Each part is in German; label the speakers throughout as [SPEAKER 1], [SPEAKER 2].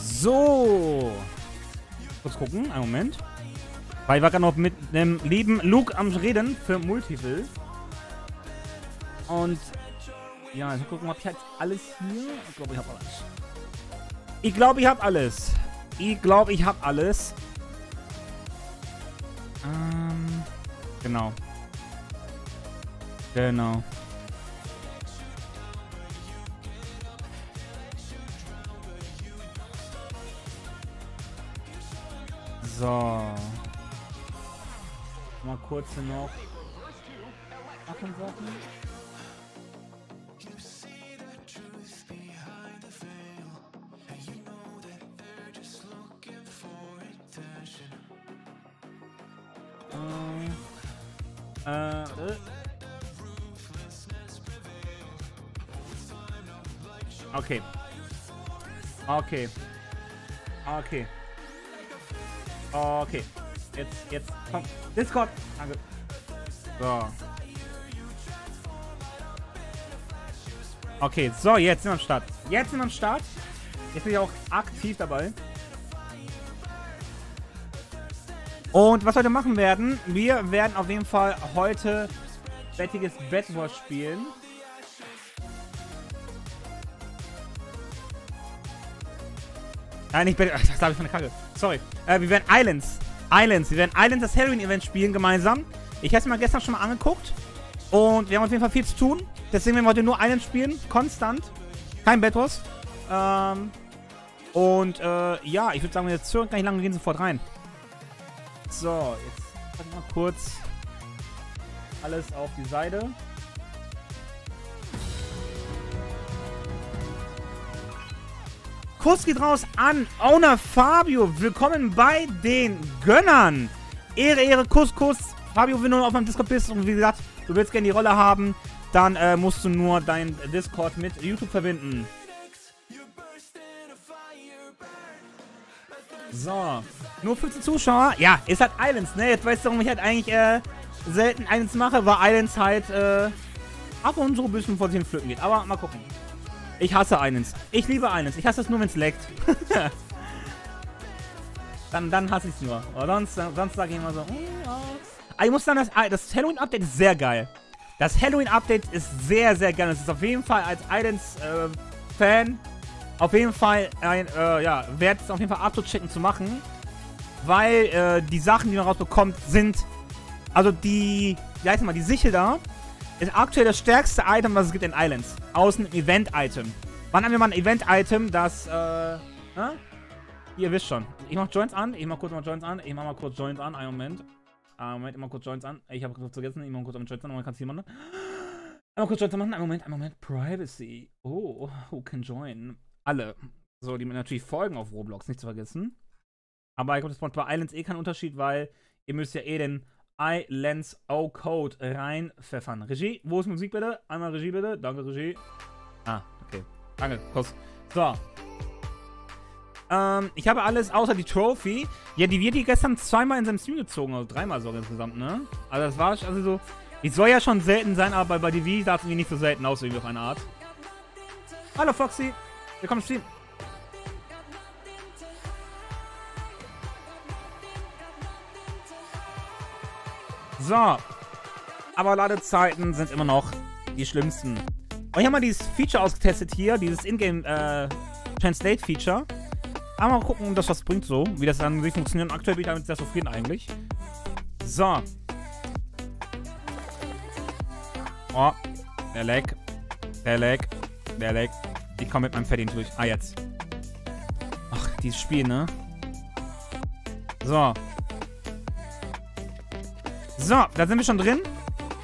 [SPEAKER 1] So. Kurz gucken, einen Moment. Weil ich war gerade noch mit dem lieben Luke am Reden für Multiple. Und ja, ich gucken, ob ich halt alles hier. Ich glaube, ich habe alles. Ich glaube, ich habe alles. Ich glaube, ich habe alles. Ähm, genau. Genau. Mal kurz noch machen Sachen. Äh, äh. Okay. Okay. Okay. Okay. Jetzt, jetzt, komm. Discord. Danke. So. Okay, so, jetzt sind wir am Start. Jetzt sind wir am Start. Jetzt bin ich auch aktiv dabei. Und was wir heute machen werden, wir werden auf jeden Fall heute bettiges Bedwars spielen. Nein, nicht Bett. Das habe ich von der Kacke. Sorry. Äh, wir werden Islands. Islands. Wir werden Islands das Halloween-Event spielen gemeinsam. Ich habe es mir gestern schon mal angeguckt. Und wir haben auf jeden Fall viel zu tun. Deswegen werden wir heute nur Islands spielen. Konstant. Kein Bedwars. Ähm. Und äh, ja, ich würde sagen, wir jetzt gar nicht lange gehen sofort rein. So, jetzt mal kurz alles auf die Seite. Kuss geht raus an Owner Fabio. Willkommen bei den Gönnern. Ehre, Ehre, Kuss, Kuss. Fabio, wenn du auf meinem Discord bist und wie gesagt, du willst gerne die Rolle haben, dann äh, musst du nur dein Discord mit YouTube verbinden. So. Nur 15 Zuschauer. Ja, ist halt Islands, ne? Jetzt weißt du, warum ich halt eigentlich äh, selten Islands mache, weil Islands halt äh, ab und zu ein bisschen vor sich hin pflücken geht. Aber mal gucken. Ich hasse Islands. Ich liebe Islands. Ich hasse es nur, wenn es leckt. dann, dann hasse ich es nur. Aber sonst, sonst sage ich immer so, ich muss sagen, das, das Halloween-Update ist sehr geil. Das Halloween-Update ist sehr, sehr geil. Das ist auf jeden Fall als Islands-Fan äh, auf jeden Fall ein, äh, ja, wert es auf jeden Fall abzuchecken zu machen. Weil äh, die Sachen, die man rausbekommt, sind, also die, wie heißt mal, die Sichel da, ist aktuell das stärkste Item, was es gibt in Islands. Außen Event-Item. Wann haben wir mal ein Event-Item, das, äh, äh? Ihr wisst schon. Ich mach Joints an. Ich mach kurz mal Joints an. Ich mach mal kurz Joints an. Einen Moment. Einen Moment, ich mach kurz Joints an. Ich habe vergessen. Ich mach kurz Joints an. Moment, kannst du jemanden. Einmal kurz Joints machen. Einen Moment, einen Moment. Privacy. Oh, who can join? Alle. So, die mir natürlich folgen auf Roblox, nicht zu vergessen. Aber ich glaube, das macht bei Islands eh keinen Unterschied, weil ihr müsst ja eh den Islands O-Code reinpfeffern. Regie, wo ist Musik bitte? Einmal Regie bitte. Danke, Regie. Ah, okay. Danke, Kuss. So. Ähm, ich habe alles außer die Trophy. Ja, die wird die gestern zweimal in seinem Stream gezogen, also dreimal sogar insgesamt, ne? Also das war also so. Die soll ja schon selten sein, aber bei DV sah irgendwie nicht so selten aus, irgendwie auf eine Art. Hallo Foxy. Willkommen im Stream. So. Aber Ladezeiten sind immer noch die schlimmsten. Und ich habe mal dieses Feature ausgetestet hier, dieses Ingame äh, Translate Feature. Aber mal gucken, ob das was bringt so, wie das dann sich funktioniert. Und aktuell bin ich damit sehr zufrieden eigentlich. So. Oh, der Lag. Der Lag. Der Lag. Ich komme mit meinem Fertig durch. Ah, jetzt. Ach, dieses Spiel, ne? So. So, da sind wir schon drin.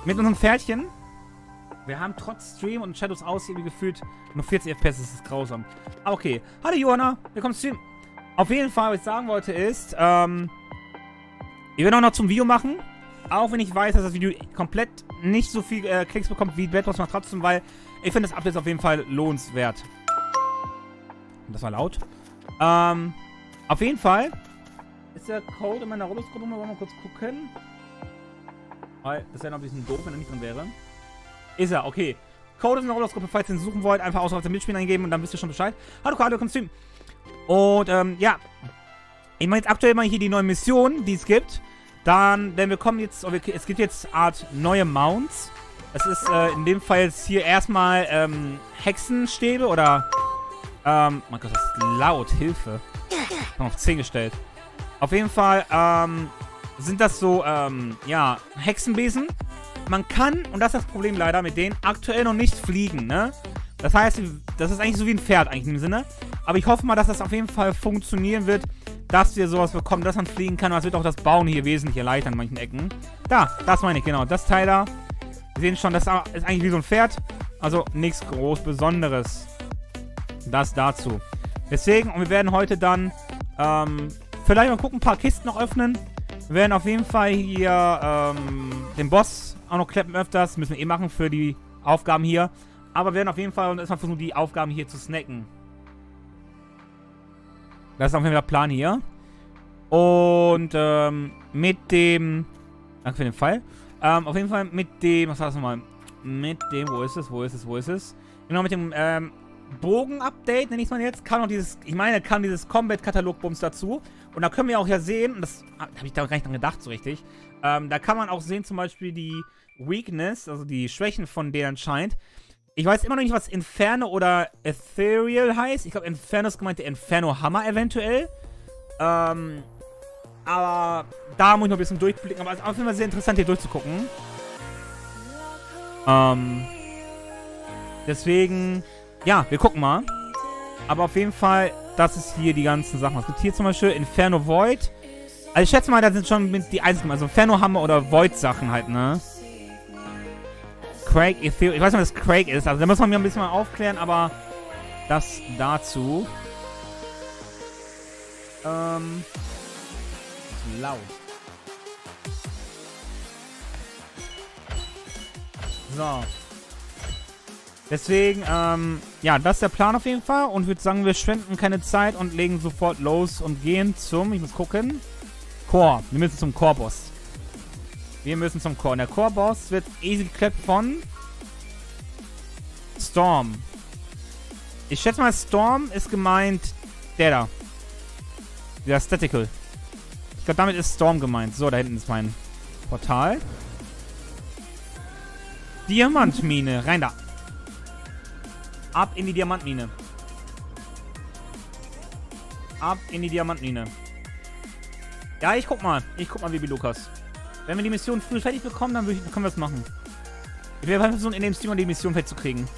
[SPEAKER 1] Mit unserem Pferdchen. Wir haben trotz Stream und Shadows aus irgendwie gefühlt nur 40 FPS. Das ist grausam. Aber okay. Hallo Johanna. Willkommen zum Stream. Auf jeden Fall, was ich sagen wollte ist, ähm, ich werde auch noch zum Video machen. Auch wenn ich weiß, dass das Video komplett nicht so viel äh, Klicks bekommt wie Bad Wars macht trotzdem, weil ich finde das Update auf jeden Fall lohnenswert. Das war laut. Ähm, auf jeden Fall ist der Code in meiner Roblox-Gruppe. Mal, mal kurz gucken. Weil das wäre noch ein bisschen doof, wenn er nicht drin wäre. Ist er, okay. Code ist in der Roblox-Gruppe, falls ihr ihn suchen wollt, einfach außerhalb der Mitspielen eingeben und dann wisst ihr schon Bescheid. Hallo Carlo, kommst du? Und, ähm, ja. Ich mache jetzt aktuell mal hier die neuen Missionen, die es gibt. Dann, denn wir kommen jetzt, es gibt jetzt Art neue Mounts. Das ist äh, in dem Fall jetzt hier erstmal ähm, Hexenstäbe oder, ähm, mein Gott, das ist laut, Hilfe. Ich auf 10 gestellt. Auf jeden Fall, ähm, sind das so, ähm, ja, Hexenbesen. Man kann, und das ist das Problem leider mit denen, aktuell noch nicht fliegen, ne? Das heißt, das ist eigentlich so wie ein Pferd eigentlich im Sinne. Aber ich hoffe mal, dass das auf jeden Fall funktionieren wird, dass wir sowas bekommen, dass man fliegen kann. Das wird auch das Bauen hier wesentlich erleichtern an manchen Ecken. Da, das meine ich, genau. Das Teil da. Wir sehen schon, das ist eigentlich wie so ein Pferd. Also nichts groß Besonderes. Das dazu. Deswegen, und wir werden heute dann ähm, vielleicht mal gucken, ein paar Kisten noch öffnen. Wir werden auf jeden Fall hier ähm, den Boss auch noch klappen öfters. Müssen wir eh machen für die Aufgaben hier. Aber wir werden auf jeden Fall erstmal versuchen, die Aufgaben hier zu snacken. Das ist auf jeden Fall der Plan hier. Und ähm, mit dem... Danke für den Fall. Ähm, auf jeden Fall mit dem... Was war das nochmal? Mit dem... Wo ist es? Wo ist es? Wo ist es? Genau, mit dem ähm, Bogen-Update, nenne ich es mal jetzt, kam noch dieses... Ich meine, kam dieses Combat-Katalog-Bums dazu. Und da können wir auch ja sehen, und das habe ich da gar nicht dran gedacht so richtig, ähm, da kann man auch sehen zum Beispiel die Weakness, also die Schwächen von denen anscheinend. Ich weiß immer noch nicht, was Inferno oder Ethereal heißt. Ich glaube, Inferno ist gemeint der Inferno Hammer eventuell. Ähm, aber da muss ich noch ein bisschen durchblicken. Aber es ist auf jeden Fall sehr interessant, hier durchzugucken. Ähm, deswegen, ja, wir gucken mal. Aber auf jeden Fall, das ist hier die ganzen Sachen. Es gibt hier zum Beispiel Inferno Void. Also ich schätze mal, da sind schon die einzigen, also Inferno Hammer oder Void Sachen halt, ne? Craig Ethereum. Ich weiß nicht, was Craig ist. Also da muss man mir ein bisschen mal aufklären, aber das dazu. Ähm. Laut. So. Deswegen, ähm, ja, das ist der Plan auf jeden Fall. Und würde sagen, wir schwenden keine Zeit und legen sofort los und gehen zum, ich muss gucken, Core. Wir müssen zum Core-Boss. Wir müssen zum Core. Und der Core-Boss wird easy geklappt von Storm. Ich schätze mal, Storm ist gemeint der da. Der Statical. Ich glaube, damit ist Storm gemeint. So, da hinten ist mein Portal. Diamantmine. Rein da. Ab in die Diamantmine. Ab in die Diamantmine. Ja, ich guck mal. Ich guck mal, wie Lukas. Wenn wir die Mission früh fertig bekommen, dann, können wir es machen. Ich werde versuchen, in dem Stream die Mission fertig zu kriegen.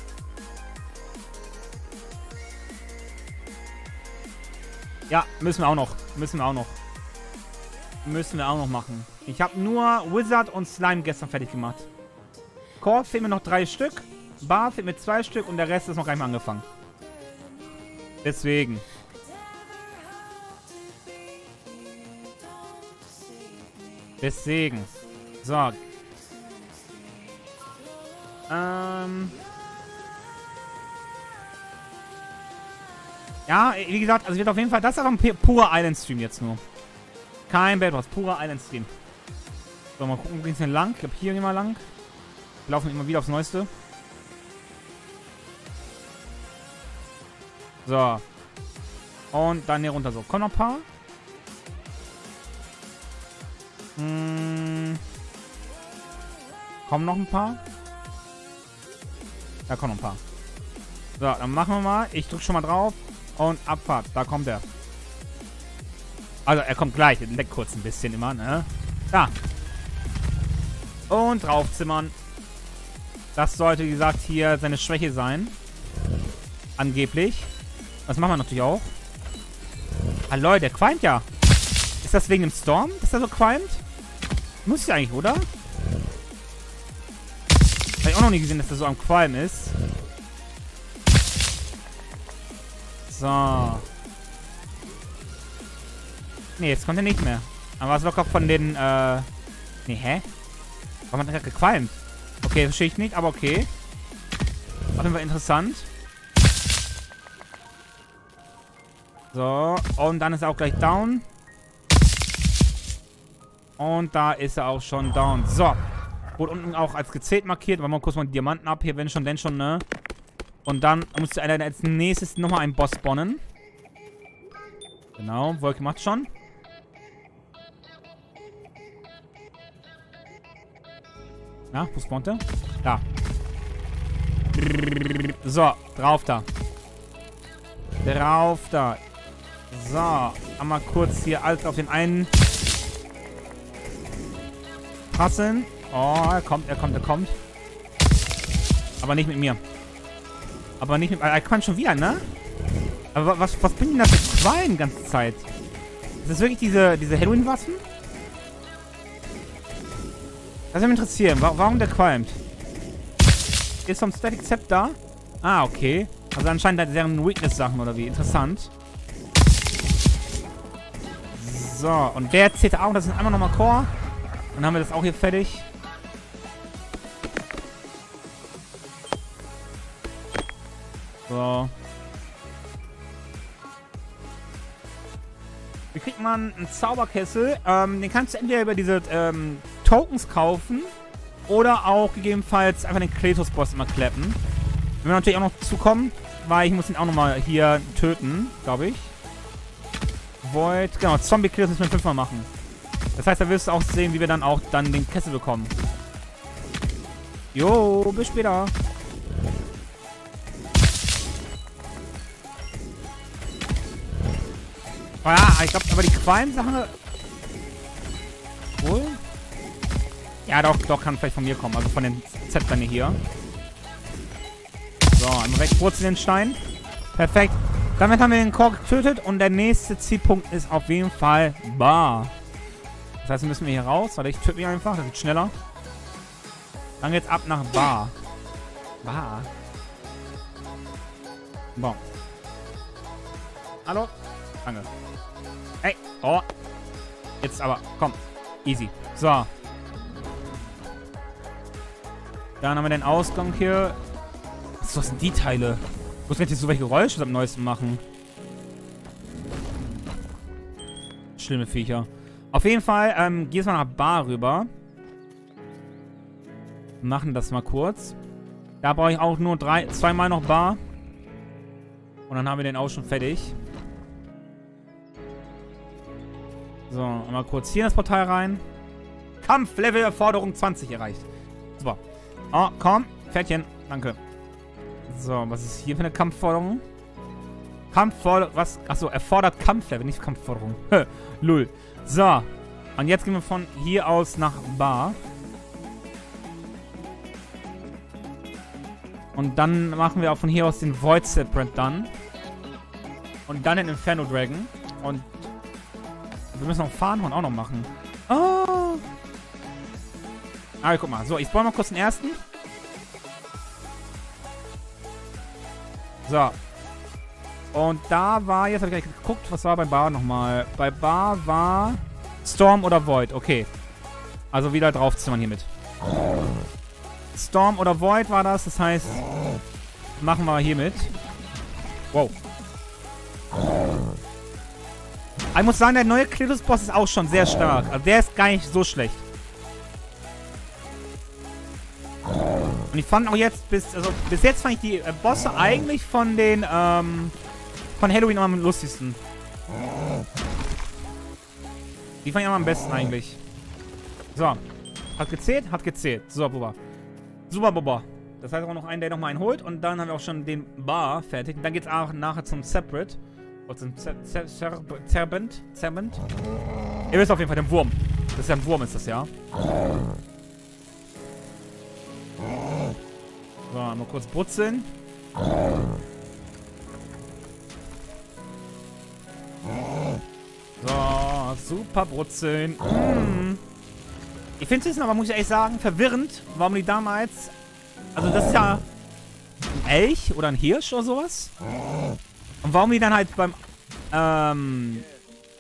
[SPEAKER 1] Ja, müssen wir auch noch. Müssen wir auch noch. Müssen wir auch noch machen. Ich habe nur Wizard und Slime gestern fertig gemacht. Core fehlen mir noch drei Stück. Bar fehlt mir zwei Stück und der Rest ist noch gar nicht mal angefangen. Deswegen. Deswegen. So. Ähm. Ja, wie gesagt, also wird auf jeden Fall, das ist aber ein purer Island Stream jetzt nur. Kein Bad Wars, purer Island Stream. So, mal gucken, wo geht's denn lang? Ich glaube, hier gehen wir lang. Wir laufen immer wieder aufs Neueste. So. Und dann hier runter so. Kommen noch ein paar. Hm. Kommen noch ein paar? Da kommen noch ein paar. So, dann machen wir mal. Ich drücke schon mal drauf. Und Abfahrt. Da kommt er. Also, er kommt gleich. Er leckt kurz ein bisschen immer, ne? Da. Und draufzimmern. Das sollte, wie gesagt, hier seine Schwäche sein. Angeblich. Das machen wir natürlich auch. Ah, Leute, der qualmt ja. Ist das wegen dem Storm, dass er so qualmt? Muss ja eigentlich, oder? Habe ich auch noch nie gesehen, dass er so am Qualm ist. So. Ne, jetzt kommt er nicht mehr. Aber es locker von den, äh... Ne, hä? Warum hat er gequalmt? Okay, verstehe ich nicht, aber okay. Auf jeden Fall interessant. So, und dann ist er auch gleich down. Und da ist er auch schon down. So. Wurde unten auch als gezählt markiert. Machen wir kurz mal die Diamanten ab hier, wenn schon, denn schon, ne? Und dann muss einer als nächstes nochmal einen Boss spawnen. Genau, Wolke macht schon. Na, wo spawnt der? Da. So, drauf da. Drauf da. So, einmal kurz hier alles auf den einen prasseln. Oh, er kommt, er kommt, er kommt. Aber nicht mit mir. Aber nicht mit... Er kann schon wieder, ne? Aber was, was bringt denn das für Quallen die ganze Zeit? Ist das wirklich diese, diese Halloween-Waffen? Das würde mich interessieren. Warum der qualmt? Ist vom Static Zep da? Ah, okay. Also anscheinend hat deren Weakness-Sachen oder wie. Interessant. So, und der zählt auch. Das sind einfach nochmal Core. Dann haben wir das auch hier fertig. So. Wie kriegt man einen Zauberkessel? Ähm, den kannst du entweder über diese ähm, Tokens kaufen oder auch gegebenenfalls einfach den Kletos-Boss immer klappen. Wenn wir natürlich auch noch zukommen, weil ich muss ihn auch nochmal hier töten, glaube ich. Void, genau, Zombie-Kletos müssen wir fünfmal machen. Das heißt, da wirst du auch sehen, wie wir dann auch dann den Kessel bekommen. Jo, bis später. Oh ja, ich glaube, aber die Qualm-Sache... Wohl? Ja, doch, doch, kann vielleicht von mir kommen. Also von den Zeptern hier. So, einmal wegwurzeln den Stein. Perfekt. Damit haben wir den Kork getötet und der nächste Zielpunkt ist auf jeden Fall Bar. Das heißt, müssen wir hier raus. Warte, ich töte mich einfach. Das geht schneller. Dann geht's ab nach Bar. Bar. Bon. Hallo? Danke. Hey. Oh. Jetzt aber. Komm. Easy. So. Dann haben wir den Ausgang hier. Was sind die Teile? Ich muss jetzt so welche Geräusche am neuesten machen. Schlimme Viecher. Auf jeden Fall, ähm, gehen wir nach Bar rüber. Machen das mal kurz. Da brauche ich auch nur drei, zweimal noch Bar. Und dann haben wir den auch schon fertig. So, einmal kurz hier in das Portal rein. Kampflevel Forderung 20 erreicht. Super. Oh, komm. Pferdchen. Danke. So, was ist hier für eine Kampfforderung? Kampfforderung. Was? Achso, erfordert Kampflevel, nicht Kampfforderung. Lull. So. Und jetzt gehen wir von hier aus nach Bar. Und dann machen wir auch von hier aus den Void Separate dann. Und dann den Inferno Dragon. Und wir müssen auch Fahnenhorn auch noch machen. Oh. Ah, guck mal. So, ich baue mal kurz den ersten. So. Und da war, jetzt habe ich gleich geguckt, was war bei Bar nochmal? Bei Bar war Storm oder Void, okay. Also wieder draufzimmern hiermit. Storm oder Void war das, das heißt, machen wir hiermit. Wow. Ich muss sagen, der neue Klitus-Boss ist auch schon sehr stark. Also der ist gar nicht so schlecht. Und ich fand auch jetzt, bis, also bis jetzt fand ich die äh, Bosse eigentlich von den, ähm, von Halloween am lustigsten. Die fand ich am besten eigentlich. So. Hat gezählt? Hat gezählt. So, Bubba. Super, Bubba. Das heißt auch noch einen, der nochmal einen holt. Und dann haben wir auch schon den Bar fertig. Und dann geht's auch nachher zum Separate. Oder zum Zerbent. Zerbent. Ihr wisst auf jeden Fall, den Wurm. Das ist ja ein Wurm, ist das ja. So, mal kurz brutzeln. So, super brutzeln. Mm. Ich finde es aber, muss ich ehrlich sagen, verwirrend, warum die damals... Also das ist ja ein Elch oder ein Hirsch oder sowas. Und warum die dann halt beim... Ähm...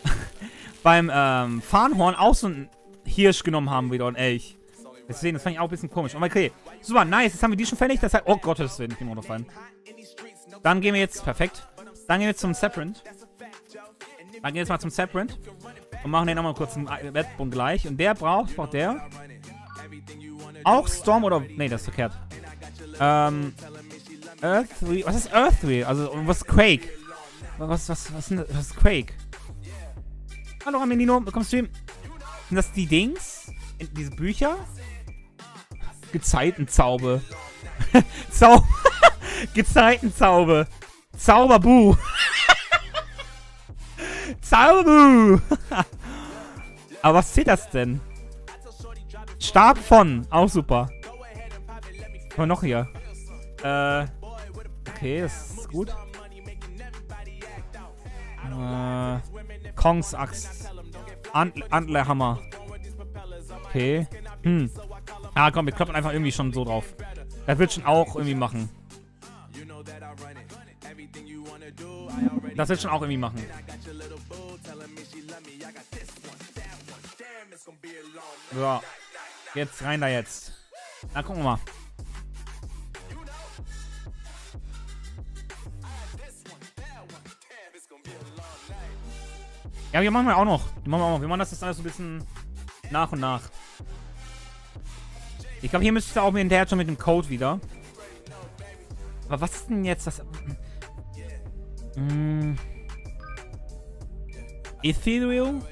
[SPEAKER 1] beim ähm, Fahnenhorn auch so ein Hirsch genommen haben, wieder ein Elch. Deswegen, das fand ich auch ein bisschen komisch. Aber okay. Super, nice. Jetzt haben wir die schon fertig. Das heißt, oh Gottes Willen, ich bin runterfallen. Dann gehen wir jetzt, perfekt. Dann gehen wir zum Separant. Dann gehen wir jetzt mal zum Separant. Und machen den nochmal kurz einen Wettbund gleich. Und der braucht, braucht der. Auch Storm oder. Nee, das ist verkehrt. Ähm. Earthly. Was ist Earthly? Also, was ist Quake? Was, was, was, was ist Quake? Hallo Ramelino, willkommen Stream. Sind das die Dings? Diese Bücher? Gezeitenzaube. Zau Gezeitenzaube. Zauberbu. Zauberbu. Aber was zählt das denn? Stab von. Auch super. Wir noch hier? Äh. Okay, das ist gut. Äh. Kongs Axt. Ant Antlerhammer. Okay. Hm. Ah, komm, wir kloppen einfach irgendwie schon so drauf. Das wird schon auch irgendwie machen. Das wird schon auch irgendwie machen. So. Jetzt rein da jetzt. Na, gucken wir mal. Ja, wir machen wir auch noch. Die machen wir auch noch. Wir machen das jetzt alles so ein bisschen nach und nach. Ich glaube, hier müsste auch hinterher schon mit dem Code wieder. Aber was ist denn jetzt das... Mm. Ethereal?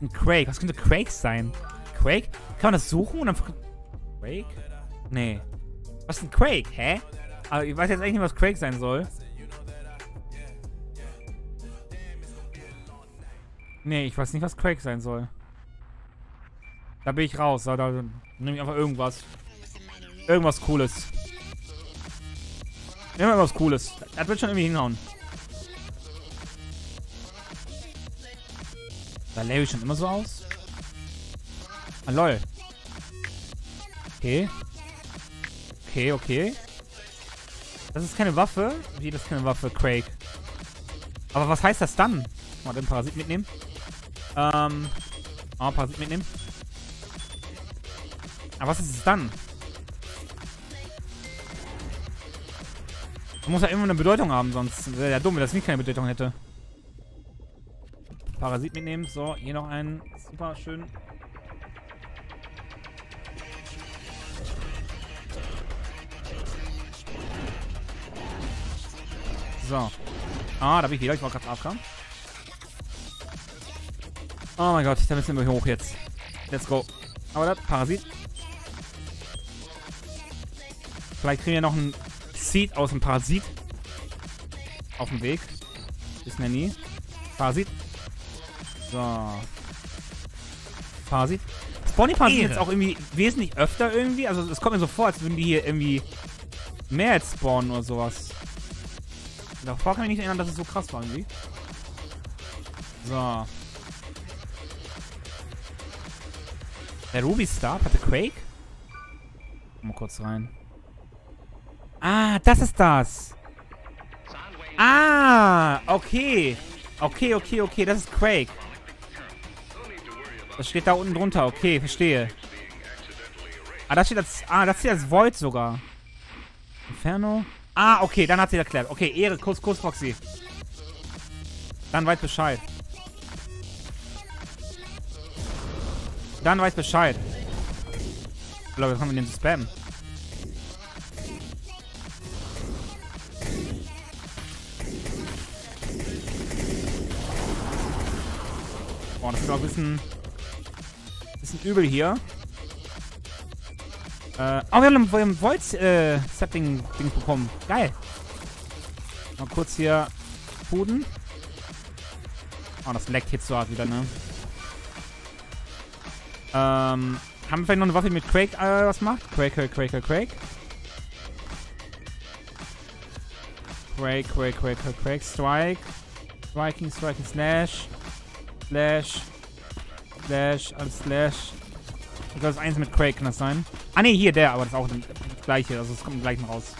[SPEAKER 1] Ein Craig. Was könnte Craig sein? Craig? Kann man das suchen und dann... Craig? Nee. Was ist ein Craig? Hä? Aber ich weiß jetzt eigentlich nicht, was Craig sein soll. Nee, ich weiß nicht, was Craig sein soll. Da bin ich raus. Da, da nehme ich einfach irgendwas. Irgendwas Cooles. Irgendwas Cooles. Das wird schon irgendwie hinhauen. Sah Larry schon immer so aus? Ah, lol. Okay. Okay, okay. Das ist keine Waffe. Wie, das ist keine Waffe, Craig. Aber was heißt das dann? Mal den Parasit mitnehmen. Ähm. Oh, Parasit mitnehmen. Aber was ist es dann? Muss ja immer eine Bedeutung haben, sonst wäre ja dumm, wenn das nicht keine Bedeutung hätte. Parasit mitnehmen. So, hier noch einen. Super schön. So. Ah, da bin ich wieder. Ich war gerade AFK. Oh mein Gott, da müssen wir hoch jetzt. Let's go. Aber das, Parasit. Vielleicht kriegen wir noch einen Seed aus dem Parasit. Auf dem Weg. Wissen wir nie. Parasit. So. Parasit. Spawny Parasit jetzt auch irgendwie wesentlich öfter irgendwie. Also es kommt mir so vor, als würden die hier irgendwie mehr jetzt spawnen oder sowas. Davor kann ich mich nicht erinnern, dass es so krass war irgendwie. So. Der Ruby Star hatte Quake? Mal kurz rein. Ah, das ist das. Ah, okay. Okay, okay, okay, das ist Quake. Das steht da unten drunter. Okay, verstehe. Ah, das steht als, ah, das steht als Void sogar. Inferno. Ah, okay, dann hat sie erklärt. Okay, Ehre, Kuss, Kuss, Foxy. Dann weiß Bescheid. Dann weiß Bescheid. Was haben wir denn zu spammen? Boah, das ist auch ein bisschen, bisschen übel hier. Äh, oh, wir haben ein Voice-Setting-Ding äh, bekommen. Geil. Mal kurz hier Fuden. Oh, das leckt jetzt so hart wieder, ne? Ähm, haben wir vielleicht noch eine Waffe, die mit Quake äh, was macht? Quake, Quake, Quake. Quake, Quake, Quake, Quake, Quake, Strike. Striking, Striking, Slash. Slash. Slash, alles Slash. Ich glaube, das ist eins mit Quake, kann das sein? Ah, ne, hier, der, aber das ist auch das gleiche. Also, es kommt im gleichen raus.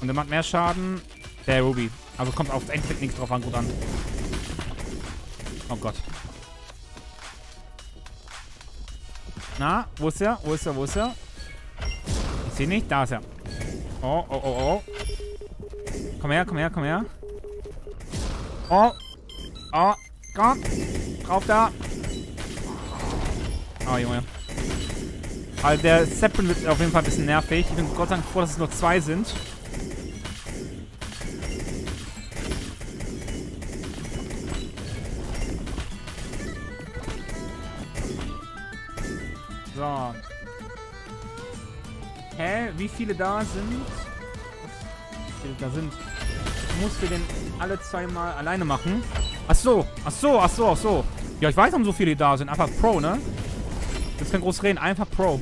[SPEAKER 1] Und der macht mehr Schaden. Der Ruby. Also kommt auf Endeffekt nichts drauf an, gut an. Oh Gott. Na, wo ist er? Wo ist er? Wo ist er? Ich sehe nicht. Da ist er. Oh, oh, oh, oh. Komm her, komm her, komm her. Oh. Oh. Komm. Drauf da. Oh, Junge. Also der Zeppelin wird auf jeden Fall ein bisschen nervig. Ich bin Gott sei Dank froh, dass es nur zwei sind. So. Hä? Wie viele da sind? Wie viele da sind? Musst du denn alle zweimal alleine machen? Ach so, ach so, ach so, ach so. Ja, ich weiß, warum so viele da sind. Einfach Pro, ne? Das ist kein groß reden. Einfach Pro.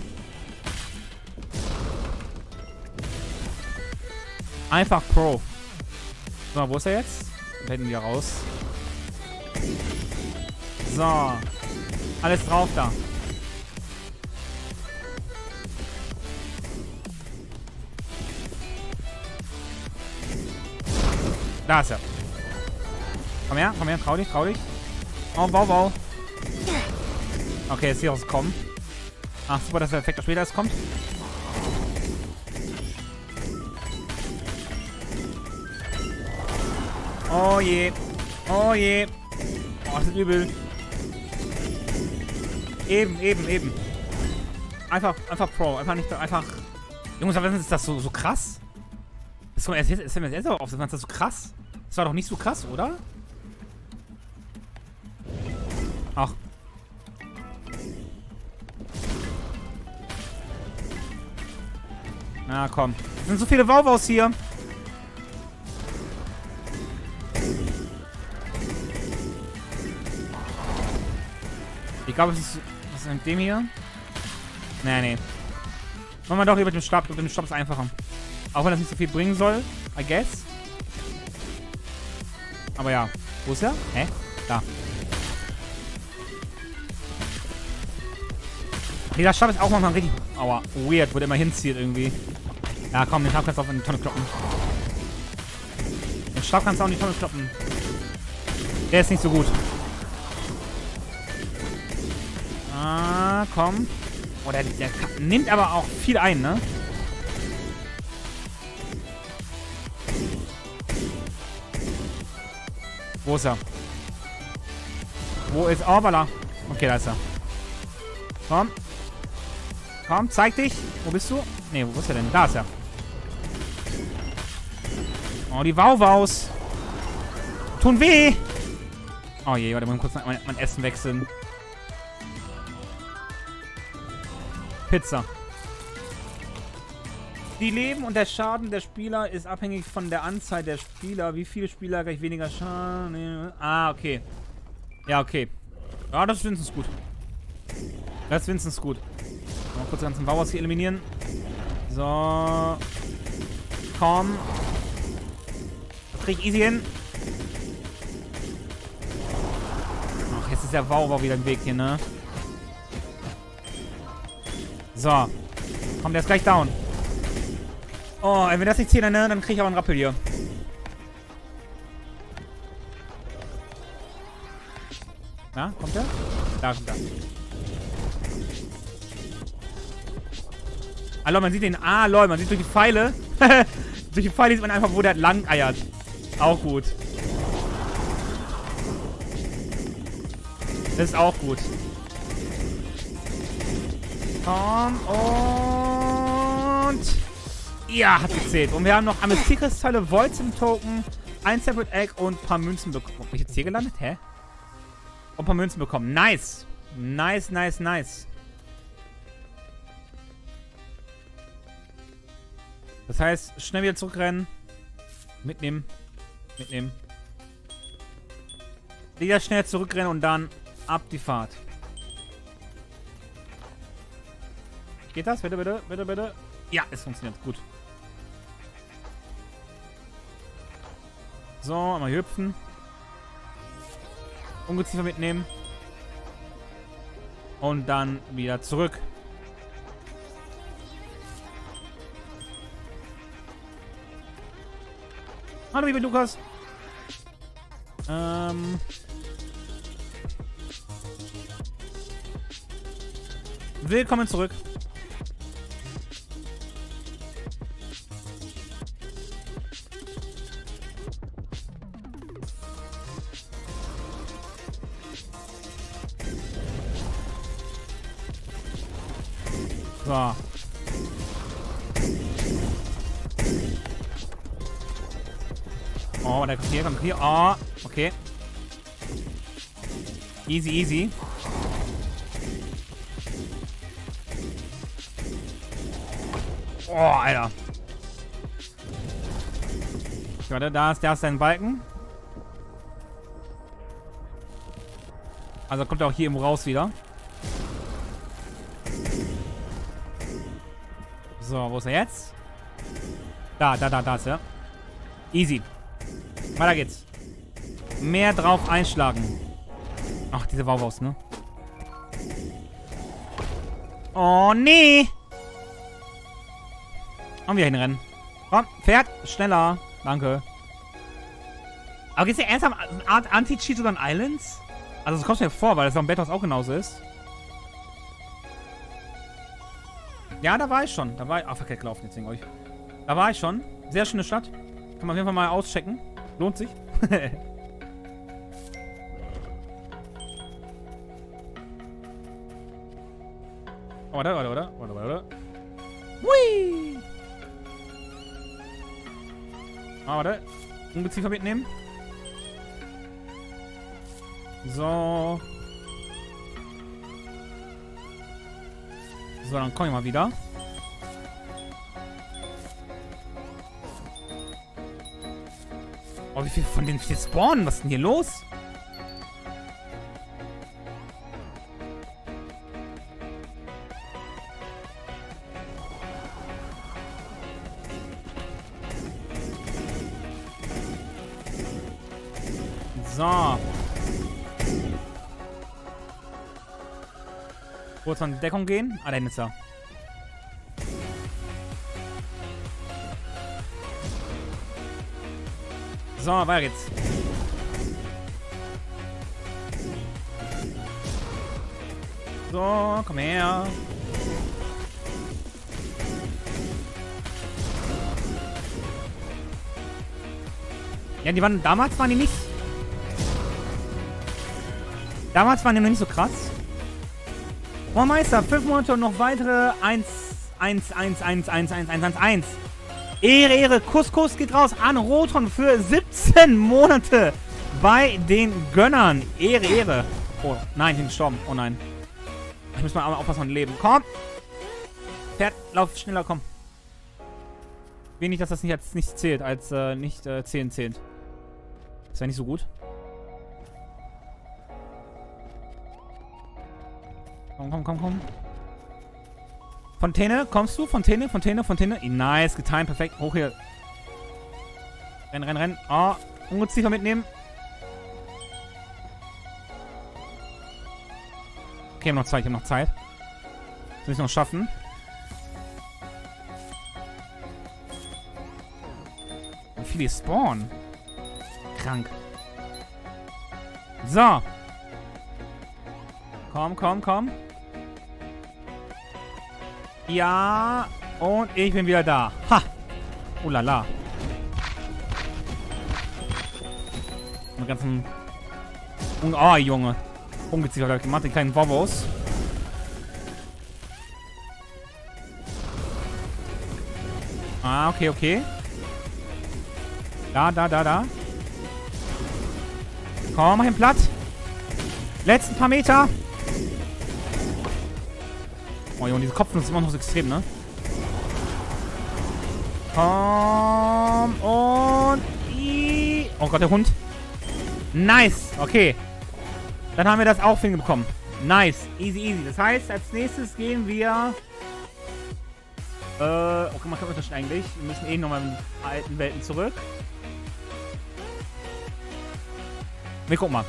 [SPEAKER 1] Einfach Pro. So, wo ist er jetzt? Da hinten wieder raus. So. Alles drauf da. Da ist er. Komm her, komm her, trau dich, trau dich. Oh, wow, wow. Okay, jetzt hier rauskommen. Ach, super, dass der Effekt später erst kommt. Oh je. Oh je. Oh, das ist übel. Eben, eben, eben. Einfach, einfach Pro. Einfach nicht, einfach... Jungs, aber ist das so, so krass? Das ist mir jetzt aber auf, das ist so krass. Das war doch nicht so krass, oder? Ach. Na komm. Es sind so viele Wauwaus hier. Ich glaube, es ist... Was ist mit dem hier? Nee, nee. Machen wir doch lieber mit dem Stab. Mit dem Stab ist einfacher. Auch wenn das nicht so viel bringen soll. I guess. Aber ja. Wo ist er? Hä? Da. Dieser Stab ist auch manchmal richtig... Aua. Weird, wo der immer hinzieht irgendwie. Ja, komm, den Stab kannst du auch in die Tonne kloppen. Den Stab kannst du auch in die Tonne kloppen. Der ist nicht so gut. Ah, komm. Oh, der, der nimmt aber auch viel ein, ne? Wo ist er? Wo ist Orbala? Okay, da ist er. Komm. Komm, zeig dich. Wo bist du? Ne, wo ist er denn? Da ist er. Oh, die Wauwaus. Tun weh. Oh je, warte mal kurz mein, mein Essen wechseln. Pizza. Die Leben und der Schaden der Spieler ist abhängig von der Anzahl der Spieler. Wie viele Spieler gleich weniger Schaden. Ah, okay. Ja, okay. Ja, das ist wenigstens gut. Das ist wenigstens gut. Mal kurz die ganzen Bauers hier eliminieren. So. Komm. Das krieg ich easy hin. Ach, jetzt ist der Wauer wieder im Weg hier, ne? So. Komm, der ist gleich down. Oh, wenn das nicht zählt, ne, dann kriege ich aber einen Rappel hier. Na, kommt der? Da kommt er. Lol, man sieht den. Ah, lol, man sieht durch die Pfeile. durch die Pfeile sieht man einfach, wo der lang eiert. Auch gut. Das ist auch gut. Komm und... Ja, hat gezählt. Und wir haben noch Amethystkristalle, Volzim-Token, ein Separate Egg und ein paar Münzen bekommen. Bin ich jetzt hier gelandet? Hä? Und ein paar Münzen bekommen. Nice. Nice, nice, nice. Das heißt, schnell wieder zurückrennen. Mitnehmen. Mitnehmen. Wieder schnell zurückrennen und dann ab die Fahrt. Geht das? Bitte, bitte, bitte, bitte. Ja, es funktioniert. Gut. So, einmal hüpfen. Ungeziefer mitnehmen. Und dann wieder zurück. Hallo, liebe Lukas. Ähm... Willkommen zurück. So. Oh, der kommt hier, kommt hier. Oh, okay. Easy, easy. Oh, Alter. Warte, da ist, da ist dein Balken. Also kommt er auch hier irgendwo raus wieder. So, wo ist er jetzt? Da, da, da, da ist er. Easy. Weiter geht's. Mehr drauf einschlagen. Ach, diese Wauwaus, ne? Oh, nee. Und wir hinrennen. Komm, Pferd, schneller. Danke. Aber geht's dir ernsthaft Art Anti-Cheat oder an Islands? Also das kommt mir vor, weil das am Bettos auch genauso ist. Ja, da war ich schon. Da war ich... Ah, verkehrt gelaufen jetzt wegen euch. Da war ich schon. Sehr schöne Stadt. Kann man auf jeden Fall mal auschecken. Lohnt sich. oh, warte, warte, warte. Warte, warte. Hui! Ah, warte. Ungeziefer mitnehmen. So. So, dann komm ich mal wieder. Oh, wie viel von denen hier spawnen? Was ist denn hier los? So. Kurz an die Deckung gehen. Ah, da hinten ist er. So, weiter geht's. So, komm her. Ja, die waren damals waren die nicht. Damals waren die noch nicht so krass. Oh Meister, fünf Monate und noch weitere 1, 1, 1, 1, 1, 1, 1, 1, 1. Ehre, Ehre, Kuss, Kuss geht raus an Roton für 17 Monate bei den Gönnern. Ehre, Ehre. Oh, nein, ich bin gestorben. Oh nein. Ich muss mal aufpassen mit Leben. Komm. Pferd, lauf schneller, komm. Wenig, dass das nicht als nicht zählt, als äh, nicht äh, 10 zählt. Das wäre nicht so gut. Komm, komm, komm, komm. Fontäne, kommst du? Fontäne, Fontäne, Fontäne. Nice, getimed, perfekt. Hoch hier. Renn, renn, renn. Oh, Ungeziefer mitnehmen. Okay, ich habe noch Zeit, ich habe noch Zeit. Das muss ich noch schaffen. Wie viele spawnen? Krank. So. Komm, komm, komm. Ja, und ich bin wieder da. Ha! Oh la la. Mit ganzen... Oh, Junge. Ungeziefer, glaube ich, gemacht. Die kleinen Bobos. Ah, okay, okay. Da, da, da, da. Komm, mach ihn platt. Letzten paar Meter. Oh Junge, diese Kopfnuss ist immer noch so extrem, ne? Komm und... Oh Gott, der Hund. Nice. Okay. Dann haben wir das auch hinbekommen. Nice. Easy, easy. Das heißt, als nächstes gehen wir... Äh, okay, man kann unterscheiden eigentlich. Wir müssen eh nochmal in die alten Welten zurück. Wir gucken mal.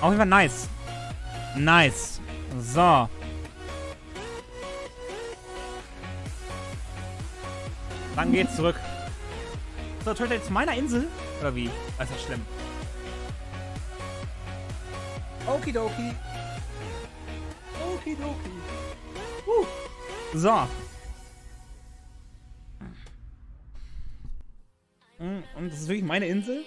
[SPEAKER 1] Auf jeden Fall nice. Nice. So. Dann geht's zurück. So, Toilette jetzt meiner Insel? Oder wie? Das ist ja schlimm. Okidoki. Okidoki. Uh. So. Hm, und das ist wirklich meine Insel?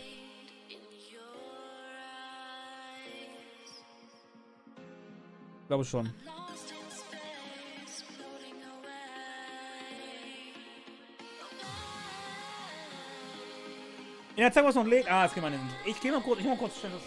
[SPEAKER 1] Ich glaube schon. In der Zeit, wo es noch lädt. Ah, es geht mal nicht. Ich gehe mal kurz, ich mal kurz schnell das.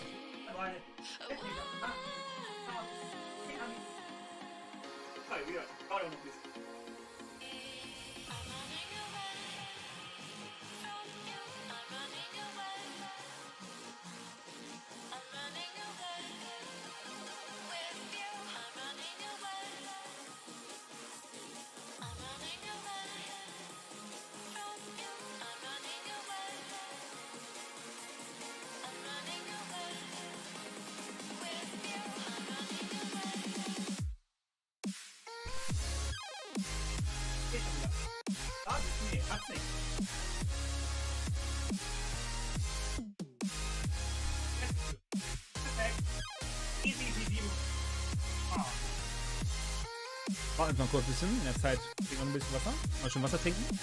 [SPEAKER 1] Kurz ein bisschen. In der Zeit trinken wir ein bisschen Wasser. Mal schön Wasser trinken.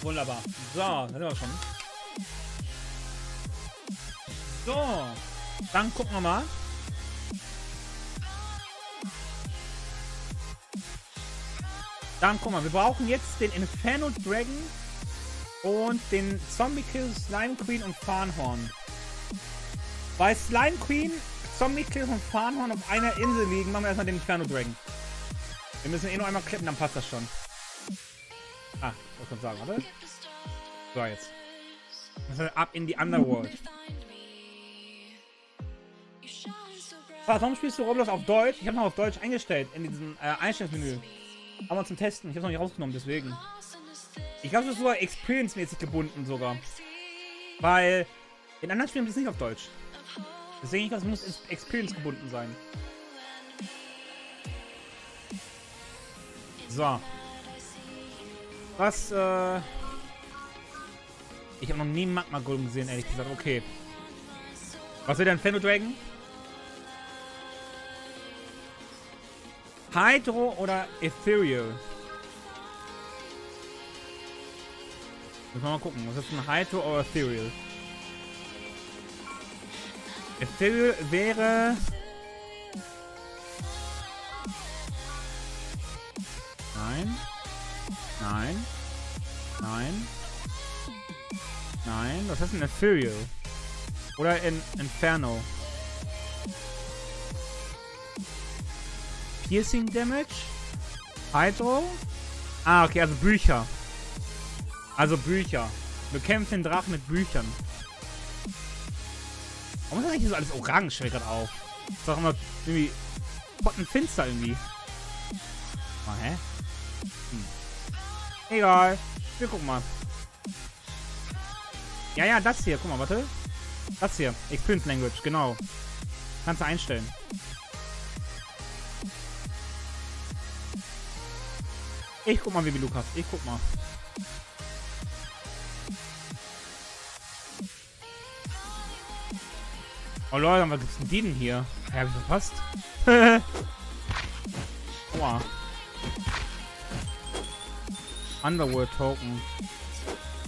[SPEAKER 1] Wunderbar. So, da sind wir schon. So. Dann gucken wir mal. Dann guck mal, wir brauchen jetzt den Inferno Dragon und den Zombie Kill, Slime Queen und Farnhorn. Weil Slime Queen, Zombie Kill und Farnhorn auf einer Insel liegen, machen wir erstmal den Inferno Dragon. Wir müssen eh nur einmal klippen, dann passt das schon. Ah, was kann ich sagen, warte. So, jetzt. Ab in die Underworld. Warum spielst du Roblox auf Deutsch? Ich habe noch auf Deutsch eingestellt in diesem äh, Einstellungsmenü. Aber zum Testen. Ich habe noch nicht rausgenommen, deswegen. Ich glaube, das ist sogar experience-mäßig gebunden sogar. Weil in anderen Spielen ist es nicht auf Deutsch. Deswegen, es muss experience gebunden sein. So. Was, äh... Ich habe noch nie Magma Golem gesehen, ehrlich gesagt. Okay. Was will denn Fendo Dragon? Hydro oder Ethereal? Müssen wir mal gucken. Was ist ein Hydro oder Ethereal? Ethereal wäre... Nein. Nein. Nein. Nein. Was ist ein Ethereal? Oder in Inferno? Piercing Damage. Hydro. Ah, okay, also Bücher. Also Bücher. Wir kämpfen den Drachen mit Büchern. Warum ist eigentlich so alles orange? Fällt gerade auf. Ist doch immer irgendwie pottenfinster irgendwie. Oh, hä? Hm. Egal. Wir gucken mal. Ja, ja, das hier. Guck mal, warte. Das hier. Experience Language, genau. Kannst du einstellen. Ich guck mal, wie Lukas. Ich guck mal. Oh Leute, was gibt's denn die denn hier? Ja, hab ich verpasst. Aua. Underworld Token.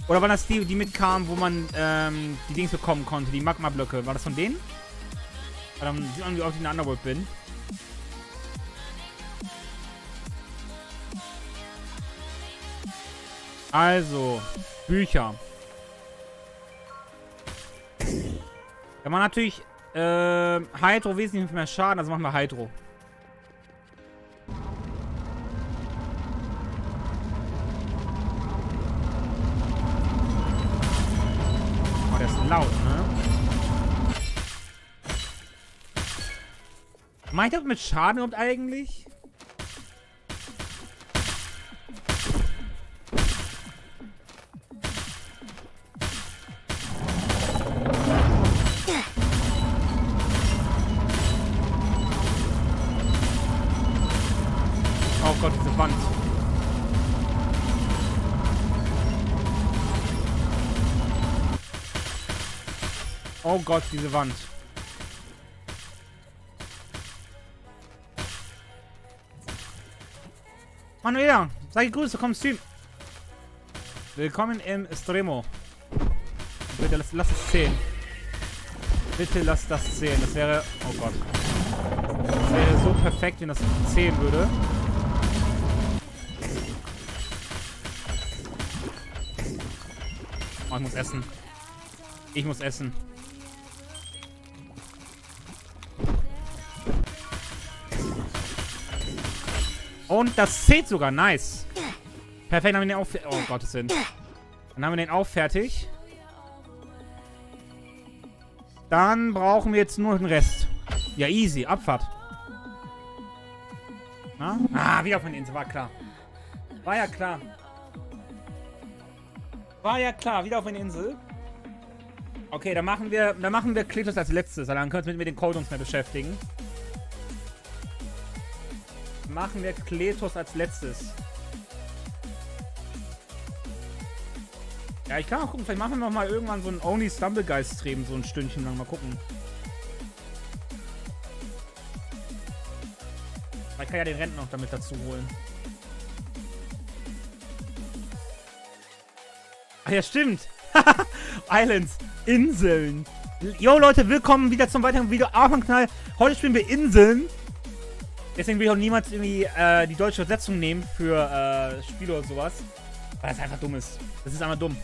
[SPEAKER 1] Oder waren das die, die mitkamen, wo man ähm, die Dings bekommen konnte, die Magma-Blöcke? War das von denen? Weil dann sieht man, wie oft ich in der Underworld bin. Also, Bücher. Da machen natürlich äh, Hydro wesentlich mehr Schaden, also machen wir Hydro. Oh, der ist laut, ne? Meint das mit Schaden überhaupt eigentlich? Gott, diese Wand. Manuela, sag Grüße, komm Stream. Willkommen im Stremo. Bitte lass, lass es zählen. Bitte lass das zählen. Das wäre... Oh Gott. Das wäre so perfekt, wenn das zählen würde. Oh, ich muss essen. Ich muss essen. Und das zählt sogar. Nice. Perfekt, dann haben wir den auch... Oh, Gottes Willen. Dann haben wir den auch fertig. Dann brauchen wir jetzt nur den Rest. Ja, easy. Abfahrt. Na? Ah, wieder von der Insel. War klar. War ja klar. War ja klar. Wieder auf eine Insel. Okay, dann machen wir, dann machen wir Kletos als letztes. Dann können wir uns mit den Codes mehr beschäftigen machen wir Kletos als letztes. Ja, ich kann auch gucken. Vielleicht machen wir noch mal irgendwann so ein Only Stumblegeist-Stream, so ein Stündchen lang. Mal gucken. Ich kann ja den Rentner noch damit dazu holen. Ach ja, stimmt. Islands. Inseln. Jo, Leute, willkommen wieder zum weiteren Video Kanal. Heute spielen wir Inseln. Deswegen will ich auch niemals irgendwie äh, die deutsche Übersetzung nehmen für äh, Spiele oder sowas. Weil das einfach dumm ist. Das ist einfach dumm.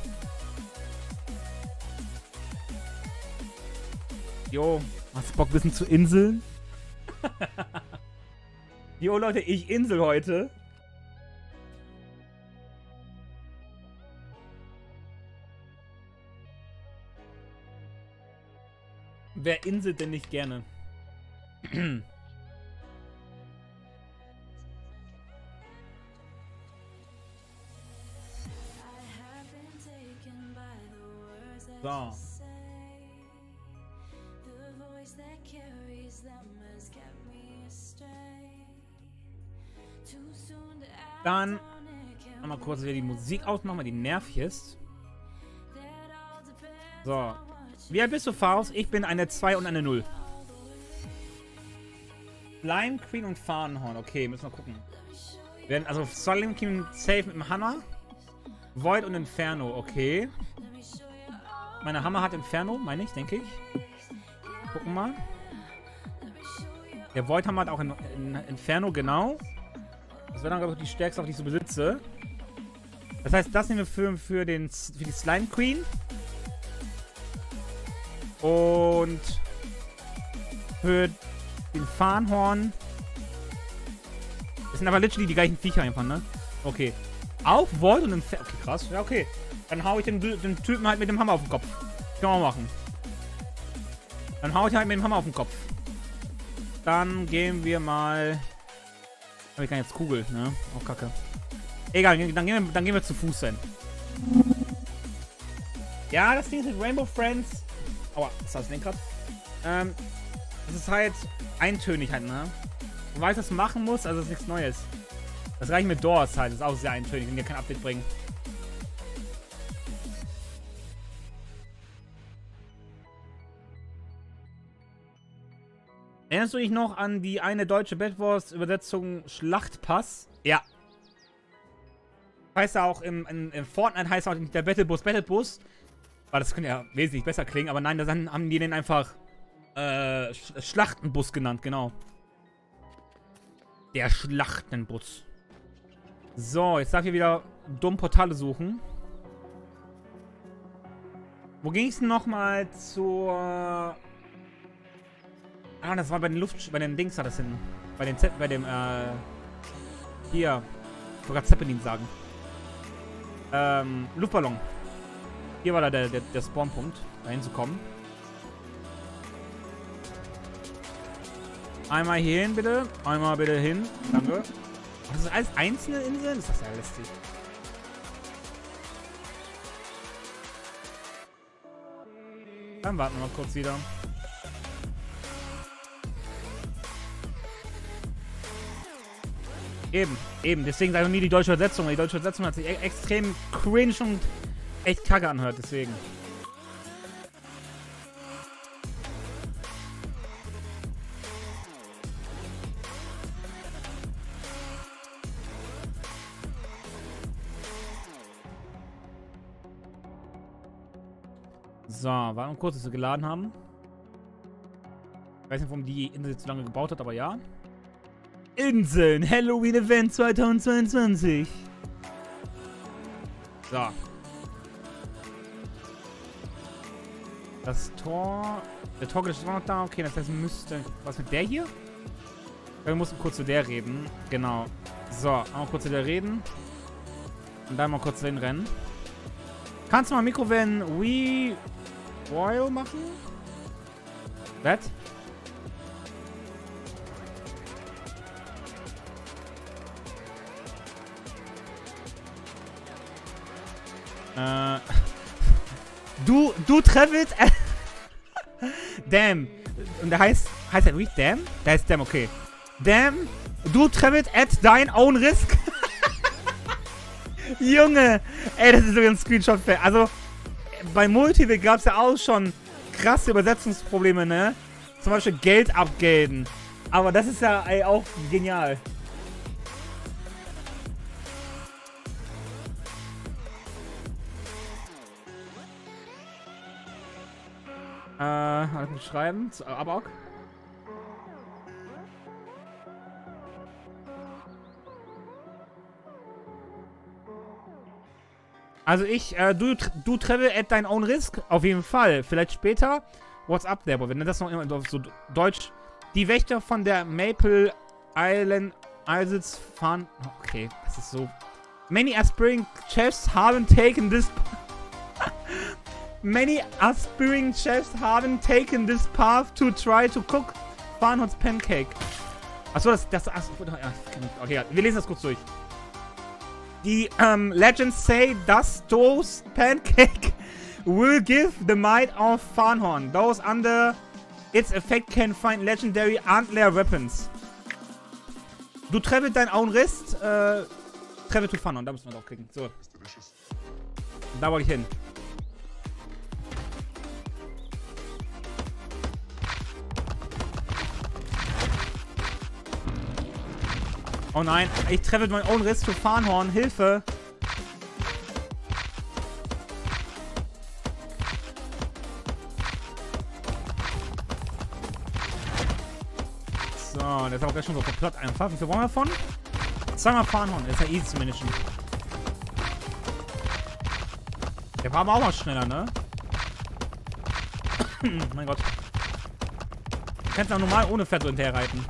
[SPEAKER 1] Jo, hast du Bock, ein bisschen zu Inseln? jo, Leute, ich Insel heute. Wer inselt denn nicht gerne? So. Dann mal kurz wieder die Musik ausmachen, weil die nervig ist. So. Wie alt bist du, Faust? Ich bin eine 2 und eine 0. Slime Queen und Fahnenhorn. Okay, müssen wir gucken. Werden, also Slime Queen safe mit dem Hammer. Void und Inferno. Okay. Meine Hammer hat Inferno, meine ich, denke ich. Gucken mal. Der Void-Hammer hat auch in, in Inferno, genau. Das wäre dann, glaube ich, die stärkste, auch die ich so besitze. Das heißt, das nehmen wir für, für, den, für die Slime Queen. Und für den Fahnhorn. Das sind aber literally die gleichen Viecher einfach, ne? Okay. Auch Void und Inferno. Okay, krass. Ja, okay. Dann hau ich den, den Typen halt mit dem Hammer auf den Kopf. Können wir machen. Dann hau ich halt mit dem Hammer auf den Kopf. Dann gehen wir mal... Aber ich kann jetzt Kugel, ne? Oh, kacke. Egal, dann gehen wir, dann gehen wir zu Fuß hin. Ja, das Ding ist mit Rainbow Friends... Aua, ist das Lenkrad? Ähm, das ist halt eintönig halt, ne? Du weißt, was du machen musst, also ist nichts Neues. Das reicht mit Doors halt, das ist auch sehr eintönig, wenn dir kein Update bringen. Erinnerst du dich noch an die eine deutsche Bad Wars Übersetzung Schlachtpass? Ja. Heißt ja auch im, in, im Fortnite heißt auch der Battlebus Battlebus. Weil das könnte ja wesentlich besser klingen, aber nein, da haben die den einfach äh, Schlachtenbus genannt, genau. Der Schlachtenbus. So, jetzt darf ich wieder dumm Portale suchen. Wo ging es denn nochmal zur... Ah, das war bei den Luft... Bei den Dings hat das hin. Bei den Z... Bei dem, äh... Hier. Ich wollte Zeppelin sagen. Ähm, Luftballon. Hier war da der, der, der Spawnpunkt, da hinzukommen. Einmal hier hin, bitte. Einmal bitte hin. Danke. Das ist alles einzelne Inseln? Ist das ja lästig. Dann warten wir mal kurz wieder. Eben, eben. Deswegen ich nie die deutsche Übersetzung. Die deutsche Übersetzung hat sich e extrem cringe und echt kacke anhört. Deswegen. So, warten kurz, dass wir geladen haben. Ich weiß nicht, warum die Insel zu lange gebaut hat, aber ja. Inseln, Halloween Event 2022. So. Das Tor. Der Tor ist noch da. Okay, das heißt, müsste. Was mit der hier? Wir mussten kurz zu der reden. Genau. So, einmal kurz zu der reden. Und dann mal kurz zu den Rennen. Kannst du mal Mikrowellen Wii Royal machen? Was? Äh. Du, du Travis. Damn. Und der heißt, heißt er wirklich Damn? Der heißt Damn, okay. Damn, du Travis at dein own risk. Junge! Ey, das ist so ein Screenshot. Also, bei Multivic gab es ja auch schon krasse Übersetzungsprobleme, ne? Zum Beispiel Geld abgelten. Aber das ist ja ey, auch genial. Äh, alles schreiben. Abok. Also ich, äh, du, du travel at dein own risk. Auf jeden Fall. Vielleicht später. What's up there? Aber wenn das noch immer so deutsch. Die Wächter von der Maple Island Isles fahren. Okay, das ist so. Many aspiring chefs haven't taken this. Many aspiring chefs haven't taken this path to try to cook Farnhoods Pancake. Achso, das, das, achso, okay, wir lesen das kurz durch. Die um, legends say dass those pancake will give the might of Farnhorn. Those under its effect can find legendary antler weapons. Du travel dein Augenrist. Äh, travel to Farnhorn. Da müssen wir draufklicken. So. Da wollte ich hin. Oh nein, ich treffe meinen Own Riss für Farnhorn. Hilfe! So, der ist aber gleich schon so komplett einfach. Wie viel wollen wir davon? Zweimal Farnhorn, das ist ja easy zu managen. Der war aber auch mal schneller, ne? mein Gott. Du kannst auch normal ohne Pferd so hinterher reiten.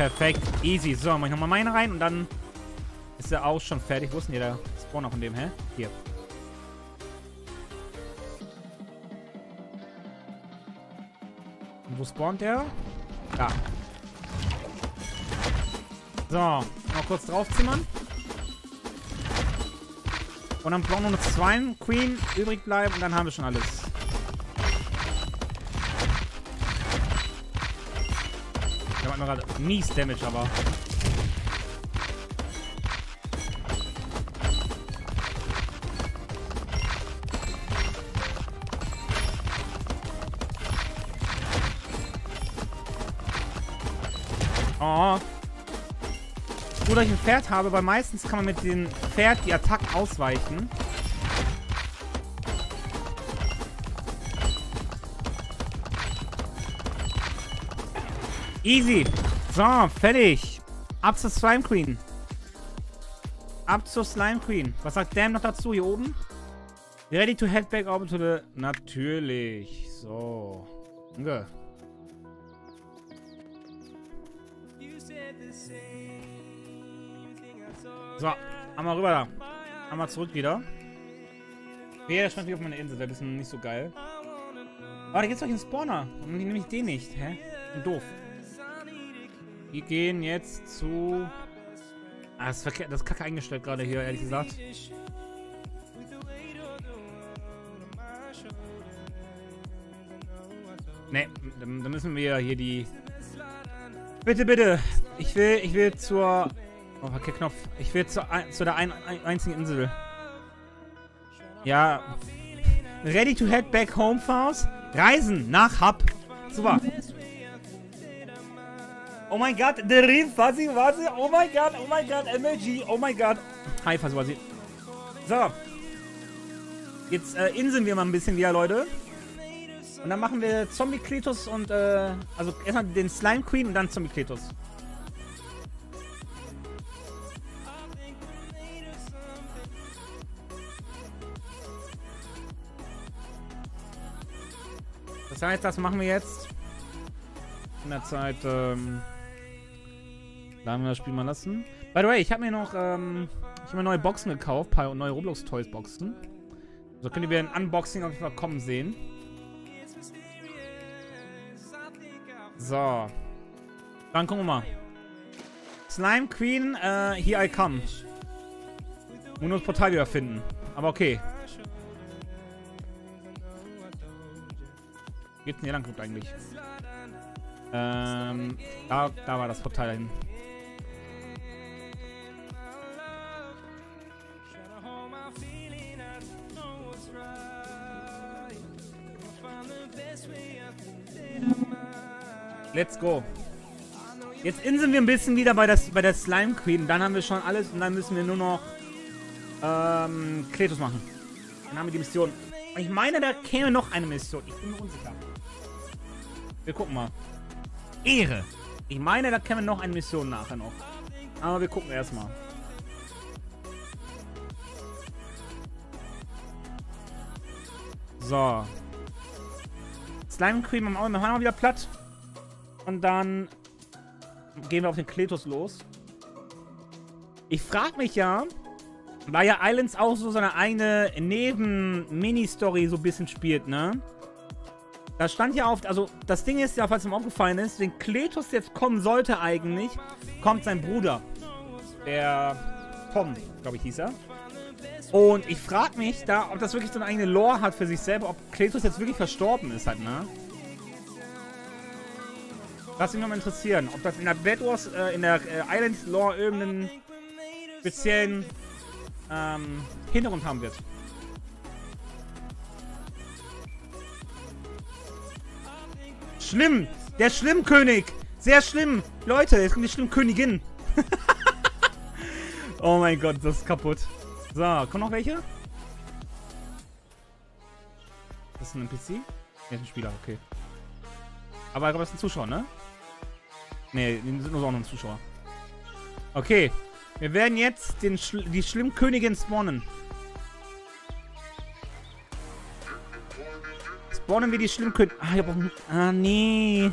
[SPEAKER 1] Perfekt. Easy. So, mach ich nochmal meine rein und dann ist er auch schon fertig. Wo ist denn der Spawner von dem, hä? Hier. Und wo spawnt der? Da. So, noch kurz draufzimmern. Und dann brauchen wir noch zwei Queen übrig bleiben und dann haben wir schon alles. Gerade mies Damage, aber... Oh. Gut, dass ich ein Pferd habe, weil meistens kann man mit dem Pferd die Attacken ausweichen. Easy. So, fertig. Ab zur Slime Queen. Ab zur Slime Queen. Was sagt Damn noch dazu hier oben? Ready to head back over to the... Natürlich. So. Danke. So, einmal rüber da. Einmal zurück wieder. Nee, der stand wieder auf meiner Insel. Das ist nicht so geil. Oh, da gibt's doch einen Spawner. Und nehme ich den nicht. Hä? Doof. Wir gehen jetzt zu... Ah, das ist, das ist kacke eingestellt gerade hier, ehrlich gesagt. Ne, dann müssen wir hier die... Bitte, bitte. Ich will, ich will zur... Oh, okay, Knopf. Ich will zu, zu der ein, ein, einzigen Insel. Ja. Ready to head back home, Faust? Reisen nach Hub. Super. Oh mein Gott, der Riff, Fuzzy, Fuzzy, oh mein Gott, oh mein Gott, MLG, oh mein Gott. Hi, Fuzzy, Fuzzy. So. Jetzt äh, inseln wir mal ein bisschen wieder, Leute. Und dann machen wir Zombie Kletos und, äh, also erstmal den Slime Queen und dann Zombie Kletos. Das heißt, das machen wir jetzt. In der Zeit, ähm da haben wir das Spiel mal lassen. By the way, ich habe mir noch ähm, ich hab mir neue Boxen gekauft, paar neue Roblox Toys Boxen. So könnt ihr mir ein Unboxing auf jeden Fall kommen sehen. So. Dann gucken wir mal. Slime Queen, äh, hier I come. Muss nur das Portal wieder finden. Aber okay. Geht's denn hier lang eigentlich? Ähm, da, da war das Portal dahin. Let's go. Jetzt inseln wir ein bisschen wieder bei, das, bei der Slime Queen. Dann haben wir schon alles und dann müssen wir nur noch ähm, Kletus machen. Dann haben wir die Mission. Ich meine, da käme noch eine Mission. Ich bin mir unsicher. Wir gucken mal. Ehre. Ich meine, da käme noch eine Mission nachher noch. Aber wir gucken erstmal. So. Slime Cream am Auge. Wir machen mal wieder platt. Und dann gehen wir auf den Kletus los. Ich frage mich ja, weil ja Islands auch so seine eigene Neben-Mini-Story so ein bisschen spielt, ne? Da stand ja auf, also das Ding ist ja, falls ihm aufgefallen ist, wenn Kletus jetzt kommen sollte eigentlich, kommt sein Bruder. Der Tom, glaube ich, hieß er. Und ich frage mich da, ob das wirklich so eine eigene Lore hat für sich selber, ob Kletus jetzt wirklich verstorben ist halt, ne? Lass mich nochmal interessieren, ob das in der Bad Wars, äh, in der äh, Islands Lore irgendeinen speziellen ähm, Hintergrund haben wird. Schlimm! Der Schlimmkönig! Sehr schlimm! Leute, jetzt kommt die Schlimmkönigin! oh mein Gott, das ist kaputt. So, kommen noch welche? Das ist ein NPC? Ist ein Spieler, okay. Aber ich glaube, das ist ein Zuschauer, ne? Ne, sind nur auch noch ein Zuschauer. Okay. Wir werden jetzt den Schl die Schlimmkönigin spawnen. Spawnen wir die Schlimmkönigin. Ah, ich hab auch... Ah, nee.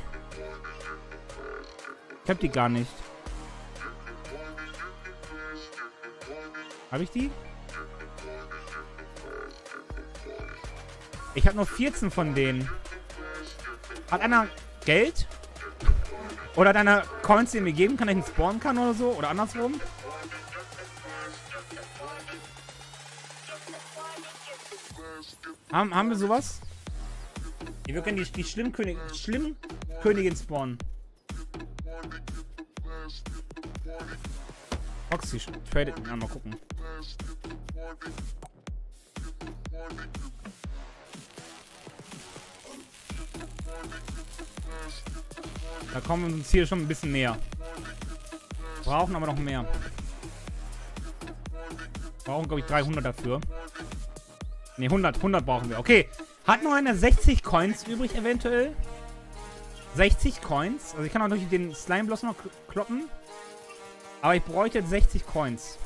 [SPEAKER 1] Ich hab die gar nicht. Habe ich die? Ich habe nur 14 von denen. Hat einer Geld? Oder hat einer Coins, die mir geben kann, ich ihn spawnen kann oder so? Oder andersrum? Haben, haben wir sowas? Wir können die, die Schlimmkönig, Schlimmkönigin spawnen. Foxy tradet ihn mal gucken. Da kommen wir uns hier schon ein bisschen näher. Brauchen aber noch mehr. Brauchen, glaube ich, 300 dafür. Ne, 100. 100 brauchen wir. Okay. Hat nur einer 60 Coins übrig eventuell? 60 Coins. Also ich kann auch durch den Slime Blossom noch kloppen. Aber ich bräuchte jetzt 60 Coins.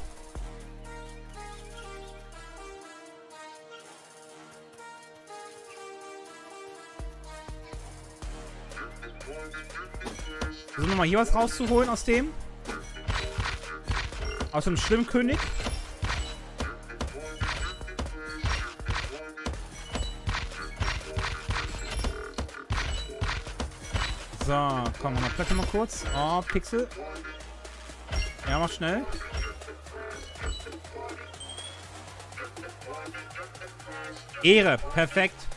[SPEAKER 1] Versuchen wir mal hier was rauszuholen aus dem. Aus dem Schwimmkönig. So, komm, mal Platte mal kurz. Oh, Pixel. Ja, mach schnell. Ehre, perfekt.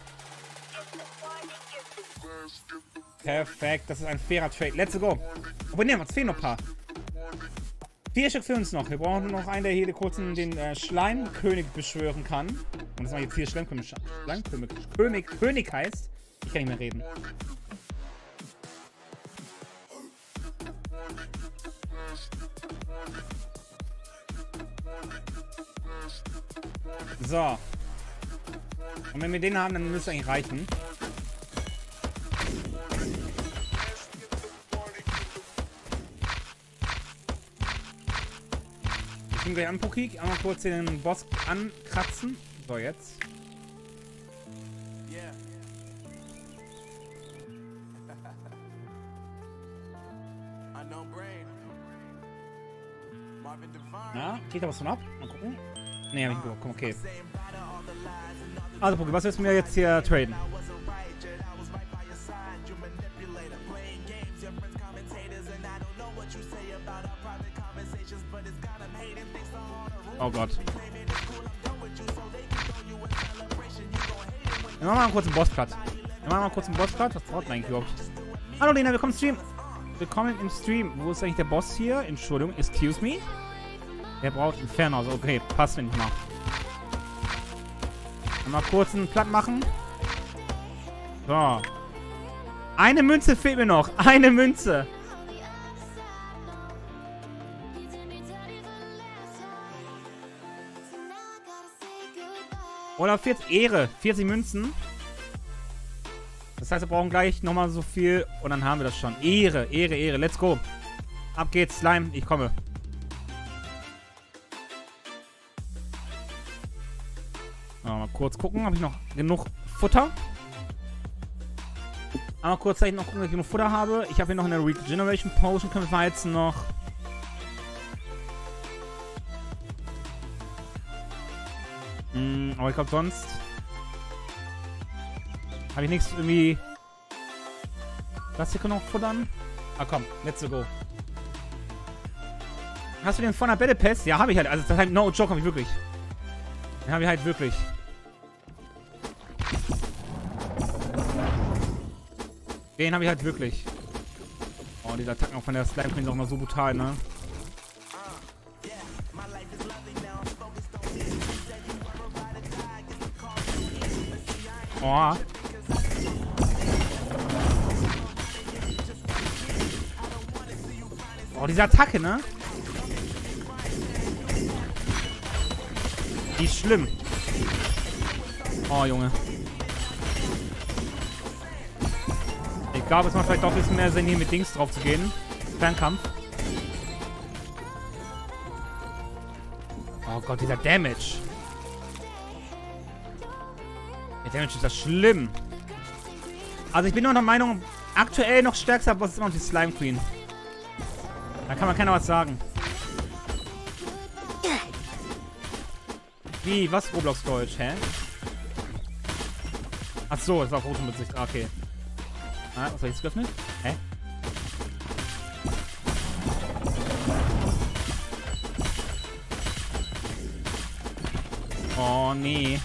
[SPEAKER 1] Perfekt, das ist ein fairer Trade. Let's go. Aber ne, es fehlen noch ein paar. Vier Stück für uns noch. Wir brauchen noch einen, der hier kurz den äh, Schleimkönig beschwören kann. Und das mal jetzt hier Schleimkönig, Schleimkönig König, König heißt. Ich kann nicht mehr reden. So. Und wenn wir den haben, dann müsste eigentlich reichen. Ich bin gleich an, Pokik. Einmal kurz den Boss ankratzen. So, jetzt. Na, geht da was von ab? Mal gucken. Ne, hab ich nicht bekommen. Okay. Also, Poki, was willst du mir jetzt hier traden? Oh Gott. Wir machen mal einen kurzen Boss platt. Wir machen mal kurz einen Bossplatz. Was braucht man eigentlich überhaupt? Hallo Lena, willkommen im Stream. Willkommen im Stream. Wo ist eigentlich der Boss hier? Entschuldigung, excuse me. Der braucht Inferno. Also okay, passt ich mal. Mal kurz einen Platt machen. So. Eine Münze fehlt mir noch. Eine Münze. Oder 40 Ehre. 40 Münzen. Das heißt, wir brauchen gleich nochmal so viel und dann haben wir das schon. Ehre, Ehre, Ehre. Let's go. Ab geht's, Slime. Ich komme. Mal kurz gucken. Habe ich noch genug Futter? Einmal kurz noch gucken, ob ich genug Futter habe. Ich habe hier noch eine Regeneration Potion. Können wir jetzt noch... aber ich glaube sonst... Habe ich nichts irgendwie... Das hier noch futtern? Ah komm, let's go. Hast du den von der Battle Pass? Ja, habe ich halt. Also das ist halt no joke, habe ich wirklich. Den habe ich halt wirklich. Den habe ich halt wirklich. Oh, diese Attacken von der Slime Queen sind auch mal so brutal, ne? Oh. Oh, diese Attacke, ne? Die ist schlimm. Oh, Junge. Ich glaube, es macht vielleicht doch ein bisschen mehr Sinn, hier mit Dings drauf zu gehen. Fernkampf. Oh Gott, dieser Damage. Damage ist das schlimm. Also ich bin nur der Meinung, aktuell noch stärkster Boss ist immer noch die Slime Queen. Da kann man keiner was sagen. Wie? Was? Roblox Deutsch? Hä? Ach so, ist auch Roten mit Sicht. Ah, okay. Ah, was habe ich jetzt geöffnet? Hä? Oh, nee.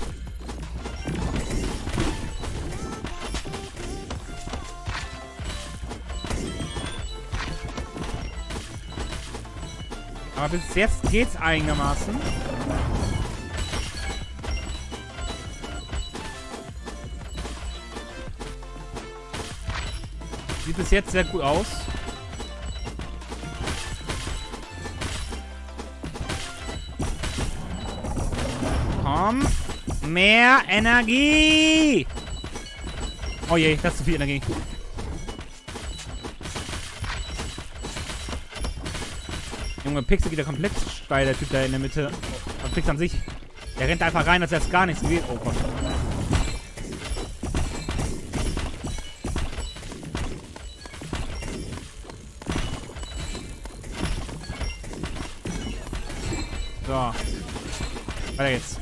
[SPEAKER 1] Aber bis jetzt geht's einigermaßen. Sieht bis jetzt sehr gut aus. Komm. Mehr Energie. Oh je, das ist zu viel Energie. Junge, Pixel geht ja komplett steil, der Typ da in der Mitte. Und Pixel an sich. Der rennt einfach rein, als wäre es gar nichts gewesen. Oh Gott. So. Weiter geht's.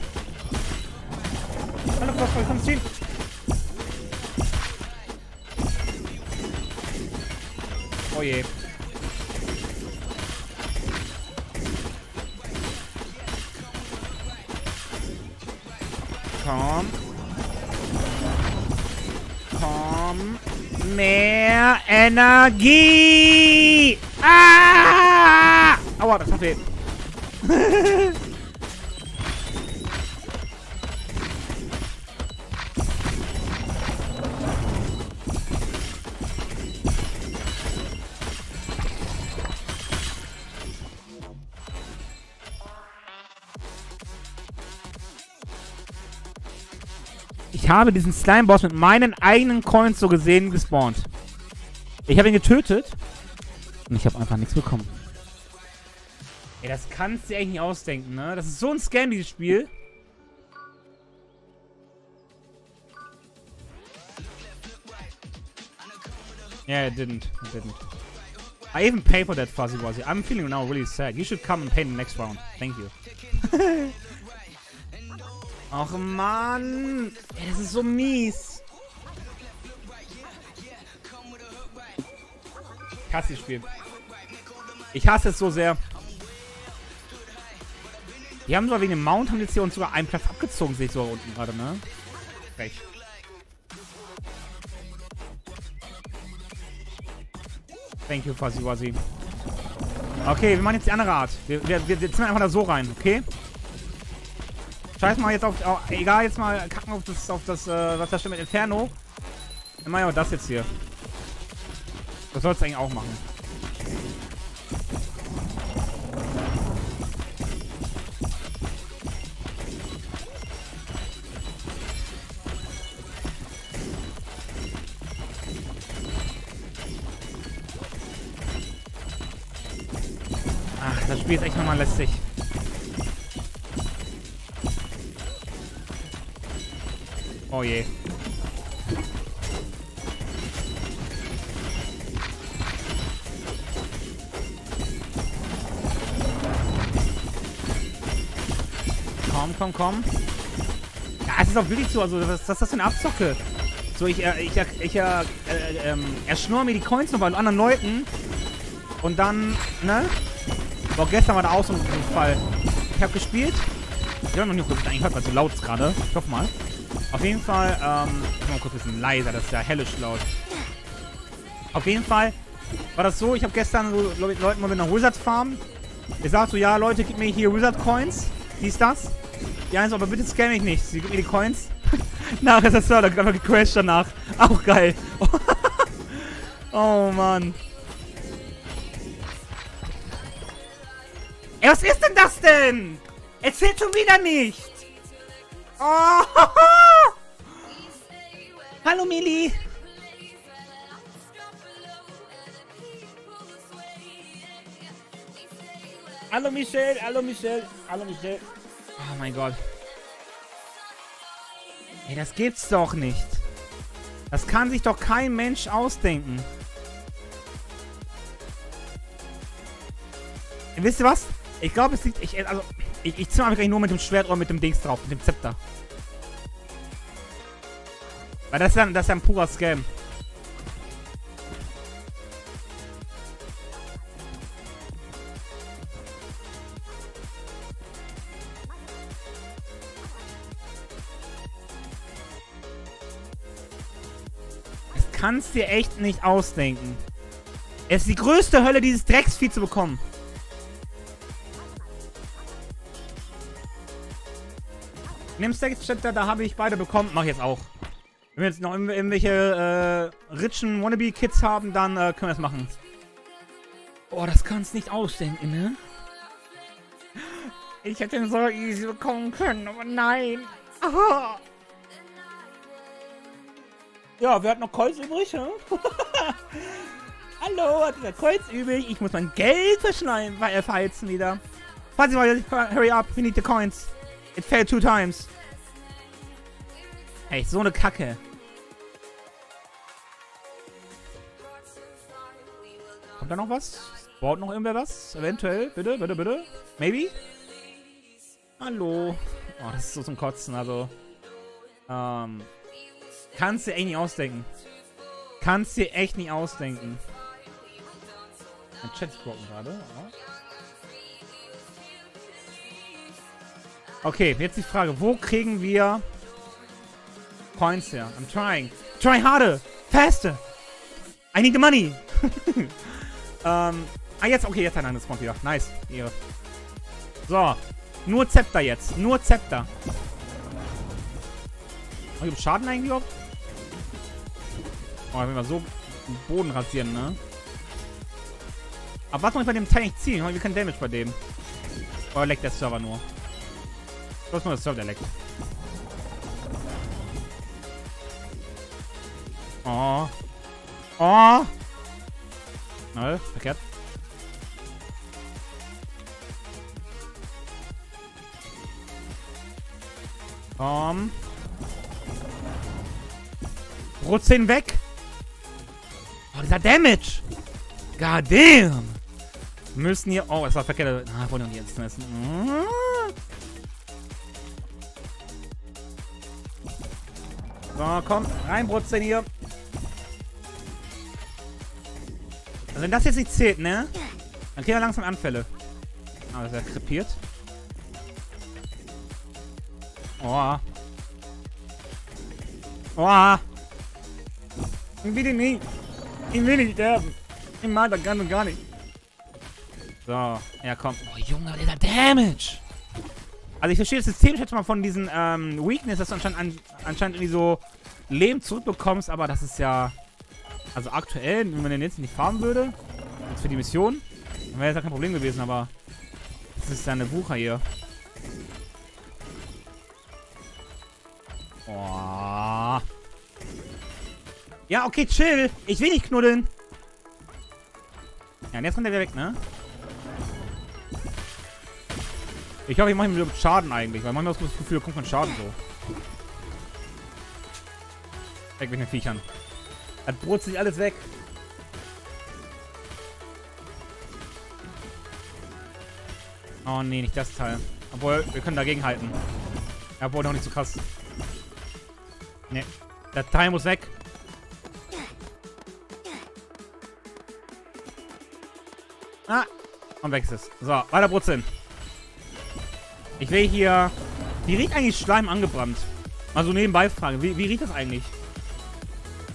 [SPEAKER 1] Hallo, Frau, komm ziehen. Oh je. Energie. Ah! Aua, das hat weh. Ich habe diesen Slime-Boss mit meinen eigenen Coins so gesehen gespawnt. Ich habe ihn getötet. Und ich habe einfach nichts bekommen. Ey, das kannst du dir eigentlich nicht ausdenken, ne? Das ist so ein Scam, dieses Spiel. Yeah, it didn't. It didn't. I even pay for that fuzzy wuzzy. I'm feeling now really sad. You should come and pay in the next round. Thank you. Ach Mann. Ey, das ist so mies. hasse dieses Spiel. Ich hasse es so sehr. Die haben sogar wegen dem Mount haben jetzt hier uns sogar einen Platz abgezogen, sehe ich so unten gerade, ne? Recht. Thank you, Fuzzy Wuzzy. Okay, wir machen jetzt die andere Art. Wir, wir, wir ziehen einfach da so rein, okay? Scheiß mal jetzt auf, auf egal, jetzt mal kacken auf das, auf das, äh, was da steht mit Inferno. Dann machen wir das jetzt hier. Das sollst du eigentlich auch machen. Ach, das Spiel ist echt nochmal lästig. Oh je. Komm, komm. Ja, es ist auch wirklich so, also was, was ist das für eine Abzocke? So, ich, äh, ich, ich, äh, äh, ähm, erschnur mir die Coins noch bei anderen Leuten. Und dann, ne? Boah, gestern war ein Fall. Ich habe gespielt. Ich habe noch nicht kurz, eigentlich hört man so laut gerade. Ich hoffe mal. Auf jeden Fall, ähm, ich mal kurz ein bisschen leiser, das ist ja hellisch laut. Auf jeden Fall war das so, ich habe gestern so Leuten mal mit einer Wizard Farm gesagt, so, ja, Leute, gib mir hier Wizard Coins. Dies, das. Die eins, aber bitte scam mich nicht. Sie gibt mir die Coins. Nachher ist der Server einfach gecrashed danach. Auch geil. oh, Mann. Ey, was ist denn das denn? Erzählt schon wieder nicht. Oh. Hallo, Mili. Hallo, Michelle. Hallo, Michelle. Hallo, Michelle. Oh mein Gott. Ey, das gibt's doch nicht. Das kann sich doch kein Mensch ausdenken. Wisst ihr was? Ich glaube, es liegt... Ich, also, ich, ich zimmer mich nur mit dem Schwert oder mit dem Dings drauf, mit dem Zepter. Weil das ist ja, das ist ja ein purer Scam. Kannst dir echt nicht ausdenken. Es ist die größte Hölle, dieses Drecksvieh zu bekommen. Nimm Stack Chapter, da habe ich beide bekommen. Mach ich jetzt auch. Wenn wir jetzt noch irgendwelche äh, richen Wannabe-Kids haben, dann äh, können wir das machen. Oh, das kannst nicht ausdenken, ne? Ich hätte ihn so easy bekommen können, aber nein. Aha. Ja, wer hat noch Kreuz übrig, ne? Hallo, hat dieser Kreuz übrig? Ich muss mein Geld verschneiden, weil er verheizen wieder. Warte mal, hurry up, we need the coins. It failed two times. Ey, so eine Kacke. Kommt da noch was? Baut noch irgendwer was? Eventuell? Bitte, bitte, bitte? Maybe? Hallo. Oh, das ist so zum Kotzen, also. Ähm. Kannst du echt nicht ausdenken. Kannst dir echt nicht ausdenken. Mein Chat ist broken gerade. Okay, jetzt die Frage. Wo kriegen wir Points her? I'm trying. Try harder. Faster. I need the money. ähm, ah, jetzt. Okay, jetzt hat er einen Spawn wieder. Nice. Hier. So. Nur Zepter jetzt. Nur Zepter. Oh, gibt Schaden eigentlich überhaupt? Oh, wenn wir so den Boden rasieren, ne? Aber was muss ich bei dem Teil nicht ziehen? Wir können Damage bei dem. Oder leckt der Server nur? Das ist nur das Server, der leckt. Oh. Oh. Nö, verkehrt. Komm. Rutz ihn weg. Dieser Damage. God damn. Müssen hier... Oh, es war verkehrt. Ah, wollen wir jetzt messen. So, komm. Reinbrutzen hier. Also wenn das jetzt nicht zählt, ne? Dann kriegen wir langsam Anfälle. Aber ah, ist ja krepiert. Oh. Oh. Ich will nicht. Ich will nicht sterben. Ich mag das gar, gar nicht. So, ja komm. Oh, Junge, dieser Damage. Also ich verstehe das System jetzt mal von diesen ähm, Weakness, dass du anscheinend, an, anscheinend irgendwie so Leben zurückbekommst, aber das ist ja... Also aktuell, wenn man den jetzt nicht farmen würde, jetzt für die Mission, dann wäre das ja kein Problem gewesen, aber... Das ist ja eine Wucher hier. Ja, okay, chill. Ich will nicht knuddeln. Ja, und jetzt rennt er wieder weg, ne? Ich hoffe, ich mache ihm Schaden eigentlich, weil manchmal hast das Gefühl, da kommt kein Schaden so. Weg mit den Viechern. Das brutzelt sich alles weg. Oh nee, nicht das Teil. Obwohl, wir können dagegen halten. Obwohl, noch nicht so krass. Nee. Der Teil muss weg. Ah. Und weg ist es. So, weiter brutzeln. Ich will hier... Wie riecht eigentlich Schleim angebrannt? Also nebenbei fragen. Wie, wie riecht das eigentlich?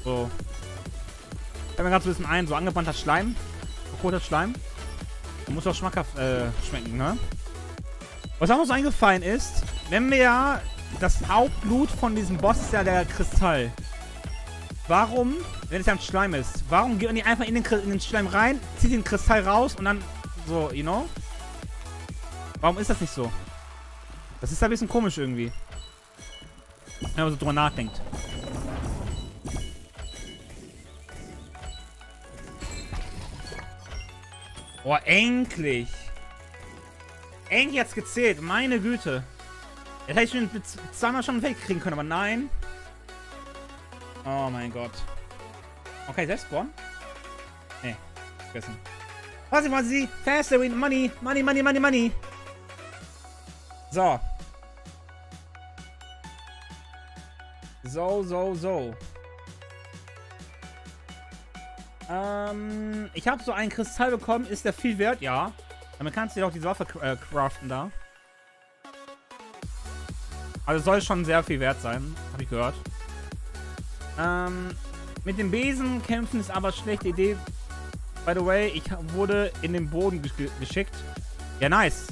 [SPEAKER 1] So. Fällt mir gerade so ein bisschen ein. So angebrannter Schleim. Verkohlter Schleim. Muss auch schmackhaft äh, schmecken, ne? Was auch uns eingefallen ist, wenn wir ja das Hauptblut von diesem Boss ist ja der Kristall. Warum, wenn es ja ein Schleim ist, warum geht man nicht einfach in den, in den Schleim rein, zieht den Kristall raus und dann so, you know? Warum ist das nicht so? Das ist ein bisschen komisch irgendwie. Wenn man so drüber nachdenkt. Boah, endlich. Endlich hat's gezählt. Meine Güte. Jetzt hätte ich zweimal schon wegkriegen können, aber nein. Oh mein Gott. Okay, selbst spawn? Nee, vergessen. Was was sie? Faster win money, money, money, money, money. So. So, so, so. Ähm, ich habe so einen Kristall bekommen. Ist der viel wert? Ja. Damit kannst du dir auch diese Waffe äh, craften da. Also soll schon sehr viel wert sein. Habe ich gehört. Ähm, mit dem Besen kämpfen ist aber schlechte Idee. By the way, ich wurde in den Boden gesch geschickt. Ja, nice.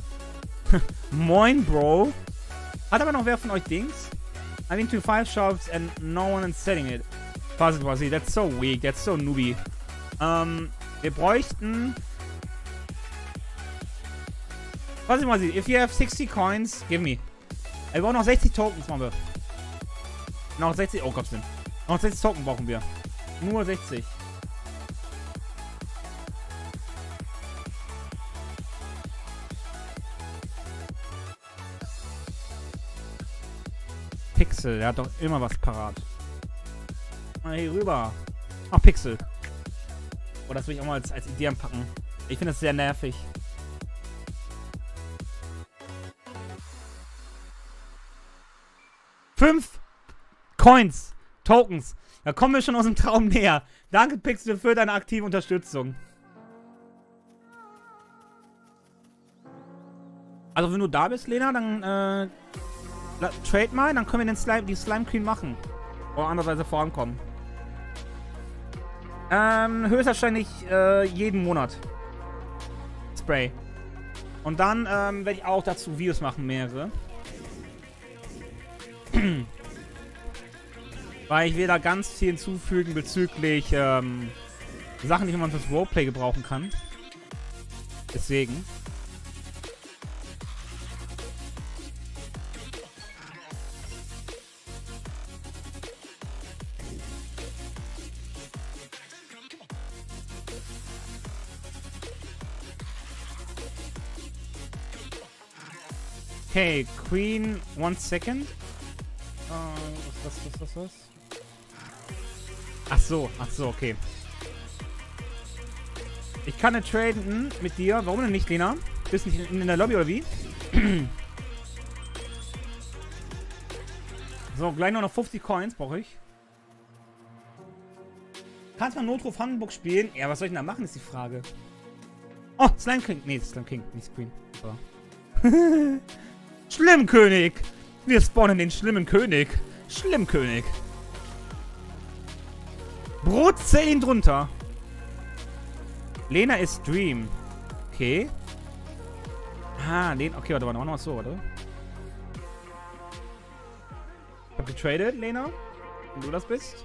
[SPEAKER 1] Moin, Bro. Hat aber noch wer von euch Dings? I mean to five shops and no one is selling it. Quasi, quasi. That's so weak. That's so newbie. Ähm, wir bräuchten... Quasi, quasi. If you have 60 coins, give me. Wir brauchen noch 60 Tokens, machen wir. Noch 60... Oh Gott, Noch 60 Token brauchen wir. Nur 60. Pixel, der hat doch immer was parat. Mal hier rüber. Ach, Pixel. Oh, das will ich auch mal als, als Idee anpacken. Ich finde das sehr nervig. Fünf Coins, Tokens. Da kommen wir schon aus dem Traum näher. Danke, Pixel, für deine aktive Unterstützung. Also, wenn du da bist, Lena, dann äh, trade mal, dann können wir den Slime, die Slime Queen machen. Oder andererweise vorankommen. Ähm, höchstwahrscheinlich äh, jeden Monat. Spray. Und dann ähm, werde ich auch dazu Videos machen, mehrere. Weil ich will da ganz viel hinzufügen bezüglich ähm, Sachen, die man fürs Roleplay gebrauchen kann. Deswegen. Okay, Queen, one second. Uh, was, was, was, was? Ach so, ach so, okay. Ich kann nicht traden mit dir. Warum denn nicht, Lena? Bist du nicht in, in der Lobby oder wie? so, gleich noch 50 Coins brauche ich. Kannst du mal Notruf Hamburg spielen? Ja, was soll ich denn da machen, ist die Frage. Oh, Slime King. Nee, Slime King, nicht. So. Schlimmkönig! Wir spawnen den schlimmen König. Schlimmkönig. Brutze ihn drunter. Lena ist Dream. Okay. Ah, Lena. Okay, warte, warte, machen wir so, warte. Ich hab getradet, Lena. Wenn du das bist.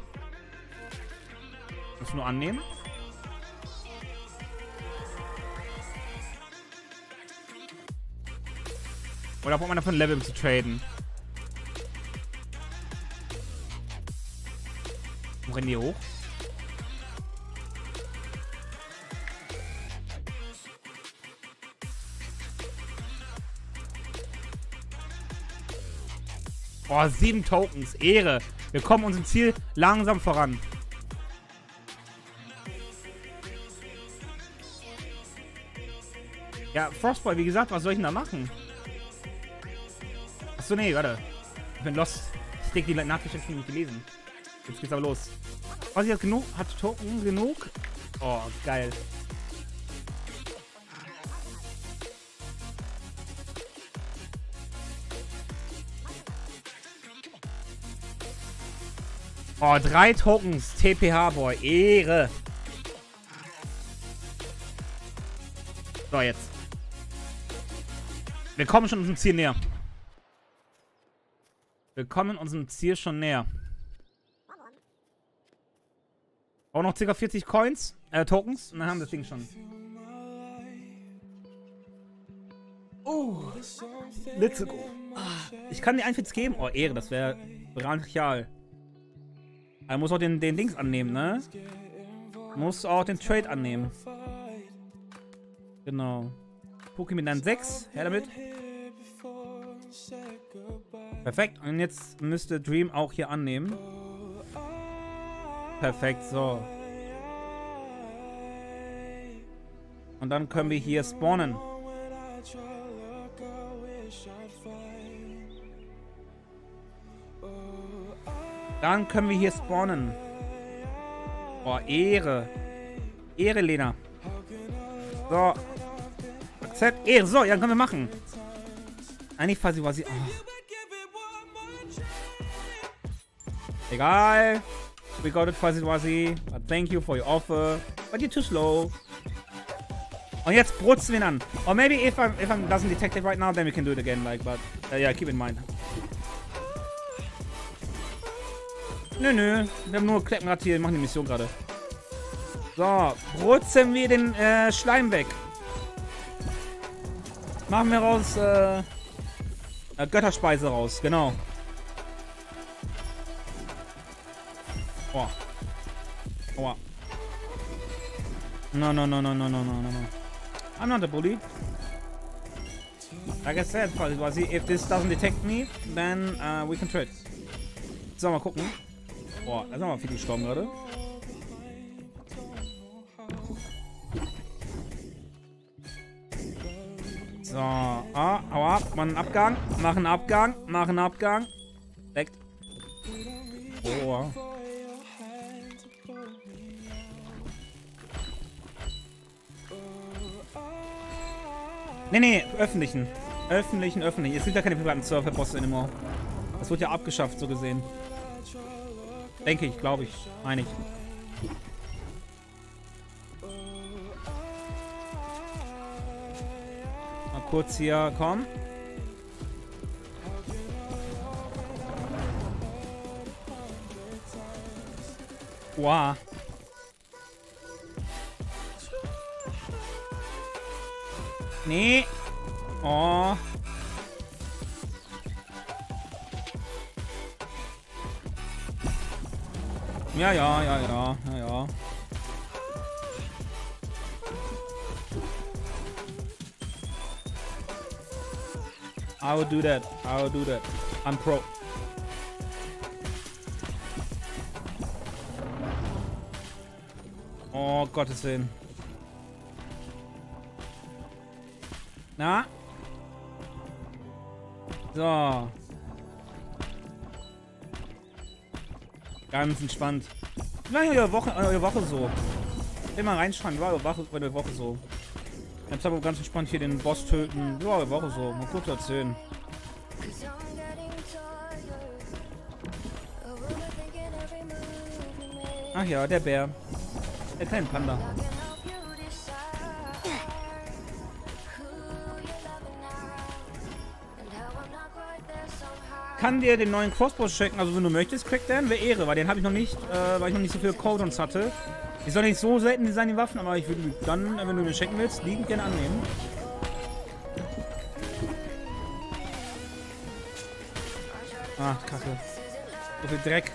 [SPEAKER 1] Musst du nur annehmen. Oder braucht man davon Level, um zu traden? Wo rennen die hoch? Oh, sieben Tokens. Ehre. Wir kommen unserem Ziel langsam voran. Ja, Frostboy, wie gesagt, was soll ich denn da machen? Achso, nee, warte. Ich bin lost. Ich denke, die Nachricht habe nicht gelesen. Jetzt geht's aber los. Was, hat genug? Hat Token genug? Oh, geil. Oh, drei Tokens. TPH, Boy. Ehre. So, jetzt. Wir kommen schon unserem Ziel näher. Wir kommen unserem Ziel schon näher. Auch noch ca. 40 Coins, äh, Tokens. Und dann haben wir das Ding schon. Oh. Let's go. Ah, ich kann dir 41 geben. Oh, Ehre, das wäre brachial. Er muss auch den, den Dings annehmen, ne? Muss auch den Trade annehmen. Genau. Pokémon dann 6. Her damit. Perfekt. Und jetzt müsste Dream auch hier annehmen. Perfekt, so. Und dann können wir hier spawnen. Dann können wir hier spawnen. Oh, Ehre. Ehre, Lena. So. Akzept. Ehre. So, ja, können wir machen. Eigentlich quasi was sie. Egal. We got it, Fuzzy Wuzzy. But thank you for your offer. But you're too slow. Und jetzt brutzen wir ihn an. Or maybe if I'm, if I'm doesn't detect it right now, then we can do it again. Like, but uh, yeah, keep in mind. Nö, nö. Wir haben nur Kleckenrad hier. Wir machen die Mission gerade. So, brutzen wir den äh, Schleim weg. Machen wir raus äh, äh, Götterspeise raus. Genau. Oh. Oh. No, no, no, no, no, no, no, no, no. I'm not a bully. Like I said, if this doesn't detect me, then uh, we can trade. So, mal gucken. Boah, da sind wir viel gestorben gerade. So, ah, hau ab, mach einen Abgang, mach einen Abgang, mach einen Abgang. Weg. Oh. Nee, nee, öffentlichen. Öffentlichen, öffentlichen. Es gibt ja keine privaten Server-Bosse anymore. Das wird ja abgeschafft, so gesehen. Denke ich, glaube ich. Meine ich. Mal kurz hier, komm. Wow. Nee. Oh. Ja, ja, ja, ja, ja, ja. I will do that. I will do that. I'm pro. Oh, got Gottes Willen. Na? So. Ganz entspannt. War eure Woche, eure Woche so? Immer reinschreiben, war eure Woche, so? Jetzt aber ganz entspannt hier den Boss töten. War eure Woche so? Mal kurz erzählen. Ach ja, der Bär. Der kleine Panda. Kann dir den neuen Crossbow checken, also wenn du möchtest, Crackdown, wäre Ehre, weil den habe ich noch nicht, äh, weil ich noch nicht so viele Codons hatte. Die soll nicht so selten sein, die Waffen, aber ich würde dann, wenn du mir checken willst, liegend gerne annehmen. Ah, kacke. So viel Dreck.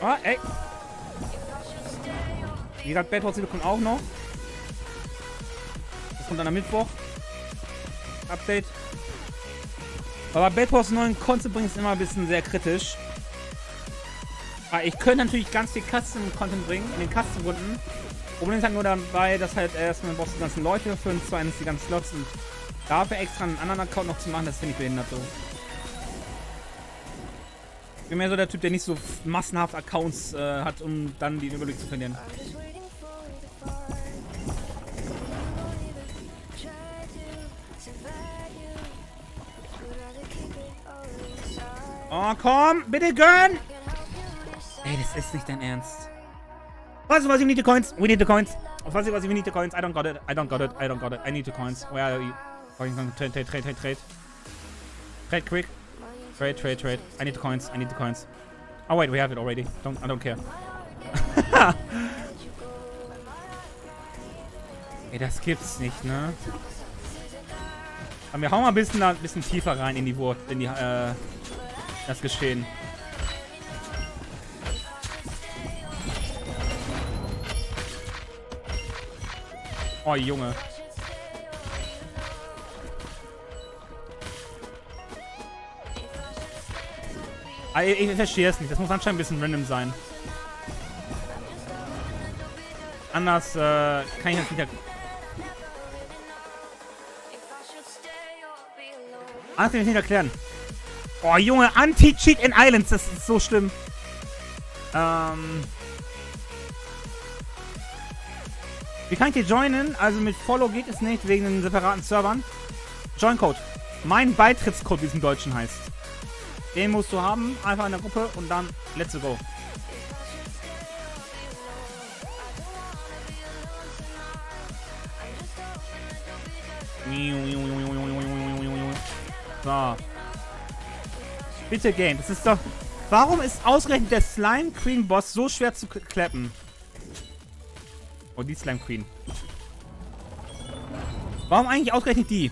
[SPEAKER 1] Ah, ey. Wie gesagt, Bad Hot kommt auch noch. Das kommt dann am Mittwoch. Update. Aber Bad Wars 9 Content bringt es immer ein bisschen sehr kritisch. Aber ich könnte natürlich ganz viel Custom-Content bringen, in den Custom-Runden. Problem ist halt nur dabei, dass halt erstmal brauchst du die ganzen Leute für und zweitens die ganzen Slots und dafür extra einen anderen Account noch zu machen, das finde ich behindert so. Ich bin mehr so der Typ, der nicht so massenhaft Accounts äh, hat, um dann den Überblick zu verlieren. Oh, komm, bitte gönn! Ey, das ist nicht dein Ernst. Was, was, you need the coins? We need the coins. Was, was, we need the coins? I don't got it. I don't got it. I don't got it. I need the coins. Where are you? Trade, trade, trade, trade, trade. Trade quick. Trade, trade, trade. I need the coins. I need the coins. Oh, wait, we have it already. Don't, I don't care. Ey, das gibt's nicht, ne? Aber wir hauen mal ein bisschen, ein bisschen tiefer rein in die Wurst, in die, äh, das Geschehen. Oh, Junge. Ah, ich, ich verstehe es nicht. Das muss anscheinend ein bisschen random sein. Anders äh, kann ich das wieder... Anders kann ich nicht erklären. Oh, Junge, Anti-Cheat in Islands. Das ist so schlimm. Ähm... Wie kann ich dir joinen? Also mit Follow geht es nicht, wegen den separaten Servern. Join-Code. Mein Beitrittscode, wie es im Deutschen heißt. Den musst du haben, einfach in der Gruppe und dann let's go. So. Bitte Game, das ist doch... Warum ist ausgerechnet der Slime Queen Boss so schwer zu klappen? Oh, die Slime Queen. Warum eigentlich ausgerechnet die?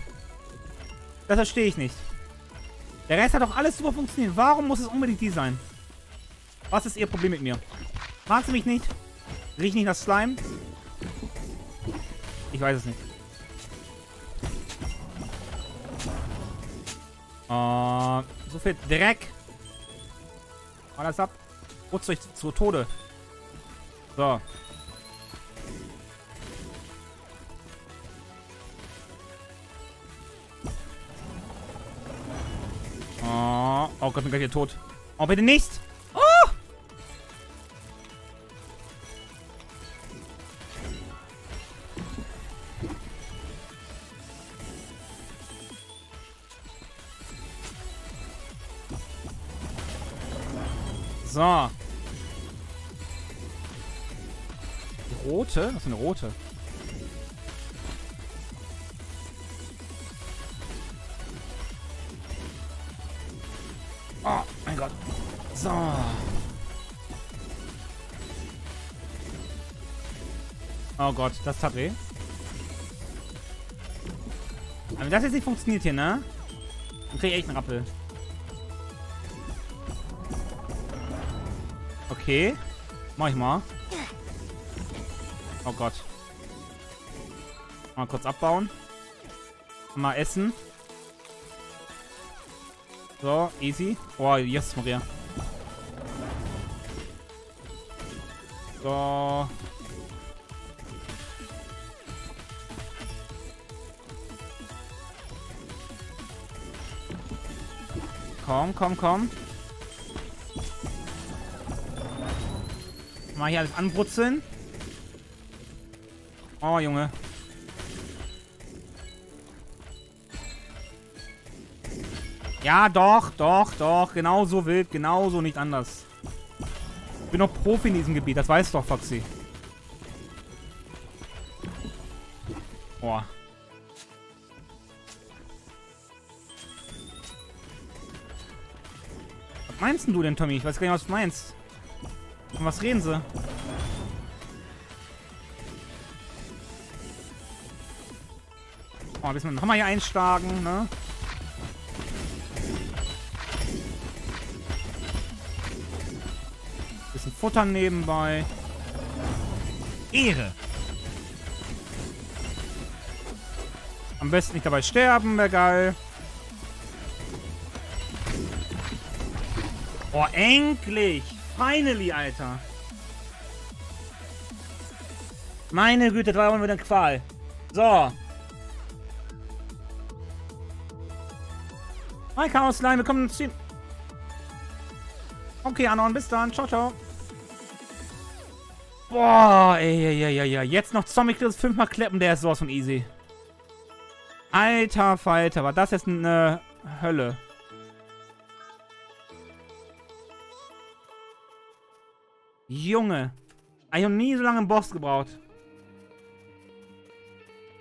[SPEAKER 1] Das verstehe ich nicht. Der Rest hat doch alles super funktioniert. Warum muss es unbedingt die sein? Was ist ihr Problem mit mir? Mag sie mich nicht? Riecht nicht nach Slime? Ich weiß es nicht. Uh, so viel Dreck. Alles ab. Putzt euch zu Tode. So. Oh, oh Gott, bin gleich hier tot. Oh, bitte nicht! Oh! So. Die rote? Was ist eine rote? Oh, mein Gott. So. Oh Gott, das tat weh. Aber wenn das jetzt nicht funktioniert hier, ne? Dann krieg ich echt einen Rappel. Okay. Mach ich mal. Oh Gott. Mal kurz abbauen. Mal essen. So, easy. Oh, yes, Maria. So. Komm, komm, komm. Mal hier alles anbrutzeln. Oh, Junge. Ja, doch, doch, doch. Genauso wild, genauso, nicht anders. Ich bin doch Profi in diesem Gebiet, das weiß doch Foxy. Boah. Was meinst du denn, Tommy? Ich weiß gar nicht, was du meinst. Von was reden sie? Oh, ein bisschen mit dem Hammer hier einschlagen, ne? Bisschen futtern nebenbei. Ehre. Am besten nicht dabei sterben, wäre geil. Oh, endlich! Finally, Alter. Meine Güte, war immer wieder eine Qual. So. Hi, Chaosline, willkommen ins Team. Okay, Anon, bis dann. Ciao, ciao. Boah, ey, ey, ey, ey, ey. Jetzt noch Zombie Kills fünfmal kleppen, der ist sowas von easy. Alter Falter, war das jetzt eine Hölle. Junge. Ich habe nie so lange einen Boss gebraucht.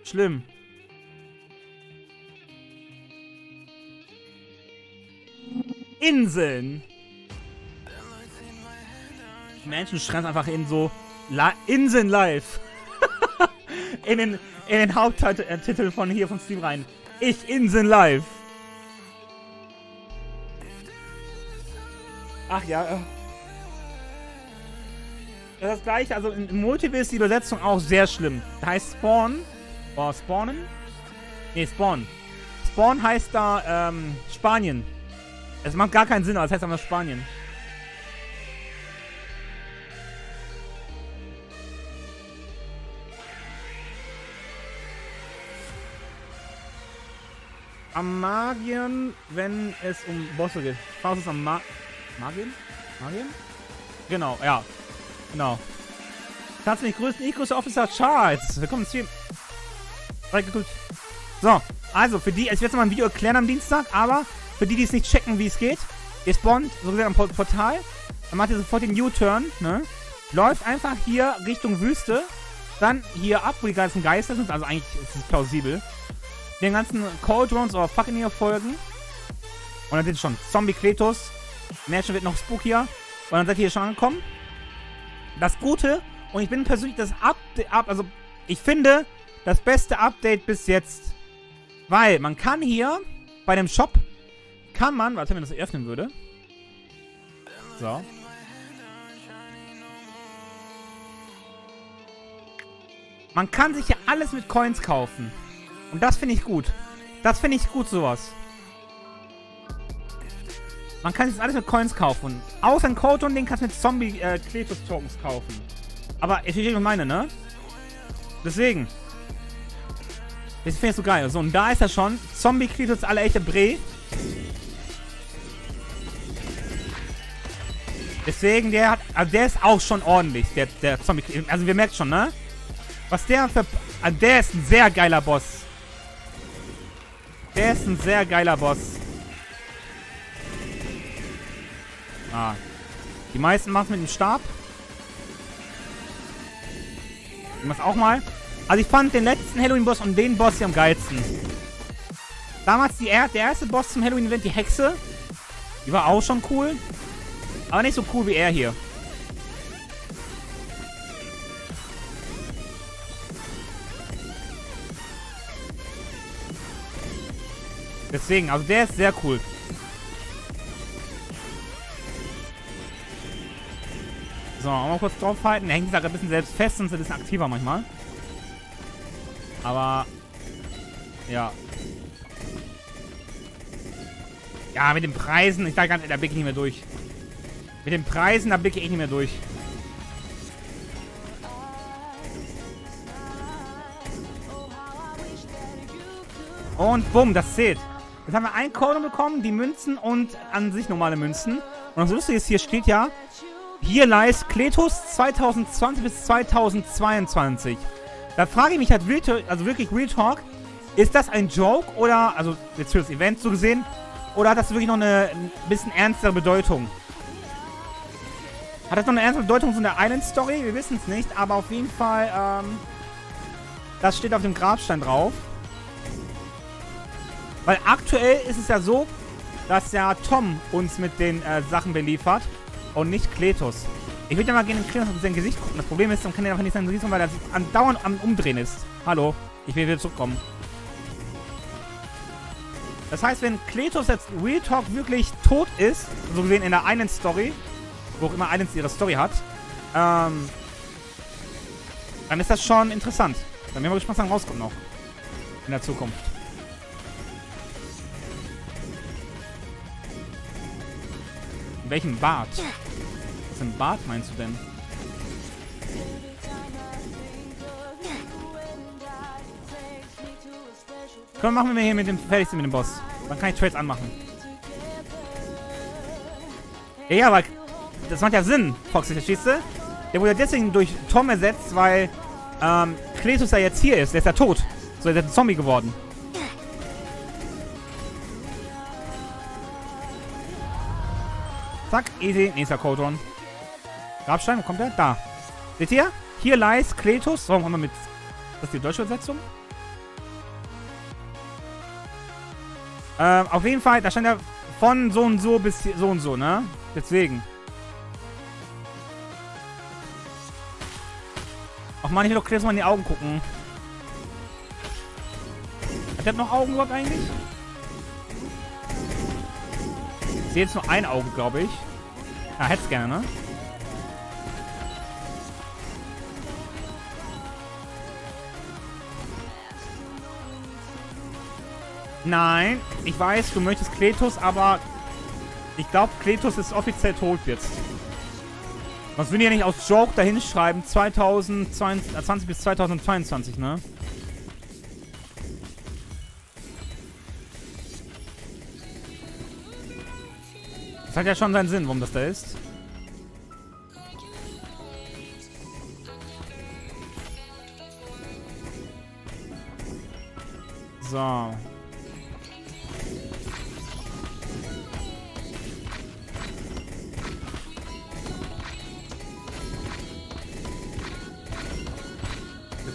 [SPEAKER 1] Schlimm. Inseln. Menschen schreien einfach in so La Inseln live. in den, in den Haupttitel von hier von Steam rein. Ich Inseln live. Ach ja. Das ist das gleiche, also im Multiple ist die Übersetzung auch sehr schlimm. Da heißt Spawn. Oh, Spawnen? Ne, Spawn. Spawn heißt da ähm, Spanien. Es macht gar keinen Sinn, aber es heißt einfach Spanien. Am Magien, wenn es um Bosse geht. Faust ist am Ma Magien? Magien? Genau, ja. Genau. Kannst du mich grüßen? Ich grüße Officer Charles. Willkommen im Stream. Gut. So, also für die, ich werde jetzt mal ein Video erklären am Dienstag, aber für die, die es nicht checken, wie es geht, ihr spawnt so gesagt am Portal, dann macht ihr sofort den U-Turn, ne? Läuft einfach hier Richtung Wüste, dann hier ab, wo die ganzen Geister sind, also eigentlich ist es plausibel. Den ganzen Cold oder Fucking hier folgen. Und dann sind schon Zombie Kletos. Menschen wird noch spookier. Und dann seid ihr hier schon angekommen. Das Gute, und ich bin persönlich das Update, also ich finde, das beste Update bis jetzt. Weil man kann hier bei dem Shop, kann man, warte, wenn das öffnen würde. So. Man kann sich ja alles mit Coins kaufen. Und das finde ich gut. Das finde ich gut, sowas. Man kann sich alles mit Coins kaufen. Außer ein Code und den kannst du mit Zombie-Kletus-Tokens äh, kaufen. Aber ich verstehe, was meine, ne? Deswegen. Das finde ich so geil. So, und da ist er schon. Zombie-Kletus, alle echte Bre. Deswegen, der hat, also der ist auch schon ordentlich, der, der Zombie. Also wir merken schon, ne? Was der für, also der ist ein sehr geiler Boss. Der ist ein sehr geiler Boss. Ah. Die meisten machen es mit dem Stab. Ich mach's auch mal. Also ich fand den letzten Halloween-Boss und den Boss hier am geilsten. Damals die, der erste Boss zum Halloween-Event, die Hexe. Die war auch schon cool. Aber nicht so cool wie er hier. Deswegen, also der ist sehr cool. So, mal kurz draufhalten. Der hängt sich da ein bisschen selbst fest und ist ein bisschen aktiver manchmal. Aber, ja. Ja, mit den Preisen, ich sag ganz da blicke ich nicht mehr durch. Mit den Preisen, da blicke ich nicht mehr durch. Und bumm, das zählt. Jetzt haben wir ein Code bekommen, die Münzen und an sich normale Münzen. Und das Lustige ist, hier steht ja, hier lies Kletus 2020 bis 2022. Da frage ich mich halt, also wirklich Real Talk, ist das ein Joke oder, also jetzt für das Event so gesehen, oder hat das wirklich noch eine ein bisschen ernstere Bedeutung? Hat das noch eine ernstere Bedeutung von der Island Story? Wir wissen es nicht, aber auf jeden Fall, ähm, das steht auf dem Grabstein drauf. Weil aktuell ist es ja so, dass ja Tom uns mit den äh, Sachen beliefert und nicht Kletus. Ich würde ja mal gerne in Kletus auf sein Gesicht gucken. Das Problem ist, dann kann er einfach nicht sein Gesicht, weil er andauernd am Umdrehen ist. Hallo, ich will wieder zurückkommen. Das heißt, wenn Kletus jetzt Real Talk wirklich tot ist, so gesehen in der einen Story, wo auch immer Islands ihre Story hat, ähm, dann ist das schon interessant. Dann ich mal gespannt, was dann rauskommt noch. In der Zukunft. Welchem Bad? Was im Bad meinst du denn? Komm, machen wir hier mit dem fertigsten mit dem Boss. Dann kann ich Trades anmachen. Ja, ja, aber das macht ja Sinn, Foxy, verstehst du? Der wurde ja deswegen durch Tom ersetzt, weil ähm, Kletus ja jetzt hier ist. Der ist ja tot. So, der ist ein Zombie geworden. Zack, easy. Nächster Codron. Grabstein, wo kommt der? Da. Seht ihr? Hier lies Kletus. So, haben wir mit... Das ist die deutsche Übersetzung. Ähm, auf jeden Fall, da stand ja von so und so bis so und so, ne? Deswegen. Ach man, ich will doch Chris mal in die Augen gucken. Hat der noch Augen überhaupt eigentlich? Ich sehe jetzt nur ein Auge, glaube ich. Ja, hätte es gerne, ne? Nein, ich weiß, du möchtest Kletus, aber ich glaube, Kletus ist offiziell tot jetzt. Was will ja nicht aus Joke dahin schreiben? 2020 bis 2022, ne? Das hat ja schon seinen Sinn, warum das da ist. So.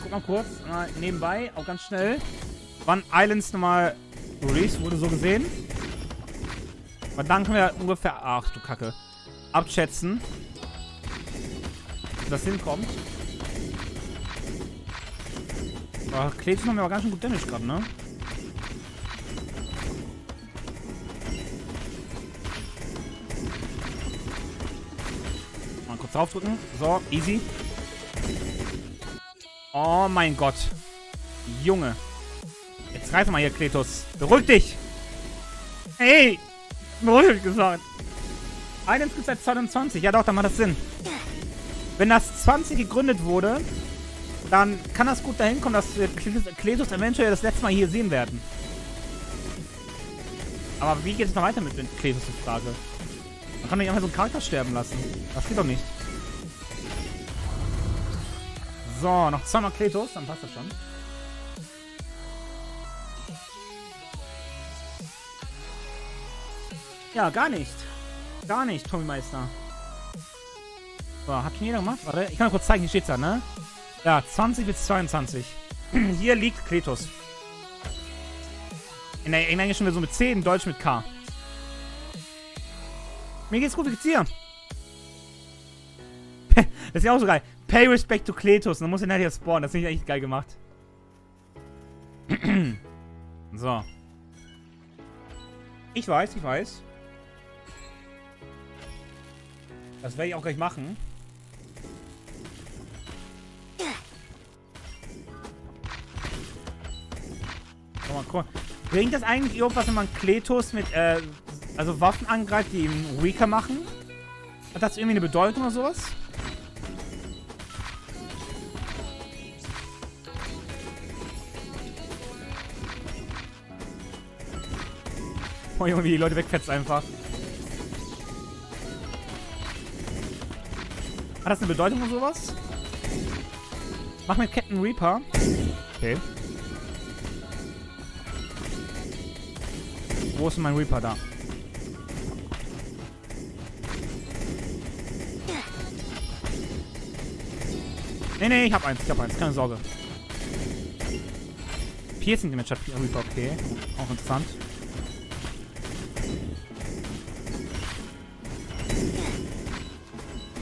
[SPEAKER 1] mal kurz äh, nebenbei, auch ganz schnell, wann Islands nochmal released wurde, so gesehen. Und dann können wir ungefähr, ach du Kacke, abschätzen, wo das hinkommt. Oh, Kletis machen wir aber ganz schön gut Damage gerade, ne? Mal kurz draufdrücken. So, easy. Oh mein Gott. Junge. Jetzt reiß mal hier, Kletus. Beruhig dich. Hey. Beruhig gesagt. Einen gibt seit 22. Ja doch, dann macht das Sinn. Wenn das 20 gegründet wurde, dann kann das gut dahin kommen, dass wir Kletus eventuell das letzte Mal hier sehen werden. Aber wie geht es noch weiter mit Kletus, die Frage? Man kann doch nicht einfach so einen Charakter sterben lassen. Das geht doch nicht. So, noch zweimal Kletos, dann passt das schon. Ja, gar nicht. Gar nicht, Tommy Meister. So, hat schon jeder gemacht? Warte, ich kann kurz zeigen, hier steht's da, ne? Ja, 20 bis 22. hier liegt Kletos. In der englischen Version mit C, in Deutsch mit K. Mir geht's gut, wie geht's dir? das ist ja auch so geil. Pay respect to Kletus. Dann muss er nachher spawnen. Das finde ich echt geil gemacht. so. Ich weiß, ich weiß. Das werde ich auch gleich machen. Guck mal, guck mal. Bringt das eigentlich irgendwas, wenn man Kletus mit, äh, also Waffen angreift, die ihn weaker machen? Hat das irgendwie eine Bedeutung oder sowas? Oh Junge, wie die Leute wegfetzt einfach. Hat das eine Bedeutung oder sowas? Mach mit Captain Reaper. Okay. Wo ist mein Reaper da? Nee, nee, ich hab eins, ich hab eins, keine Sorge. Piercing Damage hat Reaper, okay. Auch interessant.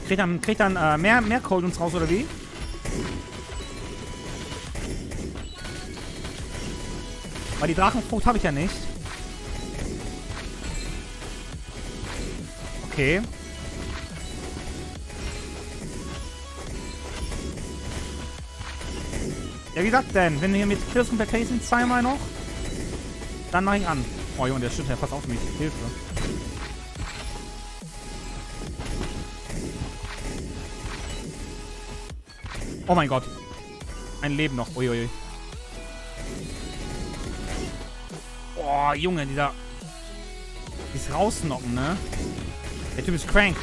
[SPEAKER 1] Kriegt dann, kriegt dann äh, mehr, mehr Coldons raus, oder wie? Weil die Drachenfrucht habe ich ja nicht. Okay. Ja, wie gesagt denn? Wenn wir mit Kills komplett sind, zweimal noch, dann mache ich an. Oh Junge, der schüttet ja fast auf mich. Hilfe. Oh mein Gott. Ein Leben noch. Uiuiui. Oh, Junge, dieser... Dieses Rausnocken, ne? Der Typ ist crank.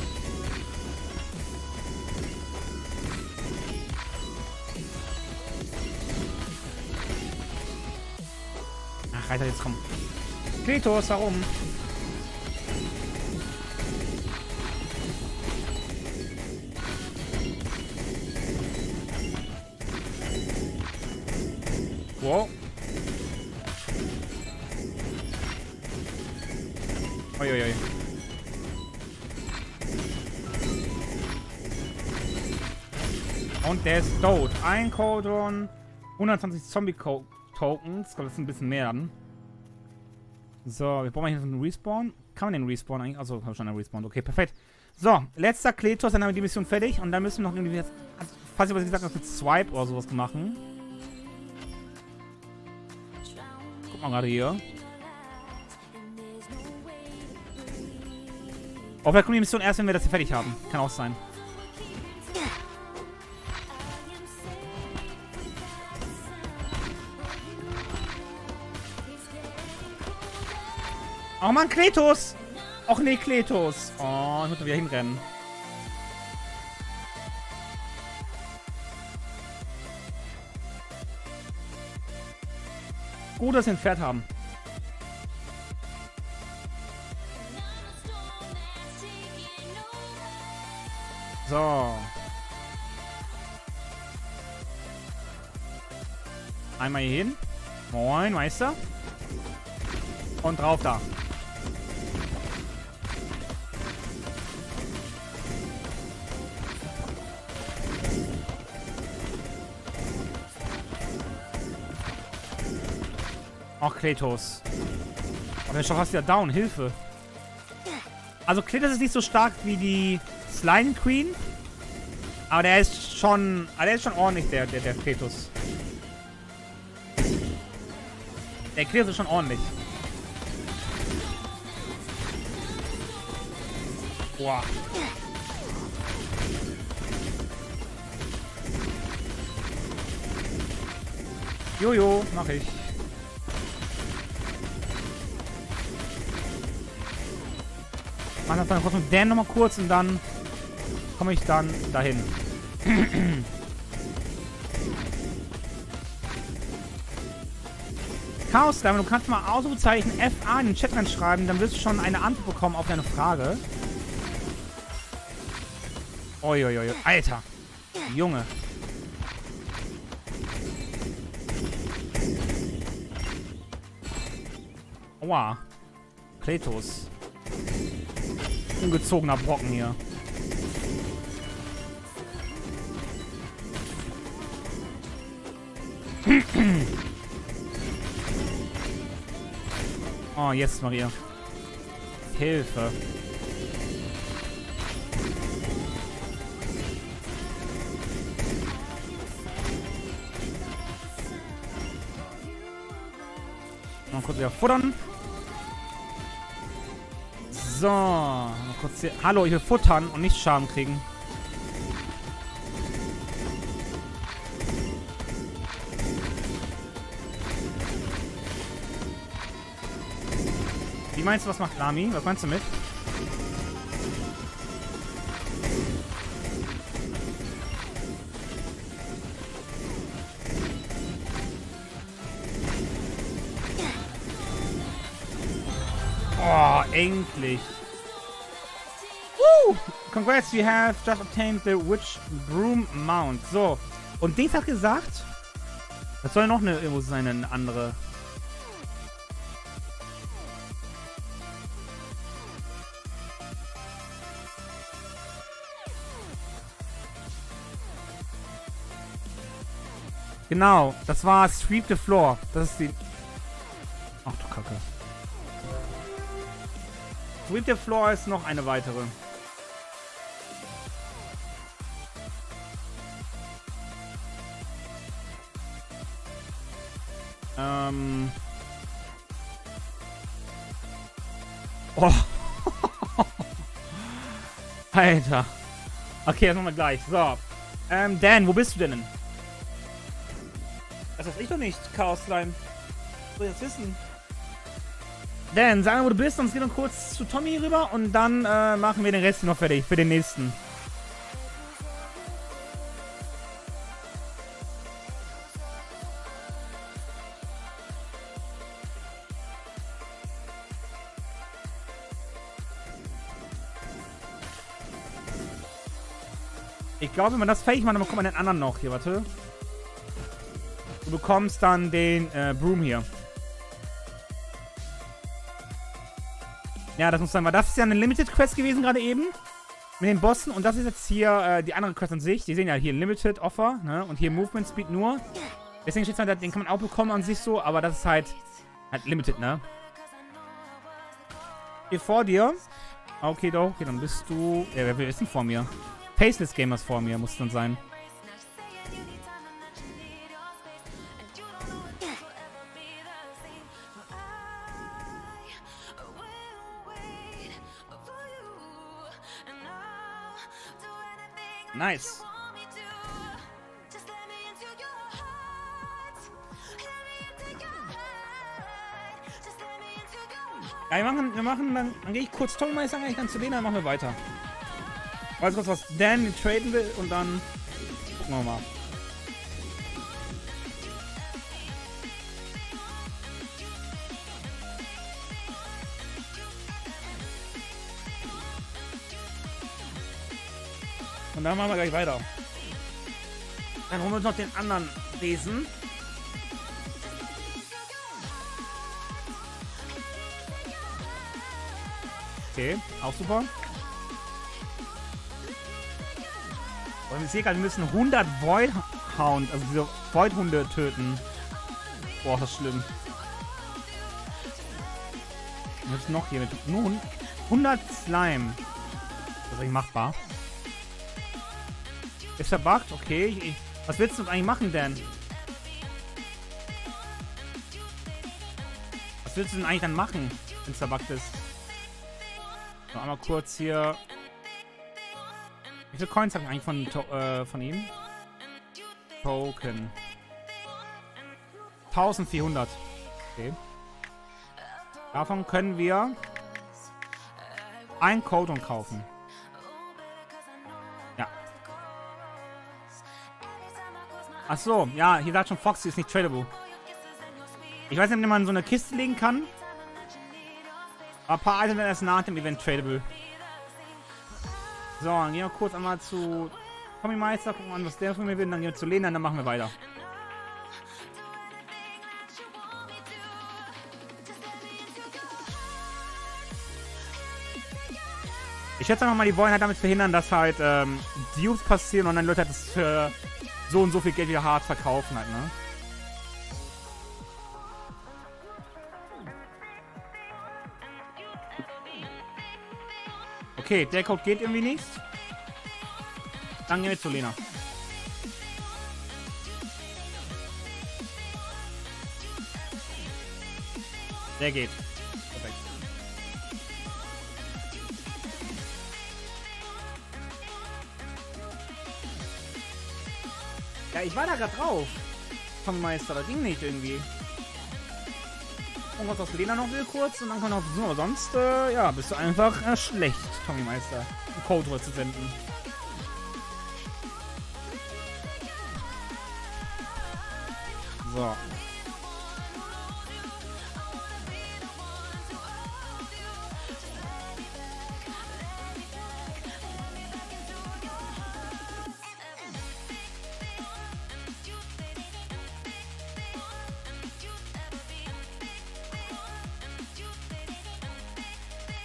[SPEAKER 1] Ach, Reiter, jetzt komm. Kletos, warum? Der ist tot. Ein Codron, 120 Zombie-Tokens. Ich glaube, das ist ein bisschen mehr dann. So, wir brauchen hier einen Respawn. Kann man den Respawn eigentlich? Also, habe schon einen Respawn. Okay, perfekt. So, letzter Kletos, dann haben wir die Mission fertig. Und dann müssen wir noch irgendwie, jetzt, falls ich was gesagt habe, mit Swipe oder sowas machen. Guck mal gerade hier. Oh, vielleicht kommt die Mission erst, wenn wir das hier fertig haben. Kann auch sein. Oh man, Kletos! Och nee, Kletos. Oh, ich muss da wieder hinrennen. Gut, dass wir ein Pferd haben. So. Einmal hier hin. Moin, Meister. Und drauf da. Ach, Kletos. Aber der ist schon fast wieder down. Hilfe. Also, Kletos ist nicht so stark wie die Slime Queen. Aber der ist schon... Aber der ist schon ordentlich, der, der, der Kletos. Der Kletos ist schon ordentlich. Boah. Jojo, mach ich. Mach das dann kurz mit Dan nochmal kurz und dann komme ich dann dahin. Chaos Slam, du kannst mal Ausrufezeichen FA in den Chat reinschreiben, dann wirst du schon eine Antwort bekommen auf deine Frage. Uiuiui, Alter. Junge. Aua. Kletos ungezogener Brocken hier. Oh, jetzt, Maria. Hilfe. Mal kurz wieder futtern. So, kurz hier. Hallo, ich will futtern und nicht Schaden kriegen. Wie meinst du, was macht Lami? Was meinst du mit? Oh, endlich. Congrats, we have just obtained the Witch Broom Mount. So. Und Dings hat gesagt, das soll noch eine irgendwo sein, eine andere. Genau, das war Sweep the Floor. Das ist die... Ach du Kacke. Sweep the Floor ist noch eine weitere. Ähm... Oh. Alter. Okay, das machen wir gleich. So. Ähm, Dan, wo bist du denn? Das weiß ich doch nicht, Chaos Slime. Soll ich das wissen? Dan, sag mir, wo du bist, sonst geh noch kurz zu Tommy rüber und dann äh, machen wir den Rest noch fertig für den nächsten. Ich glaube, wenn man das fertig macht, dann bekommt man den anderen noch. Hier, warte. Du bekommst dann den äh, Broom hier. Ja, das muss sein, weil das ist ja eine Limited Quest gewesen gerade eben. Mit den Bossen. Und das ist jetzt hier äh, die andere Quest an sich. Die sehen ja hier Limited Offer, ne? Und hier Movement Speed nur. Deswegen steht es halt, den kann man auch bekommen an sich so, aber das ist halt, halt Limited, ne? Hier vor dir. Okay, doch. Okay, dann bist du... Ja, wer ist denn vor mir? Faceless Gamers vor mir muss dann sein. Nice. Ja, wir machen, wir machen, dann, dann gehe ich kurz Tongmeister eigentlich dann zu denen, dann machen wir weiter. Weiß kurz, was Dan traden will und dann gucken wir mal. Und dann machen wir gleich weiter. Dann holen wir uns noch den anderen Wesen. Okay, auch super. Und ich sehe gerade, wir müssen 100 Void Hound, also diese Void Hunde töten. Boah, das ist schlimm. Was ist noch hier mit nur 100 Slime. Das ist nicht machbar. Ist verbuggt? Okay. Ich, was willst du eigentlich machen, denn? Was willst du denn eigentlich dann machen, wenn es ist? So, einmal kurz hier wie viele Coins habe ich eigentlich von, äh, von ihm? Token. 1400. Okay. Davon können wir ein Codon kaufen. Ja. Ach so, ja, hier sagt schon Foxy ist nicht tradable. Ich weiß nicht, ob man so eine Kiste legen kann. Aber ein paar Items werden erst nach dem Event tradable. So, dann gehen wir kurz einmal zu Tommy Meister, gucken an, was der von mir will. Dann gehen wir zu Lena, dann machen wir weiter. Ich schätze einfach mal, die wollen halt damit verhindern, dass halt ähm, Dupes passieren und dann Leute halt das für so und so viel Geld wieder hart verkaufen halt, ne? Okay, der Code geht irgendwie nicht. Dann gehen wir zu Lena. Der geht. Perfekt. Ja, ich war da gerade drauf. Vom Meister, das ging nicht irgendwie gucken, was das Lena noch will kurz und dann kann man noch so. Sonst, äh, ja, bist du einfach äh, schlecht, Tommy Meister, einen Code zu senden. So.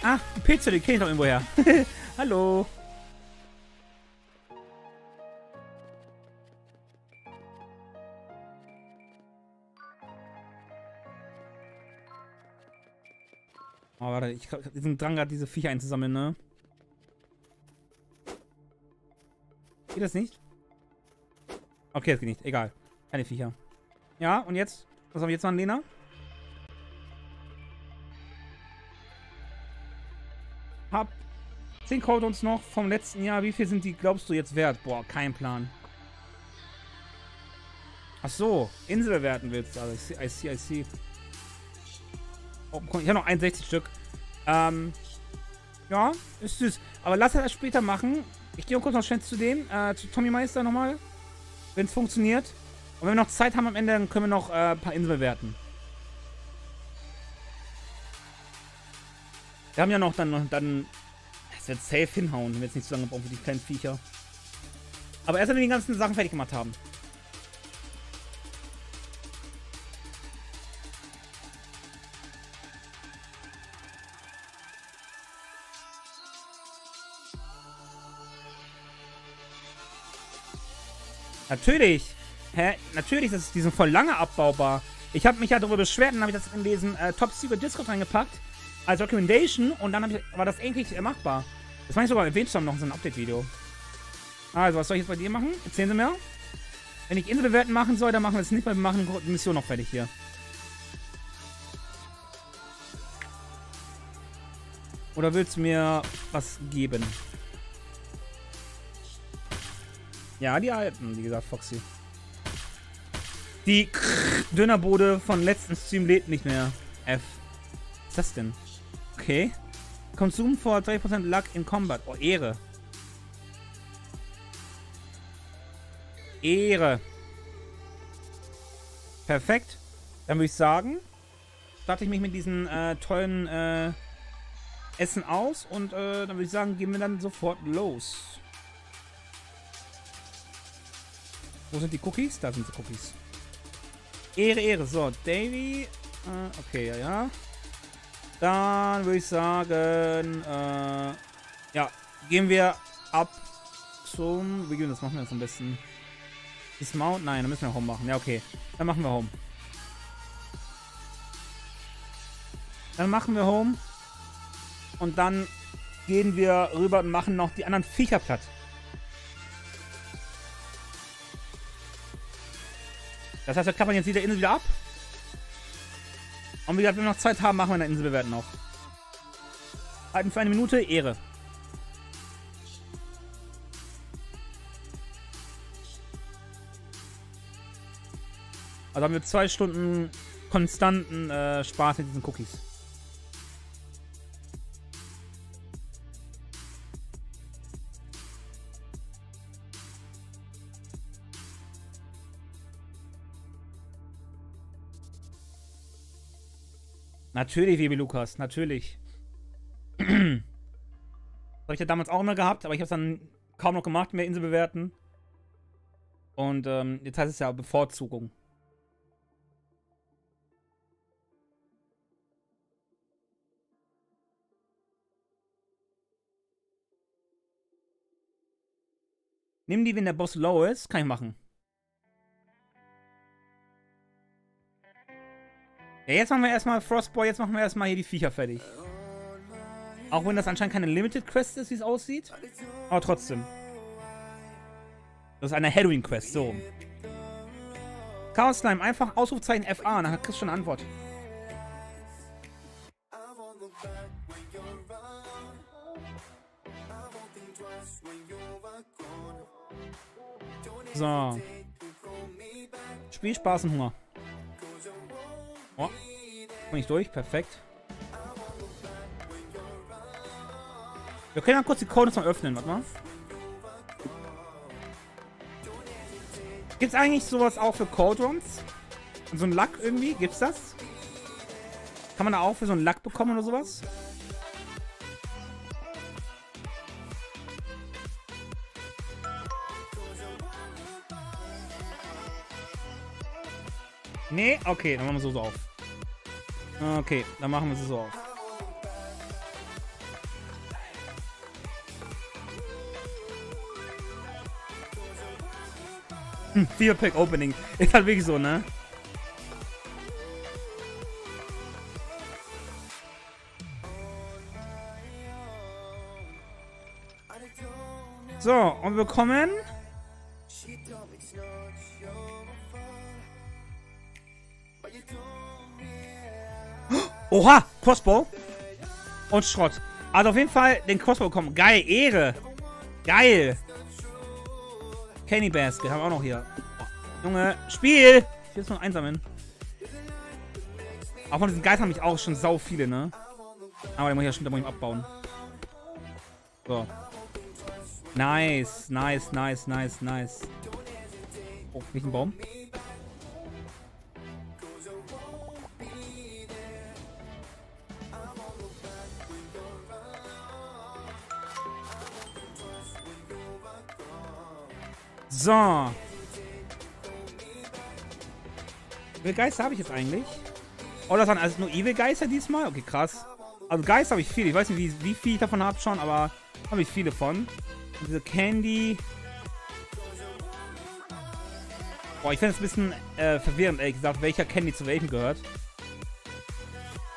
[SPEAKER 1] Ah, ein Pizza, den kenne ich doch irgendwo her. Hallo. Oh, warte, ich habe diesen Drang gerade, diese Viecher einzusammeln, ne? Geht das nicht? Okay, das geht nicht. Egal. Keine Viecher. Ja, und jetzt? Was haben wir jetzt an Lena? Hab 10 Codons noch vom letzten Jahr. Wie viel sind die, glaubst du, jetzt wert? Boah, kein Plan. Ach so, Insel bewerten willst du. Also, I see, I see. Oh, ich habe noch 61 Stück. Ähm, ja, ist süß. Aber lass das später machen. Ich gehe kurz noch schnell zu dem, äh, zu Tommy Meister nochmal. Wenn es funktioniert. Und wenn wir noch Zeit haben am Ende, dann können wir noch äh, ein paar Inseln bewerten. Wir haben ja noch dann, dann das wird safe hinhauen, wenn wir jetzt nicht so lange brauchen für die kleinen Viecher. Aber erst wenn wir die ganzen Sachen fertig gemacht haben. Natürlich. Hä? Natürlich, das ist diesen voll lange abbaubar. Ich habe mich ja darüber beschwert und habe ich das in diesen äh, Top Secret Discord reingepackt. Als Recommendation und dann ich, war das eigentlich äh, machbar. Das meine ich sogar erwähnt haben noch so einem Update-Video. Also, was soll ich jetzt bei dir machen? Erzählen Sie mir. Wenn ich Insel bewerten machen soll, dann machen wir es nicht, weil wir machen die Mission noch fertig hier. Oder willst du mir was geben? Ja, die alten, wie gesagt, Foxy. Die Dönerbude von letzten Stream lädt nicht mehr. F. Was ist das denn? Okay. Konsum vor 3% Luck in Combat. Oh, Ehre. Ehre. Perfekt. Dann würde ich sagen, starte ich mich mit diesen äh, tollen äh, Essen aus und äh, dann würde ich sagen, gehen wir dann sofort los. Wo sind die Cookies? Da sind die Cookies. Ehre, Ehre. So, Davy. Äh, okay, ja, ja. Dann würde ich sagen, äh, ja, gehen wir ab zum, wie gehen das machen wir jetzt am besten? Dismount? Nein, dann müssen wir Home machen. Ja, okay. Dann machen wir Home. Dann machen wir Home. Und dann gehen wir rüber und machen noch die anderen Viecher platt. Das heißt, wir klappern jetzt die Insel wieder ab. Und wie gesagt, wenn wir noch Zeit haben, machen wir eine Insel noch. Halten für eine Minute, Ehre. Also haben wir zwei Stunden konstanten äh, Spaß mit diesen Cookies. Natürlich, Baby Lukas, natürlich. das habe ich ja damals auch immer gehabt, aber ich habe es dann kaum noch gemacht, mehr Insel bewerten. Und ähm, jetzt heißt es ja Bevorzugung. Nimm die, wenn der Boss low ist. Kann ich machen. Ja, jetzt machen wir erstmal Frostboy, jetzt machen wir erstmal hier die Viecher fertig. Auch wenn das anscheinend keine Limited Quest ist, wie es aussieht. Aber trotzdem. Das ist eine Halloween Quest, so. Chaos Slime, einfach Ausrufzeichen FA, dann kriegst du schon eine Antwort. So. Spiel Spaß und Hunger. Oh. Komm ich durch, perfekt. Wir können ja kurz die Codes mal öffnen, warte mal. Gibt's eigentlich sowas auch für Code Runs? So ein Lack irgendwie? Gibt's das? Kann man da auch für so einen Lack bekommen oder sowas? Nee? Okay, dann machen wir so auf. Okay, dann machen wir sie so auf. Hm, vier Pack Opening. Ist halt wirklich so, ne? So, und wir kommen Oha, Crossbow. Und Schrott. Also auf jeden Fall den Crossbow bekommen. Geil, Ehre. Geil. Candy Basket haben wir auch noch hier. Oh, Junge, Spiel. Ich will es noch einsammeln. Auch von diesen Geistern habe ich auch schon sau viele, ne? Aber den muss ich ja schon muss ich abbauen. So. Nice, nice, nice, nice, nice. Oh, nicht ein Baum. So. Wie Geister habe ich jetzt eigentlich? Oh, das waren alles nur Evil-Geister diesmal? Okay, krass. Also Geister habe ich viele. Ich weiß nicht, wie, wie viel ich davon habe schon, aber habe ich viele von. Und diese Candy. Boah, ich finde es ein bisschen äh, verwirrend, ehrlich gesagt, welcher Candy zu welchem gehört.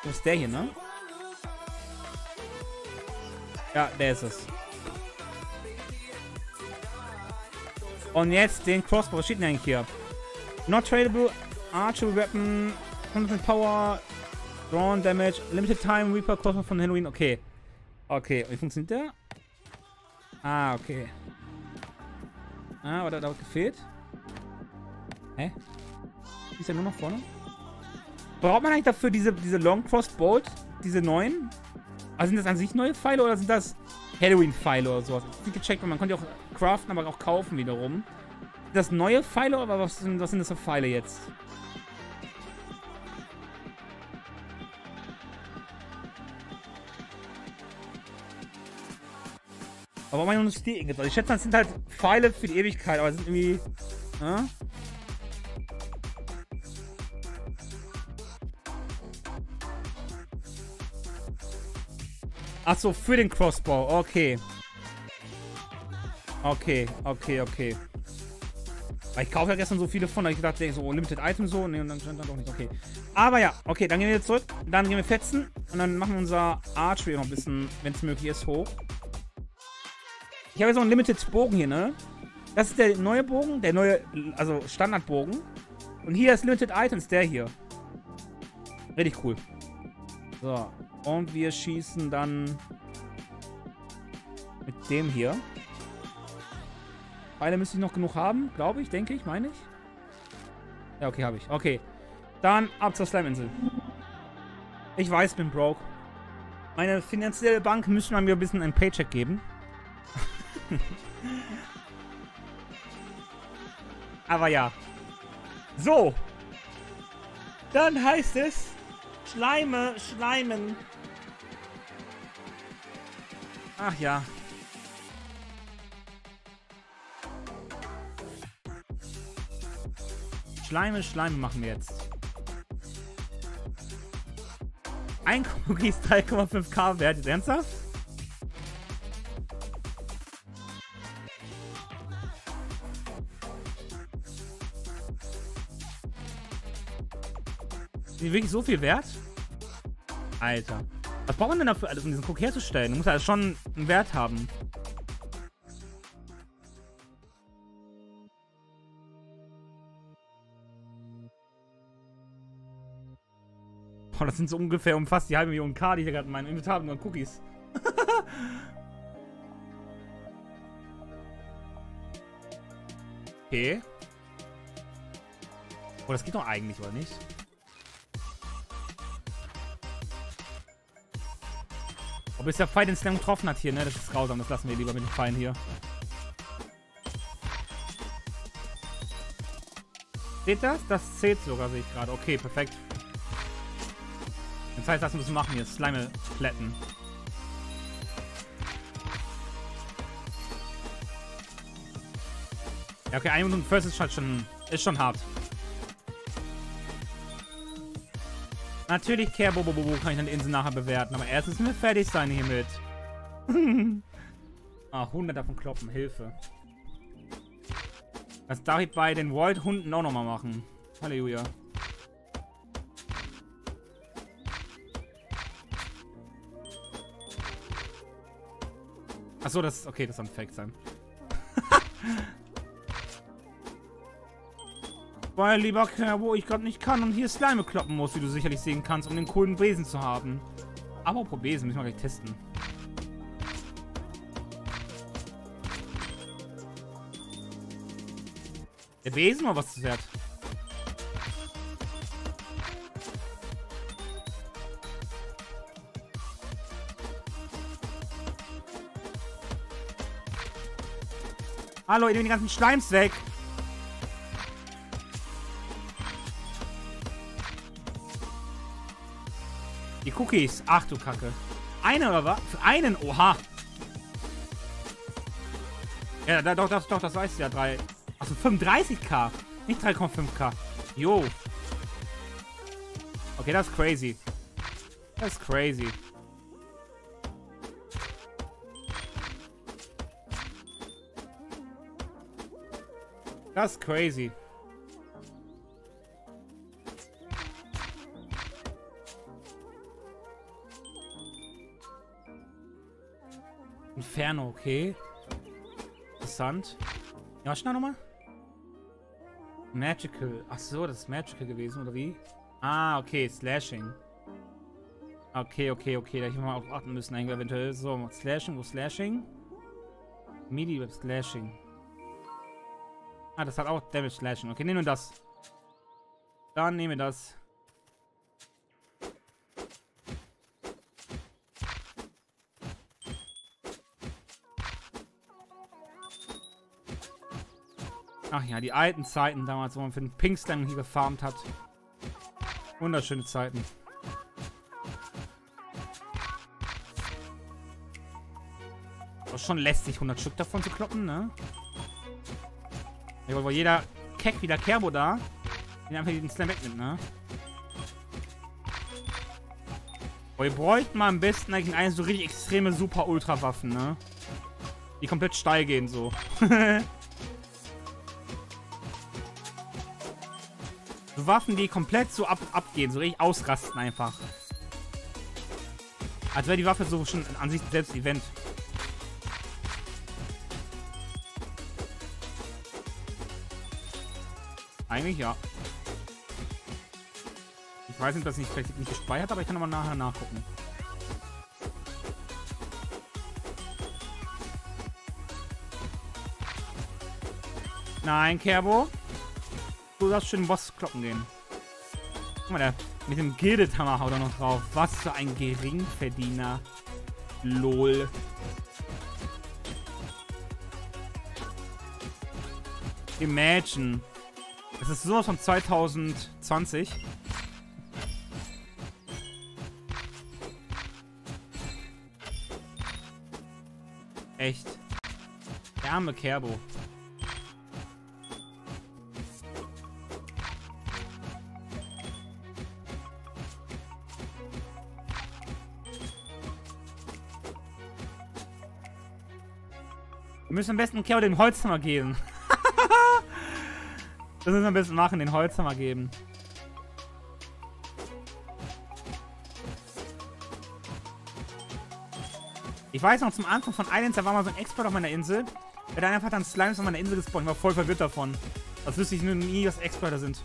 [SPEAKER 1] Das ist der hier, ne? Ja, der ist es. Und jetzt den Crossbow. Was steht denn eigentlich hier? Not tradable, archery weapon, 100% power, drawn damage, limited time, Reaper, Crossbow von Halloween. Okay. Okay, wie funktioniert der? Ah, okay. Ah, aber da, da gefehlt. Hä? Ist ja nur noch vorne? Braucht man eigentlich dafür diese, diese Long Cross Bolt? Diese neuen? Also sind das an sich neue Pfeile oder sind das Halloween-Pfeile oder sowas? Ich habe gecheckt, weil man konnte ja auch craften, aber auch kaufen wiederum. Sind das neue Pfeile oder was sind, was sind das für Pfeile jetzt? Aber warum meine nur Stil Ich schätze, das sind halt Pfeile für die Ewigkeit, aber sind irgendwie. Ja? Ach so, für den Crossbow. Okay. Okay, okay, okay. Weil ich kaufe ja gestern so viele von, da ich gedacht, so Limited Item so. Ne, und dann stand dann doch nicht. Okay. Aber ja, okay, dann gehen wir jetzt zurück. Dann gehen wir fetzen. Und dann machen wir unser Archery noch ein bisschen, wenn es möglich ist, hoch. Ich habe jetzt noch einen Limited Bogen hier, ne? Das ist der neue Bogen, der neue, also Standardbogen. Und hier ist Limited Items, der hier. Richtig cool. So. Und wir schießen dann mit dem hier. Pfeile müsste ich noch genug haben, glaube ich, denke ich, meine ich. Ja, okay, habe ich. Okay. Dann ab zur Slime-Insel. Ich weiß, bin broke. Meine finanzielle Bank müsste mir ein bisschen ein Paycheck geben. Aber ja. So. Dann heißt es Schleime, Schleimen. Ach ja. Schleime, Schleime machen wir jetzt. Ein Cookie ist 3,5k wert. Ist ernsthaft? Sind die wirklich so viel wert? Alter. Was braucht man denn dafür, um diesen Cookie herzustellen? Du musst ja schon einen Wert haben. Boah, das sind so ungefähr um fast die halbe Million K, die ich gerade in meinem Inventar habe, nur Cookies. okay. Oh, das geht doch eigentlich, oder nicht? Ob es der Pfeil den Slam getroffen hat hier, ne? Das ist grausam. Das lassen wir lieber mit den Pfeilen hier. Seht das? Das zählt sogar, sehe ich gerade. Okay, perfekt. Das heißt, das müssen wir machen hier. Slime plätten. Ja, okay, 1 Minute First ist halt schon, ist schon hart. Natürlich, Kerbobobobo kann ich dann die Insel nachher bewerten. Aber erst müssen wir fertig sein hiermit. ah, 100 davon kloppen. Hilfe. Das darf ich bei den World-Hunden auch nochmal machen. Halleluja. Achso, das ist okay, das soll ein Fake sein. Weil, lieber wo ich gerade nicht kann und hier Slime kloppen muss, wie du sicherlich sehen kannst, um den coolen Besen zu haben. Aber Besen, müssen wir gleich testen. Der Besen oder was das wert? Hallo, ihr nehmt die ganzen Schleims weg. Cookies. Ach du Kacke. Eine oder was? Für einen? Oha. Ja, da, doch, doch, doch, das weiß ich ja. Drei. Achso, 35k. Nicht 3,5k. Jo. Okay, das ist crazy. Das ist crazy. Das ist crazy. Inferno, okay. Interessant. Ja, schnell nochmal. Magical. Ach so, das ist Magical gewesen, oder wie? Ah, okay, Slashing. Okay, okay, okay. Da hätte ich mal auf achten müssen, eigentlich eventuell. So, Slashing, wo Slashing? MIDI Web Slashing. Ah, das hat auch Damage Slashing. Okay, nehmen wir das. Dann nehmen wir das. Ach ja, die alten Zeiten damals, wo man für den Pinkstern hier gefarmt hat. Wunderschöne Zeiten. Auch schon lästig, 100 Stück davon zu kloppen, ne? Ja, weil jeder Keck wie der Kerbo da, den einfach den Slam wegnimmt, ne? Aber ihr bräucht mal am besten eigentlich eine so richtig extreme Super-Ultra-Waffen, ne? Die komplett steil gehen, so. Waffen, die komplett so ab, abgehen, so richtig ausrasten einfach. Als wäre die Waffe so schon an sich selbst Event. Eigentlich ja. Ich weiß nicht, dass ich vielleicht nicht gespeichert, aber ich kann nochmal nachher nachgucken. Nein, Kerbo. Du darfst schon den Boss kloppen gehen. Guck mal, der mit dem Gilded Hammer haut er noch drauf. Was für ein Geringverdiener. Lol. Imagine. Das ist sowas von 2020. Echt. Der arme Kerbo. Wir müssen am besten Kerl den Holzhammer geben. das müssen wir am besten machen, den Holzhammer geben. Ich weiß noch, zum Anfang von Islands, da war mal so ein Expert auf meiner Insel. Der hat einfach dann Slimes auf meiner Insel gespawnt. Ich war voll verwirrt davon. Das wüsste ich nur nie, was Experter sind.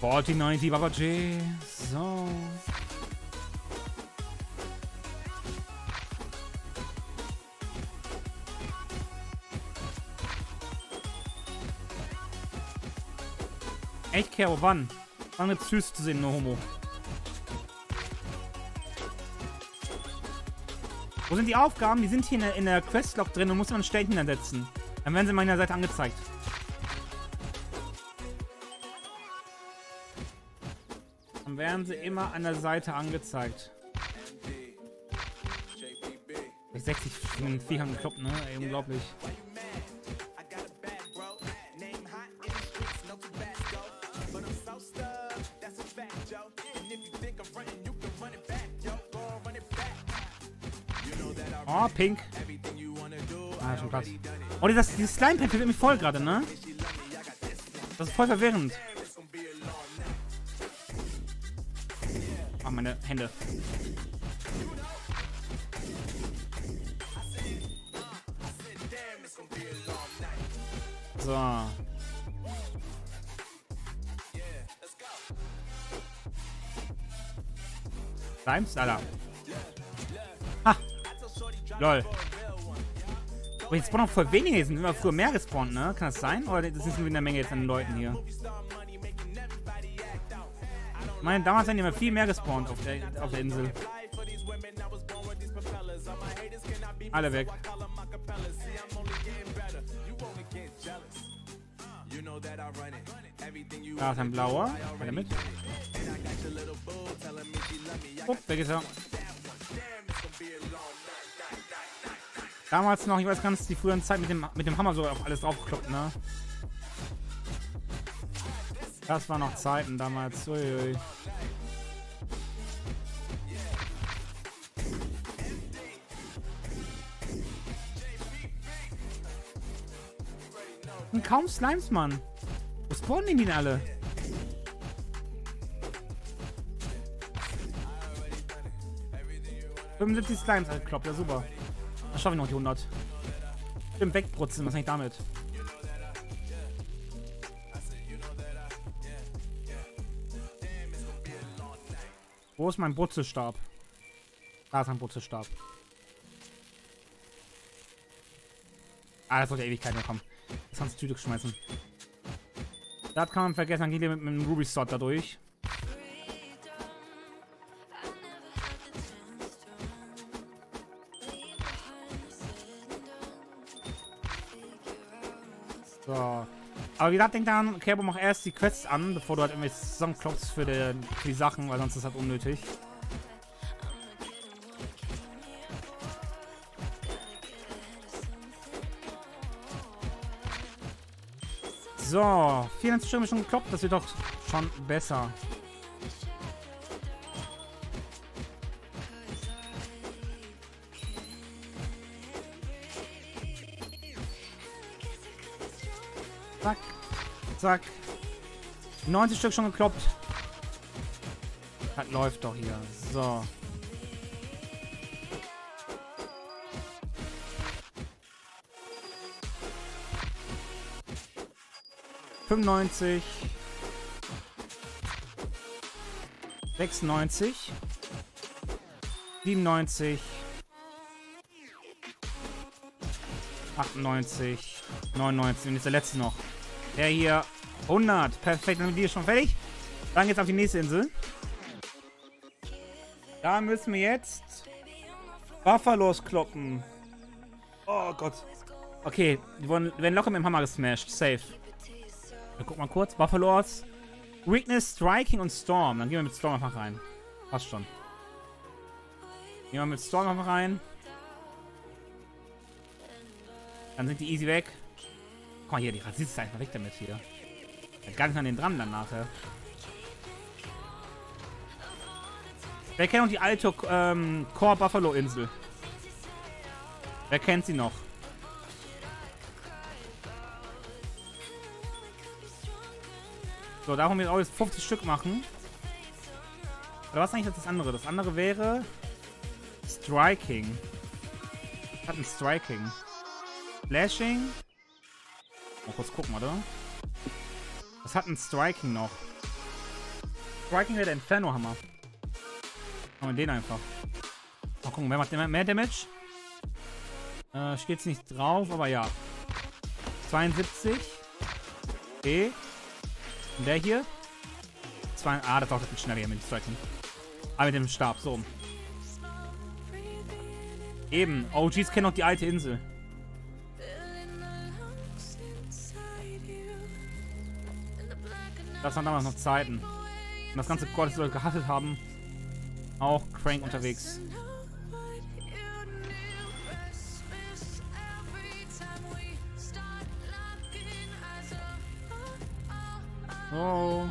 [SPEAKER 1] Forty ninety Baba J. So. Echt, Kero, wann? Wann gibt's Süß zu sehen, no homo? Wo sind die Aufgaben? Die sind hier in der, in der Questlog drin und muss man ein Stellchen ersetzen. Dann werden sie mal in der Seite angezeigt. werden sie immer an der Seite angezeigt. 60 Viechern gekloppt, ne? Ey, unglaublich. Pink. Ah, schon krass. Oh, das, dieses Slime-Pack wird mich voll gerade, ne? Das ist voll verwirrend. Oh, meine Hände. So. Slimes, Alarm. Lol. Aber jetzt spawnen auch voll wenige, jetzt sind immer früher mehr gespawnt, ne? Kann das sein? Oder das ist nur eine Menge jetzt an Leuten hier? Ich meine, damals sind immer viel mehr gespawnt auf der, auf der Insel. Alle weg. Da ist ein blauer. Weiter mit. Oh, weg ist er. Damals noch, ich weiß ganz, die früheren Zeit mit dem, mit dem Hammer so auf alles draufgekloppt, ne? Das waren noch Zeiten damals. Uiui. Und kaum Slimes, Mann. Wo spawnen die denn alle? ...75 Slimes gekloppt, ja super. Schaffe ich noch die 100. Stimmt, wegbrutzen, was eigentlich damit? Wo ist mein Brutzelstab? Da ist ein Brutzelstab. Ah, das sollte Ewigkeit mehr kommen. Das kannst du Tüte schmeißen. Das kann man vergessen, dann geht ihr mit, mit dem Ruby-Slot da So. Aber wie gesagt, denk daran, Kerbo, mach erst die Quests an, bevor du halt irgendwie zusammenklopfst für die, für die Sachen, weil sonst ist das halt unnötig. So, 24 Stunden schon gekloppt, das wird doch schon besser. Zack. 90 Stück schon gekloppt. Das läuft doch hier. So. Fünfundneunzig. Sechsundneunzig. Siebenundneunzig. 98, 99 und jetzt der letzte noch. Der hier 100. Perfekt, dann sind wir schon fertig. Dann geht's auf die nächste Insel. Da müssen wir jetzt Buffalos kloppen. Oh Gott. Okay, die werden locker mit dem Hammer gesmashed. Safe. Wir gucken mal kurz. Buffalos. Weakness, Striking und Storm. Dann gehen wir mit Storm einfach rein. Passt schon. Gehen wir mit Storm einfach rein. Dann sind die easy weg. Guck mal hier, die Rassisten einfach weg damit hier. Gar nicht an den dran dann nachher. Wer kennt noch die alte ähm, Core Buffalo Insel? Wer kennt sie noch? So, darum wir auch jetzt 50 Stück machen. Oder was eigentlich das andere? Das andere wäre Striking. Hat ein Striking? Flashing. Mal kurz gucken, oder? Was hat ein Striking noch? Striking wäre der Inferno-Hammer. Machen wir den einfach. Mal gucken, wer macht mehr, Damage? Äh, steht's nicht drauf, aber ja. 72. Okay. Und der hier? Zwei, ah, das auch ein bisschen schneller hier mit dem Striking. Ah, mit dem Stab, so. Eben. OGs kennen noch die alte Insel. Das waren damals noch Zeiten. Und das ganze Gottes Leute gehasselt haben. Auch Crank unterwegs. Oh.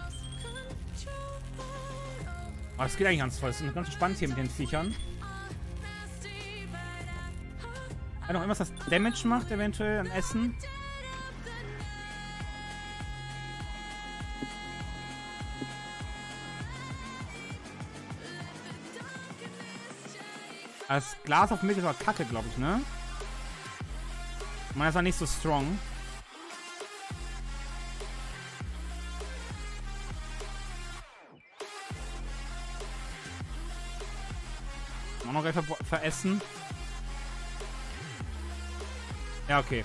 [SPEAKER 1] Aber es geht eigentlich ganz voll. Es ist ganz spannend hier mit den Viechern. Wenn noch irgendwas, das Damage macht, eventuell am Essen. Das Glas auf Milch ist aber kacke, glaube ich, ne? Man ist ja nicht so strong. Auch noch gleich veressen. Ja, okay.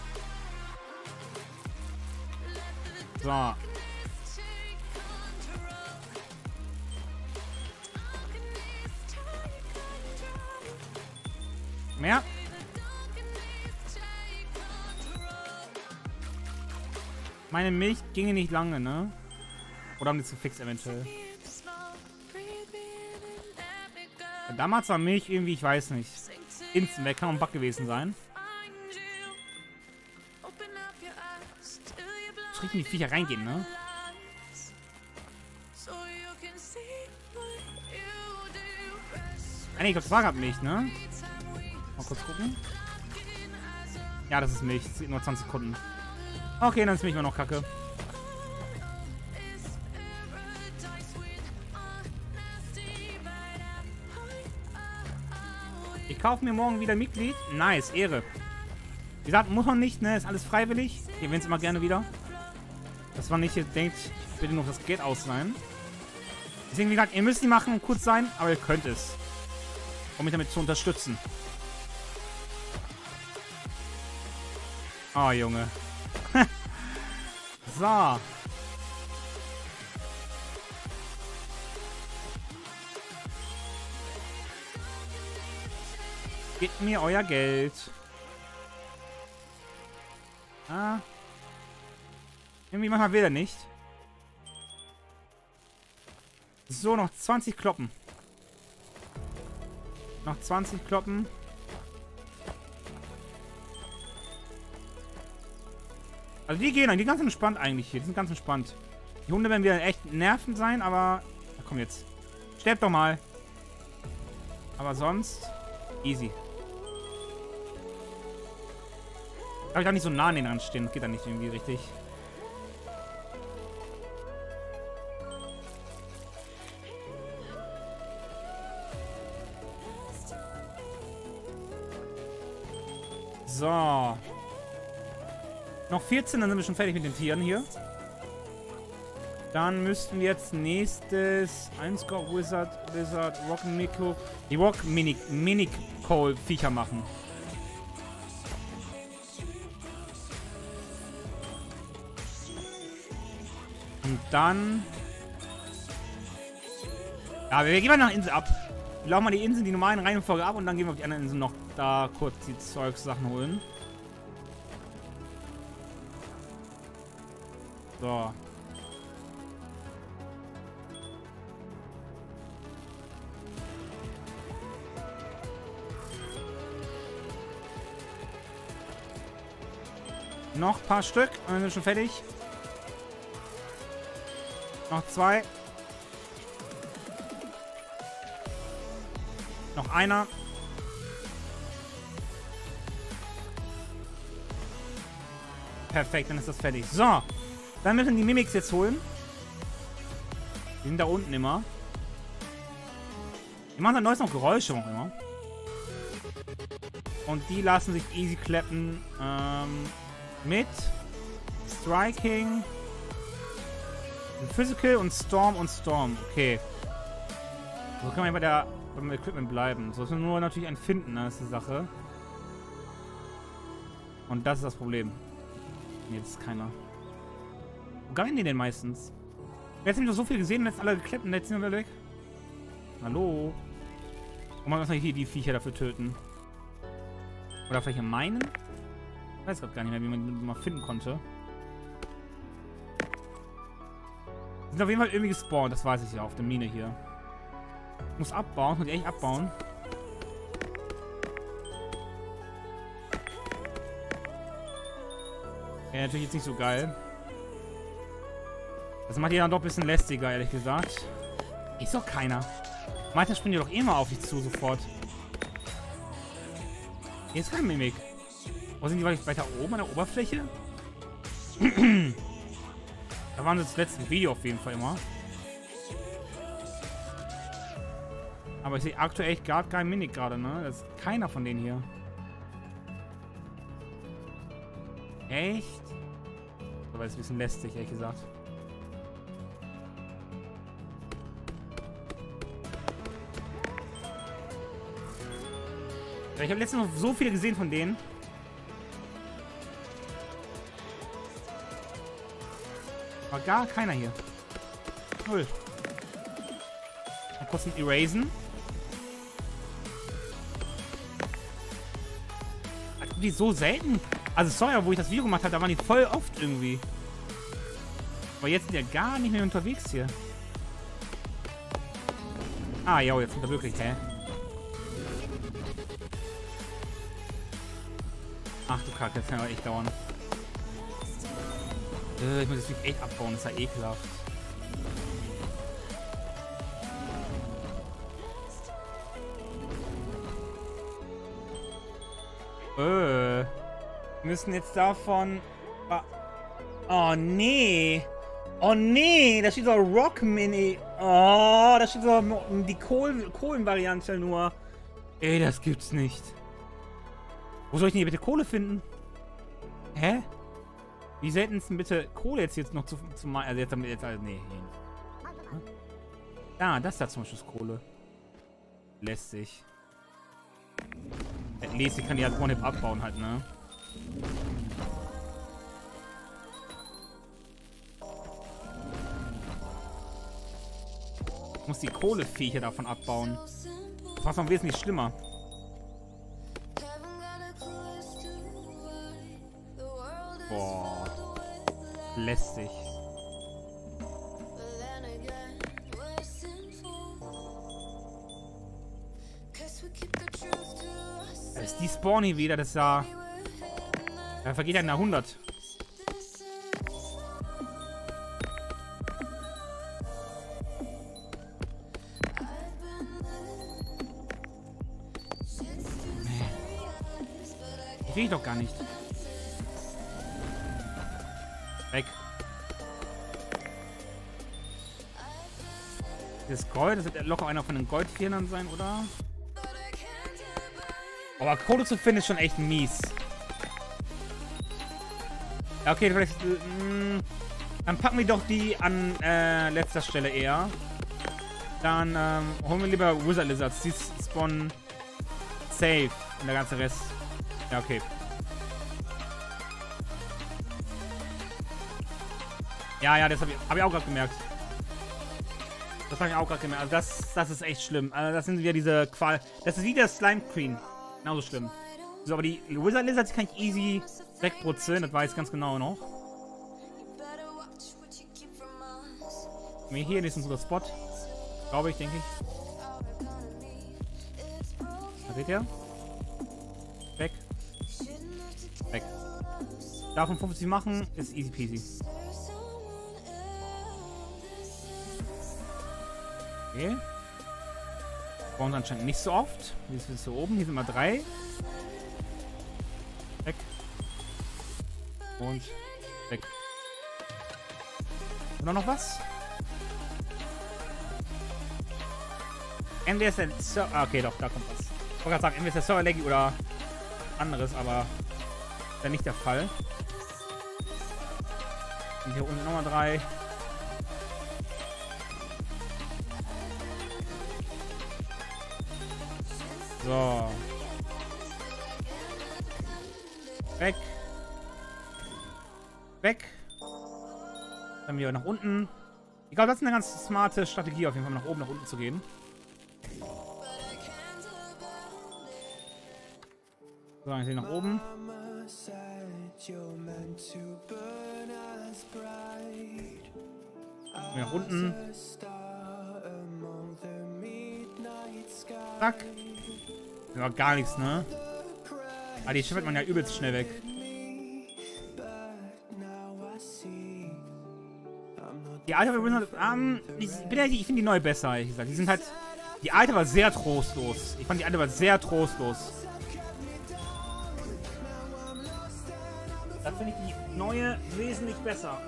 [SPEAKER 1] So. Mehr? Meine Milch ginge nicht lange, ne? Oder haben die zu fix eventuell? Damals war Milch irgendwie, ich weiß nicht. Instant weg, kann auch ein Bug gewesen sein. Muss die Viecher reingehen, ne? Nee, ich glaube, das war gerade Milch, ne? Mal kurz gucken. Ja, das ist Milch. Das nur 20 Sekunden. Okay, dann ist Milch immer noch kacke. Ich kaufe mir morgen wieder Mitglied. Nice, Ehre. Wie gesagt, muss man nicht, ne? Ist alles freiwillig. Ich erwähne es immer gerne wieder. Dass man nicht jetzt denkt, ich bitte noch das Geld ausleihen. Deswegen, wie gesagt, ihr müsst nicht machen, kurz sein, aber ihr könnt es. Um mich damit zu unterstützen. Oh, Junge. so. Gebt mir euer Geld. Ah. Irgendwie manchmal will er nicht. So, noch 20 Kloppen. Noch 20 Kloppen. Also die gehen, die sind ganz entspannt eigentlich hier. Die sind ganz entspannt. Die Hunde werden wieder echt nervend sein, aber... Na komm jetzt. Sterb doch mal. Aber sonst... Easy. Darf ich auch nicht so nah an den anstehen? Geht da nicht irgendwie richtig. So. Noch 14, dann sind wir schon fertig mit den Tieren hier. Dann müssten wir jetzt nächstes Einscore Wizard, Wizard, Rock Miko, die Rock Mini, Mini Coal Viecher machen. Und dann... Ja, wir gehen mal nach Insel ab. Wir laufen mal die Inseln, die normalen Reihenfolge ab und dann gehen wir auf die anderen Inseln noch da kurz die Zeugsachen holen. So. Noch ein paar Stück und dann sind schon fertig. Noch zwei. Noch einer. Perfekt, dann ist das fertig. So. Dann müssen die Mimics jetzt holen. Die sind da unten immer. Die machen dann neues noch Geräusche auch immer. Und die lassen sich easy klappen ähm, mit Striking, Physical und Storm und Storm. Okay. So kann man bei der beim Equipment bleiben. So ist nur natürlich ein Finden, das ist die Sache. Und das ist das Problem. Jetzt ist keiner. Gehen die denn meistens? Jetzt haben wir so viel gesehen jetzt alle geklappt und jetzt sind wir weg. Hallo? Und man muss hier die Viecher dafür töten. Oder vielleicht meinen? Ich weiß gerade gar nicht mehr, wie man die mal finden konnte. Die sind auf jeden Fall irgendwie gespawnt, das weiß ich ja, auf der Mine hier. Ich muss abbauen, muss ich echt abbauen. Ja, natürlich jetzt nicht so geil. Das macht ihr dann doch ein bisschen lästiger, ehrlich gesagt. Ist doch keiner. Manchmal springen die doch mal auf dich zu, sofort. Hier ist kein Mimik. Wo sind die weiter oben an der Oberfläche? da waren sie das letzte Video auf jeden Fall immer. Aber ich sehe aktuell echt gar keinen Mimik gerade, ne? Das ist keiner von denen hier. Echt? Aber ist ein bisschen lästig, ehrlich gesagt. Ich habe letztens noch so viele gesehen von denen. War gar keiner hier. Null. Mal kurz ein Erasen. Die so selten. Also sorry, wo ich das Video gemacht habe, da waren die voll oft irgendwie. Aber jetzt sind ja gar nicht mehr unterwegs hier. Ah, ja, jetzt sind wir wirklich, hä? Kacke, das kann aber echt dauern. Äh, ich muss das echt abbauen, das ist ja ekelhaft. Wir müssen jetzt davon... Oh, nee. Oh, nee. Da steht so Rock Mini. Oh, da steht so die Kohl Kohlenvariante nur. Ey, das gibt's nicht. Wo soll ich denn hier bitte Kohle finden? Hä? Wie selten ist denn bitte Kohle jetzt, jetzt noch zu, zu machen? Also jetzt, jetzt also, nee. Da, das da zum Beispiel ist Kohle. Lässt sich. Lacey kann die halt One-Hip abbauen halt, ne? Ich muss die Kohleviecher davon abbauen. Das macht noch wesentlich schlimmer. Boah. Lästig. Das ist die Spawny wieder, das ist ja... Da vergeht ja in 100. Ich will doch gar nicht. Das Gold, das wird locker einer von den Goldviernern sein, oder? Aber Kohle zu finden ist schon echt mies. Ja, okay, vielleicht... Äh, dann packen wir doch die an äh, letzter Stelle eher. Dann ähm, holen wir lieber Wizard Lizards. Die spawnen safe. Und der ganze Rest. Ja, okay. Ja, ja, das habe ich, hab ich auch gerade gemerkt. Das habe ich auch gerade gemerkt. Also das, das ist echt schlimm. Also das sind wieder diese Qual... Das ist wie der Slime Queen. Genauso schlimm. So, aber die Wizard Lizards kann ich easy wegbrutzeln. Das weiß ich ganz genau noch. Mir hier nächstens so der Spot. Glaube ich, denke ich. Da seht ihr? Weg. Weg. Davon 50 machen, ist easy peasy. Okay. Spawnen anscheinend nicht so oft. Hier ist es hier oben. Hier sind mal drei. Weg. Und weg. Und noch was? Entweder der Server... Ah, okay, doch, da kommt was. Ich wollte gerade sagen, entweder ist der Server laggy oder anderes, aber ist ja nicht der Fall. Und hier unten nochmal drei. So. Weg. Weg. Dann wieder nach unten. Ich glaube, das ist eine ganz smarte Strategie, auf jeden Fall nach oben, nach unten zu gehen. So, dann hier nach oben. Nach unten. Zack. Ja, gar nichts, ne? Ah, die schippert man ja übelst schnell weg. Die alte Wizard, ähm, ich, ich finde die neue besser, ehrlich gesagt. Die sind halt, die alte war sehr trostlos. Ich fand die alte war sehr trostlos. Dann finde ich die neue wesentlich besser.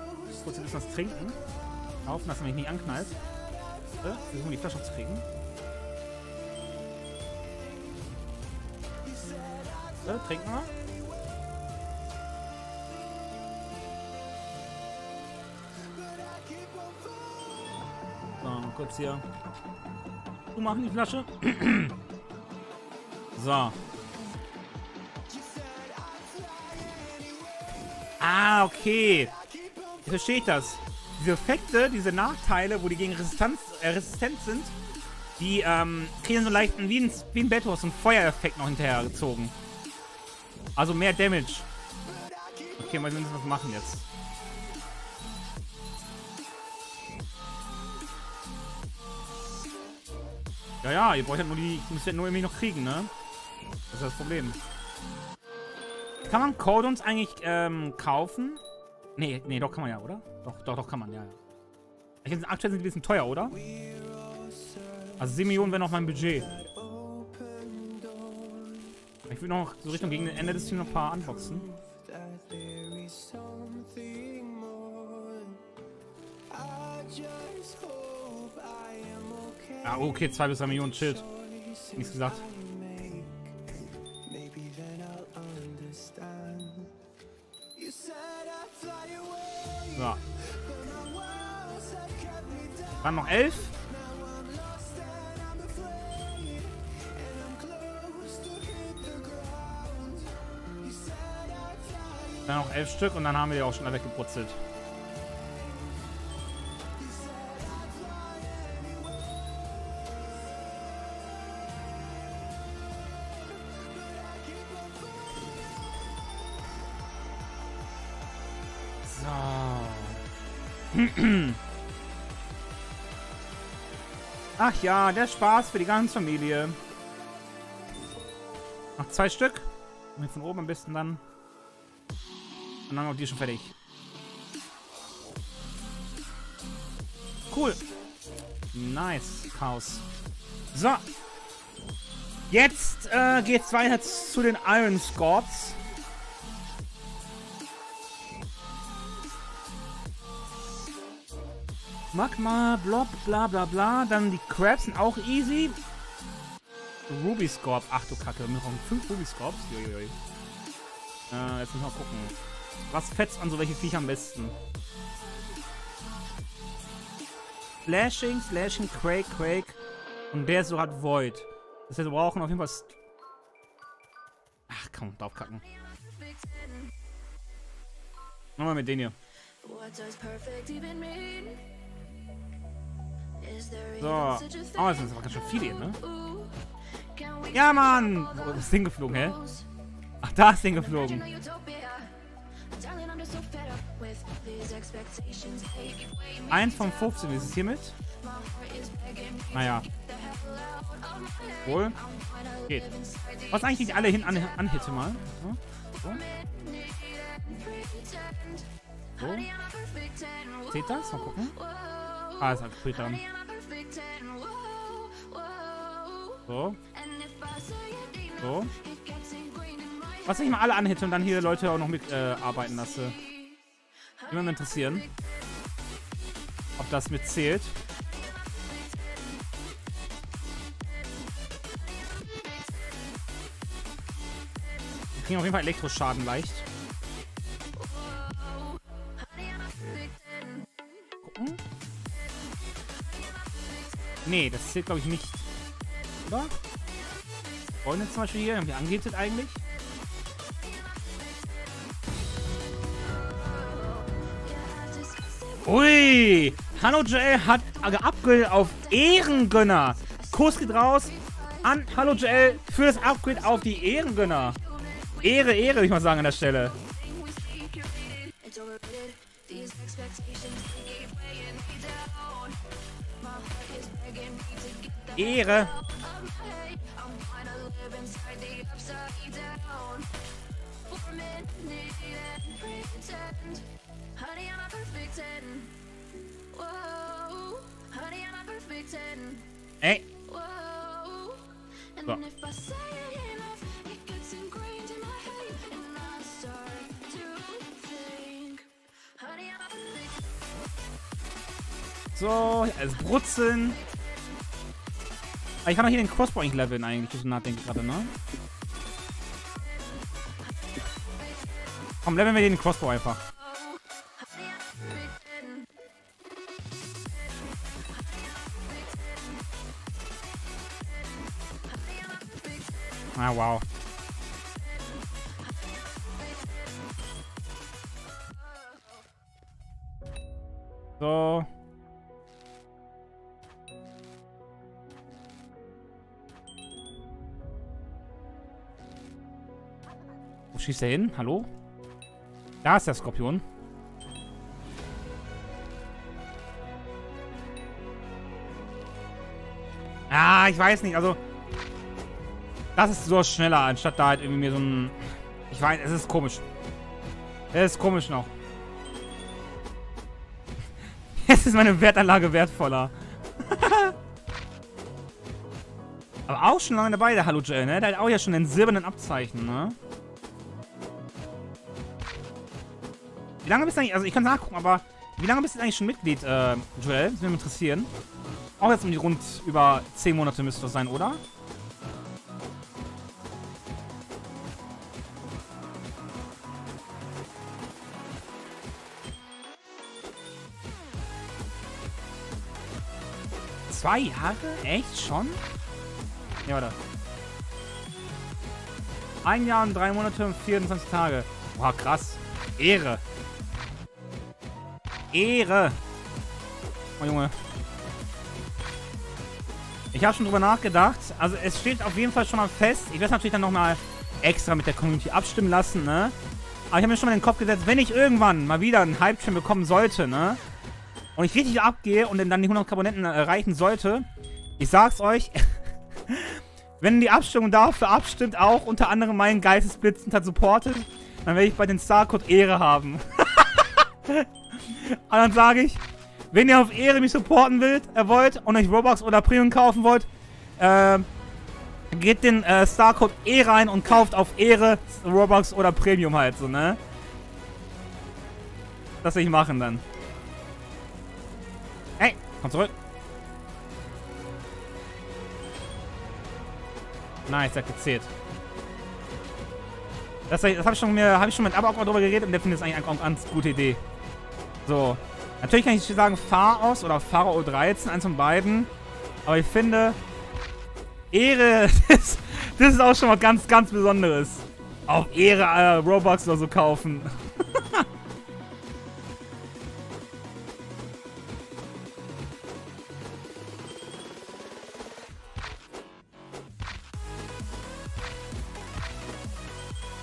[SPEAKER 1] Kurz ein bisschen was trinken. Hoffen, dass er mich nicht anknallt. Versuchen die Flasche zu kriegen. So, trink mal. So, kurz hier. Du machen die Flasche. so. Ah, okay. Jetzt verstehe ich das. Diese Effekte, diese Nachteile, wo die gegen Resistanz, äh, resistent sind, die ähm, kriegen so leicht wie ein, wie ein Betthorst, so einen Feuereffekt noch hinterhergezogen. Also mehr Damage. Okay, mal sehen, was machen jetzt. Ja, ja, ihr braucht halt nur die, müsst halt nur irgendwie noch kriegen, ne? Das ist das Problem. Kann man Codons eigentlich ähm, kaufen? Nee, nee, doch kann man ja, oder? Doch, doch, doch kann man, ja. Ich finde, aktuell sind die ein bisschen teuer, oder? Also 7 Millionen wäre noch mein Budget. Ich will noch so Richtung gegen Ende des Streams noch ein paar unboxen. Ah, okay, 2 bis 3 Millionen, chillt. Nichts gesagt. So. Dann noch 11. Dann noch 11 Stück und dann haben wir die auch schon alle weggebrutzelt. Ach ja, der Spaß für die ganze Familie. Noch zwei Stück. Und von oben am besten dann. Und dann noch die schon fertig. Cool. Nice, Chaos. So. Jetzt äh, geht's weiter zu den Iron Scorps. Magma, Blob, bla bla bla. Dann die Crabs sind auch easy. Ruby Scorp. Ach du Kacke, wir brauchen 5 Ruby Scorps. Äh, jetzt müssen wir mal gucken. Was fetzt an so welche Viecher am besten? Slashing, Slashing, Quake, Quake. Und der so hat Void. Das heißt, wir brauchen auf jeden Fall... Ach komm, draufkacken. Nochmal mit denen hier. So. Oh, das sind aber ganz schön viele hier, ne? Ja, Mann! Wo ist das Ding geflogen, hä? Ach, da ist Ding geflogen. Eins von 15, wie ist es hiermit? Naja. Wohl. Geht. Was eigentlich nicht alle hin an, anhitte mal. So. So. so. Seht das? Mal gucken. Ah, ist halt cool dann. So. So. Was ich mal alle anhitte und dann hier Leute auch noch mitarbeiten äh, lasse. Immer interessieren. Ob das mitzählt. Wir kriegen auf jeden Fall Elektroschaden leicht. Gucken. Nee, das zählt glaube ich nicht. Oder? Freunde zum Beispiel hier, wie angeht es eigentlich? Ui! Hanno Joel hat geupgradet auf Ehrengönner. Kurs geht raus an Hallo Joel für das Upgrade auf die Ehrengönner. Ehre, Ehre, würde ich mal sagen an der Stelle. Ehre. So, es brutzeln. Aber ich kann doch hier den Crossbow eigentlich leveln eigentlich, ich nachdenke gerade, ne? Komm, leveln wir den Crossbow einfach. Ah, wow. So. Schießt er hin? Hallo? Da ist der Skorpion. Ah, ich weiß nicht. Also, das ist so schneller, anstatt da halt irgendwie mir so ein... Ich weiß, es ist komisch. Es ist komisch noch. Jetzt ist meine Wertanlage wertvoller. Aber auch schon lange dabei, der Hallo Joel, ne? Der hat auch ja schon den silbernen Abzeichen, ne? Lange bist du eigentlich, also ich kann nachgucken, aber wie lange bist du eigentlich schon Mitglied, äh, Joel? Das würde mich interessieren. Auch jetzt um die rund über 10 Monate müsste das sein, oder? Zwei Jahre? Echt? Schon? Ja, warte. Ein Jahr und drei Monate und 24 Tage. Boah, krass. Ehre. Ehre. Oh, Junge. Ich habe schon drüber nachgedacht. Also es steht auf jeden Fall schon mal fest. Ich werde es natürlich dann nochmal extra mit der Community abstimmen lassen, ne? Aber ich habe mir schon mal in den Kopf gesetzt, wenn ich irgendwann mal wieder einen Hype-Train bekommen sollte, ne? Und ich richtig abgehe und dann die 100 Komponenten erreichen sollte, ich sag's euch, wenn die Abstimmung dafür abstimmt, auch unter anderem meinen Geistesblitzen hat supportet, dann werde ich bei den Starcode Ehre haben. und dann sage ich, wenn ihr auf Ehre mich supporten wollt, äh, wollt und euch Robux oder Premium kaufen wollt, äh, geht den äh, Starcode E rein und kauft auf Ehre Robux oder Premium halt so, ne? Das will ich machen dann. Hey, komm zurück. Nice, hat gezählt. Das, das habe ich schon hab ich schon mit Abok drüber geredet und der findet es eigentlich eine ganz gute Idee. So. Natürlich kann ich sagen Pharos oder Pharao 13, eins von beiden. Aber ich finde, Ehre, das, das ist auch schon mal ganz, ganz Besonderes. Auf Ehre äh, Robux oder so kaufen.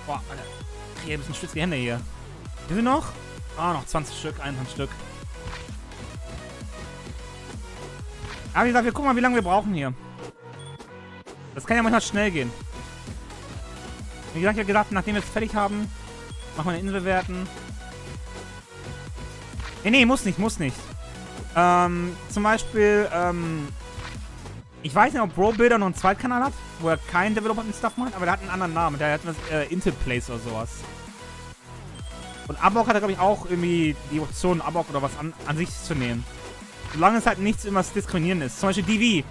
[SPEAKER 1] Boah, Alter. Ich kriege ein bisschen schwitzige Hände hier. Wie viel noch? Ah, noch 20 Stück, 21 Stück. Aber wie gesagt, wir gucken mal, wie lange wir brauchen hier. Das kann ja manchmal schnell gehen. Wie gesagt, ich habe gedacht, nachdem wir es fertig haben, machen wir eine Insel bewerten. Nee, nee, muss nicht, muss nicht. Ähm, zum Beispiel, ähm, ich weiß nicht, ob Bro Builder noch einen Zweitkanal hat, wo er keinen Development-Stuff macht, aber der hat einen anderen Namen. Der hat was, äh, Intel Place oder sowas. Und Abok hat glaube ich, auch irgendwie die Option, Abok oder was an, an sich zu nehmen. Solange es halt nichts immer diskriminieren ist. Zum Beispiel DV.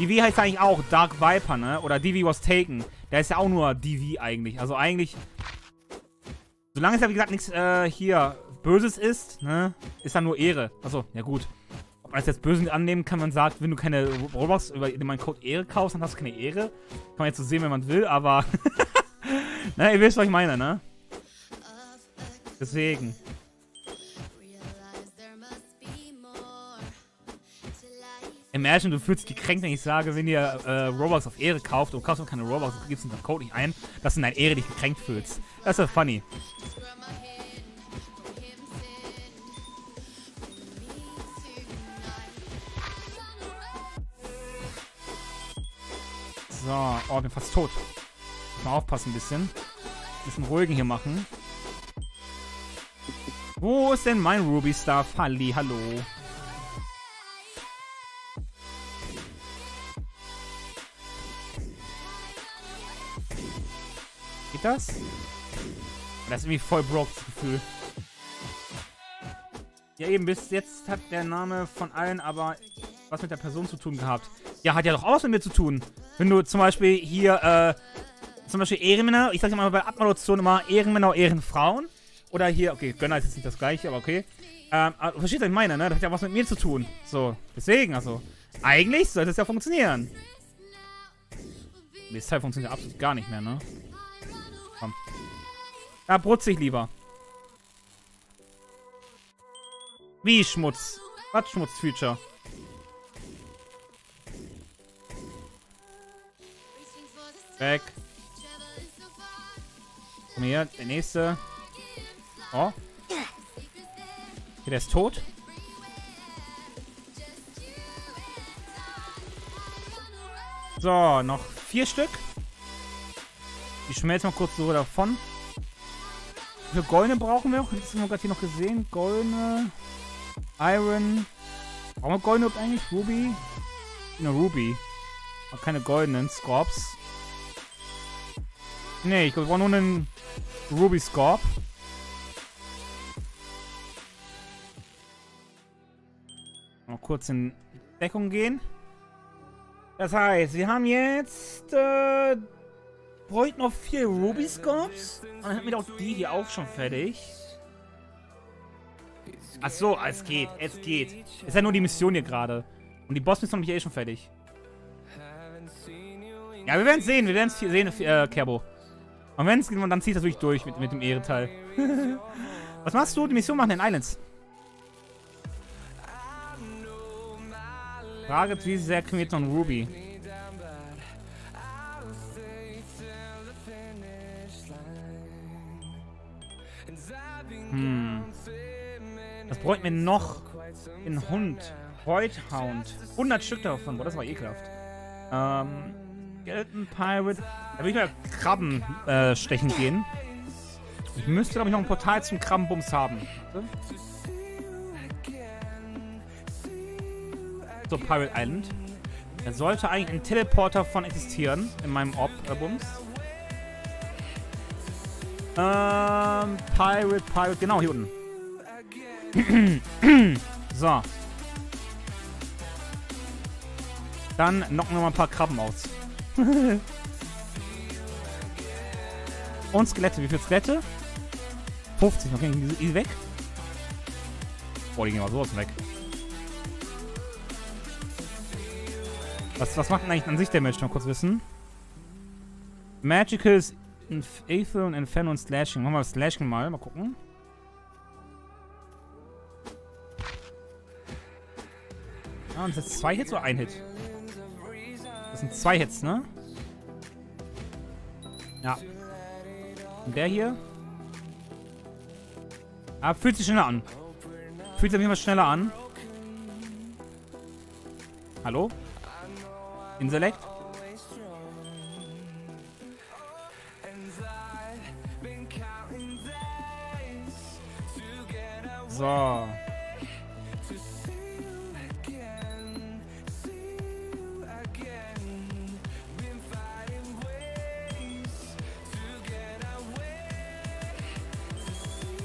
[SPEAKER 1] DV heißt eigentlich auch Dark Viper, ne? Oder DV was taken. Der ist ja auch nur DV eigentlich. Also eigentlich... Solange es ja, wie gesagt, nichts äh, hier Böses ist, ne? Ist dann nur Ehre. Achso, ja gut. Ob man das jetzt böse annehmen kann, man sagt, wenn du keine Robux über meinen Code Ehre kaufst, dann hast du keine Ehre. Kann man jetzt so sehen, wenn man will, aber... ne, ihr wisst, was ich meine, ne? Deswegen. Imagine, du fühlst dich gekränkt, wenn ich sage, wenn ihr äh, Robux auf Ehre kauft und kaufst noch keine Robux, du gibst den Code nicht ein, dass du in deiner Ehre dich gekränkt fühlst. Das ist ja funny. So, oh, bin fast tot. Mal aufpassen ein bisschen. Ein bisschen ruhigen hier machen. Wo ist denn mein Ruby Star? Halli, hallo. Geht das? Das ist irgendwie voll broke, das Gefühl. Ja, eben, bis jetzt hat der Name von allen aber was mit der Person zu tun gehabt. Ja, hat ja doch auch was mit mir zu tun. Wenn du zum Beispiel hier, äh, zum Beispiel Ehrenmänner, ich sag immer bei Abmodulation immer Ehrenmänner, Ehrenfrauen. Oder hier, okay, Gönner ist jetzt nicht das gleiche, aber okay. Ähm, du, was ich meine, ne? Das hat ja was mit mir zu tun. So, deswegen, also. Eigentlich sollte es ja funktionieren. Das Teil funktioniert absolut gar nicht mehr, ne? Komm. Ja, brutzig lieber. Wie Schmutz. Quatschmutz-Feature. Weg. Komm her, der nächste. Oh. Okay, der ist tot. So, noch vier Stück. Die schmelzen mal kurz so davon. Viele Goldene brauchen wir noch? Das haben wir gerade hier noch gesehen. Goldene. Iron. Brauchen wir Goldene eigentlich? Ruby? Eine Ruby. Aber keine goldenen Scorps. Nee, ich brauche nur einen Ruby Scorp. Mal kurz in Deckung gehen. Das heißt, wir haben jetzt äh, bräuchten noch vier Ruby Scorps. Und dann haben wir doch die hier auch schon fertig. Ach so, es geht, es geht. Ist ja nur die Mission hier gerade. Und die Boss-Mission habe ich eh schon fertig. Ja, wir werden es sehen, wir werden es sehen, äh, Kerbo. Und wenn es geht, dann zieht das wirklich durch mit, mit dem Ehreteil. Was machst du? Die Mission machen in Islands. Frage, wie sehr jetzt noch einen Ruby? Hm. Das bräuchten wir noch in Hund. Whitehound. 100 Stück davon. Boah, das war ekelhaft. Ähm, Skeleton Pirate. Da will ich mal Krabben äh, stechen gehen. Ich müsste, glaube ich, noch ein Portal zum Krabbenbums haben. So, Pirate Island. Da sollte eigentlich ein Teleporter von existieren in meinem Orb-Bums. Ähm, Pirate, Pirate, genau, hier unten. so. Dann knocken wir mal ein paar Krabben aus. Und Skelette. Wie viele Skelette? 50. Okay, die, die weg. Boah, die gehen mal sowas weg. Was, was macht denn eigentlich an sich der Match? Mal kurz wissen. Magicals, Aether und Inferno und Slashing. Machen wir Slashing mal. Mal gucken. Ah, und das zwei Hits oder ein Hit? Das sind zwei Hits, ne? Ja. Und der hier? Ah, fühlt sich schneller an. Fühlt sich auf jeden schneller an. Hallo? Inselect? So.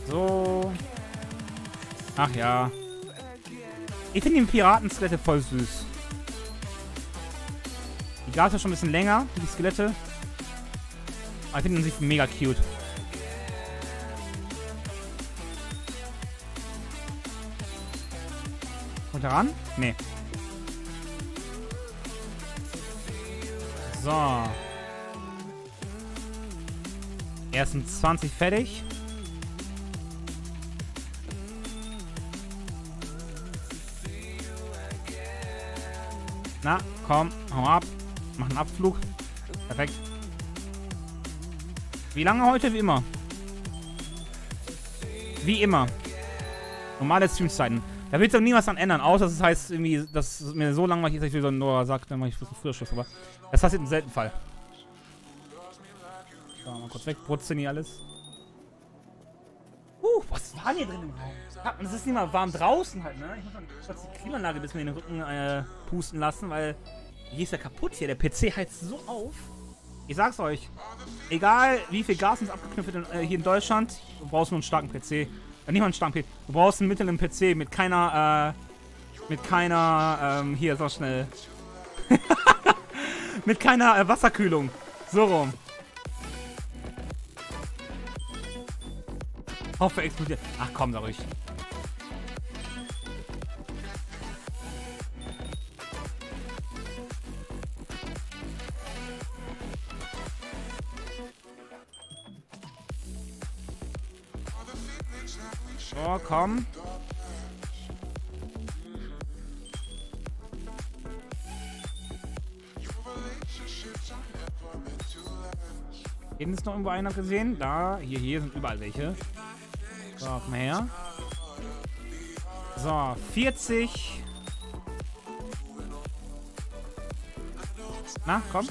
[SPEAKER 1] So. Ach ja. Ich finde den Piraten-Skelette voll süß. Die gab es schon ein bisschen länger, die Skelette. Aber ich finde sie mega cute. Kommt er ran? Nee. So. Ersten 20 fertig. Na, komm, hau ab. Mach einen Abflug. Perfekt. Wie lange heute? Wie immer. Wie immer. Normale Streamzeiten. Da wird sich nie was ändern, außer das heißt irgendwie, dass es mir so langweilig ist, dass ich so nur sage, dann mache ich früher Schluss. Aber das passiert im seltenen Fall. So, mal kurz wegbrutzeln hier alles. Uh, was war hier drin im Raum? Es ist nicht mal warm draußen halt, ne? Ich muss mal kurz die Klimaanlage ein bisschen in den Rücken äh, pusten lassen, weil hier ist ja kaputt hier. Der PC heizt so auf. Ich sag's euch. Egal, wie viel Gas uns abgeknüpft wird äh, hier in Deutschland, du brauchst nur einen starken PC. Äh, nicht mal einen starken PC. Du brauchst einen mittleren PC mit keiner, äh, mit keiner, ähm, hier, so schnell. mit keiner äh, Wasserkühlung. So rum. Hoffe explodiert. Ach komm, sag ich. bekommen. Hinten ist noch irgendwo einer gesehen. Da, hier, hier sind überall welche. So, komm her. So, 40. Na, komm.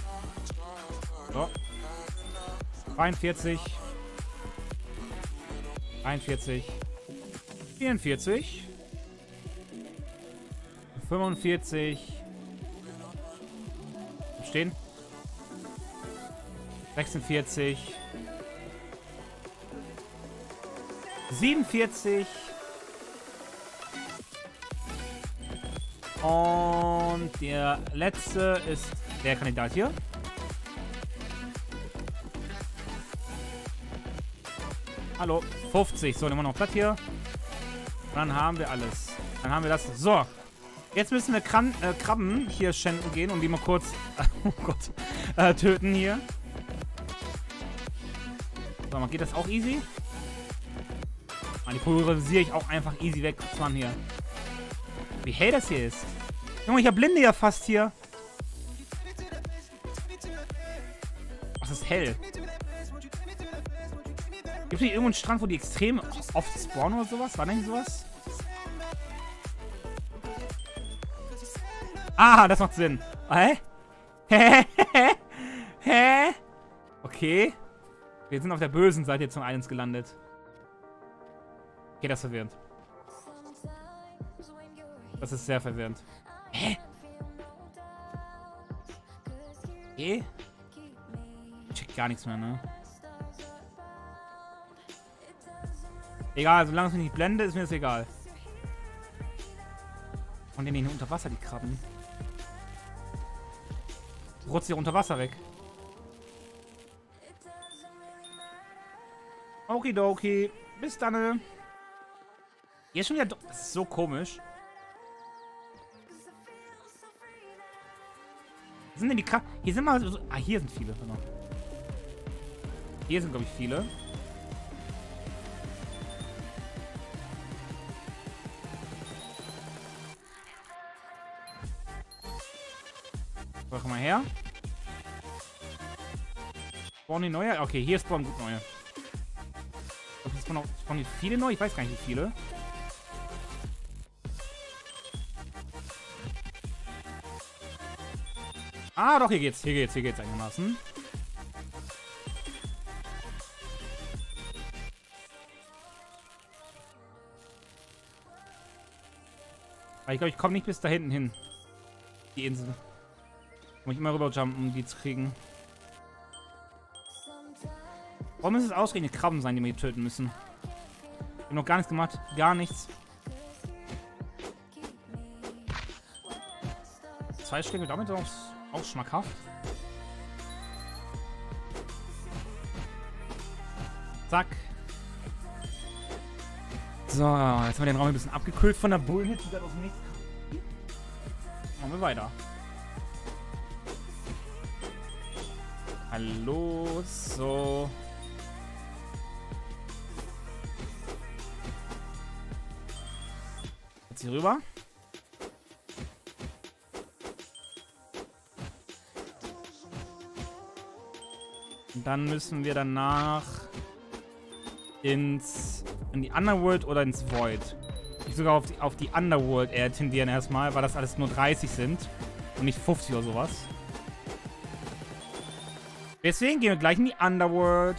[SPEAKER 1] So. 43. 41. 44. 45. Stehen. 46. 47. Und der letzte ist der Kandidat hier. Hallo, 50. So, nehmen wir noch Platz hier. Dann haben wir alles. Dann haben wir das. So. Jetzt müssen wir Kran äh, Krabben hier schänden gehen und die mal kurz, oh Gott, äh, töten hier. So, man geht das auch easy. Man, die pulverisiere ich auch einfach easy weg. Was man hier? Wie hell das hier ist. Junge, ich habe Blinde ja fast hier. Was ist hell? Gibt es nicht irgendwo einen Strand, wo die extrem oft spawnen oder sowas? War denn sowas? Ah, das macht Sinn. Hä? Hä? Hä? Okay. Wir sind auf der bösen Seite jetzt zum Islands gelandet. Okay, das ist verwirrend. Das ist sehr verwirrend. Hä? Okay. Ich check gar nichts mehr, ne? Egal, solange es mich nicht blende, ist mir das egal. Und die nicht unter Wasser, die Krabben. Rutzt hier unter Wasser weg. Okidoki. Bis dann. Hier ist schon wieder... Das ist so komisch. Sind denn die Ka Hier sind mal so... Ah, hier sind viele. Hier sind, glaube ich, viele. Komm mal her. Spawnen die neue? Okay, hier spawnen gut neue. Spawnen, spawnen hier viele neue? Ich weiß gar nicht, wie viele. Ah, doch, hier geht's. Hier geht's, hier geht's einigermaßen. Ich glaube, ich komme nicht bis da hinten hin. Die Insel. Muss ich immer rüberjumpen, um die zu kriegen. Warum ist es ausgerechnet Krabben sein, die wir töten müssen? Ich habe noch gar nichts gemacht. Gar nichts. Zwei Schläge damit auch, auch schmackhaft. Zack. So, jetzt haben wir den Raum ein bisschen abgekühlt von der Bullenhitze, die da aus dem Nichts Machen wir weiter. Hallo, so. Jetzt hier rüber. Und dann müssen wir danach ins in die Underworld oder ins Void. Ich sogar auf die, auf die Underworld eher tendieren erstmal, weil das alles nur 30 sind und nicht 50 oder sowas. Deswegen gehen wir gleich in die Underworld.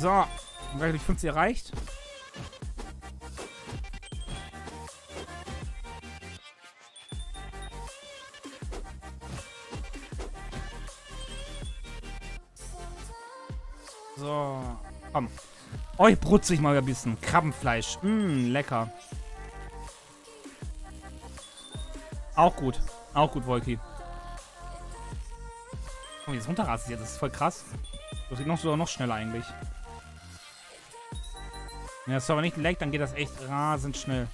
[SPEAKER 1] So, gleich 50 erreicht. Oh, ich brutze ich mal ein bisschen. Krabbenfleisch. Mmm, lecker. Auch gut. Auch gut, Wolki. Oh, jetzt runterrast jetzt. Das ist voll krass. Das geht noch sogar noch schneller eigentlich. Wenn der Server nicht leckt, dann geht das echt rasend schnell.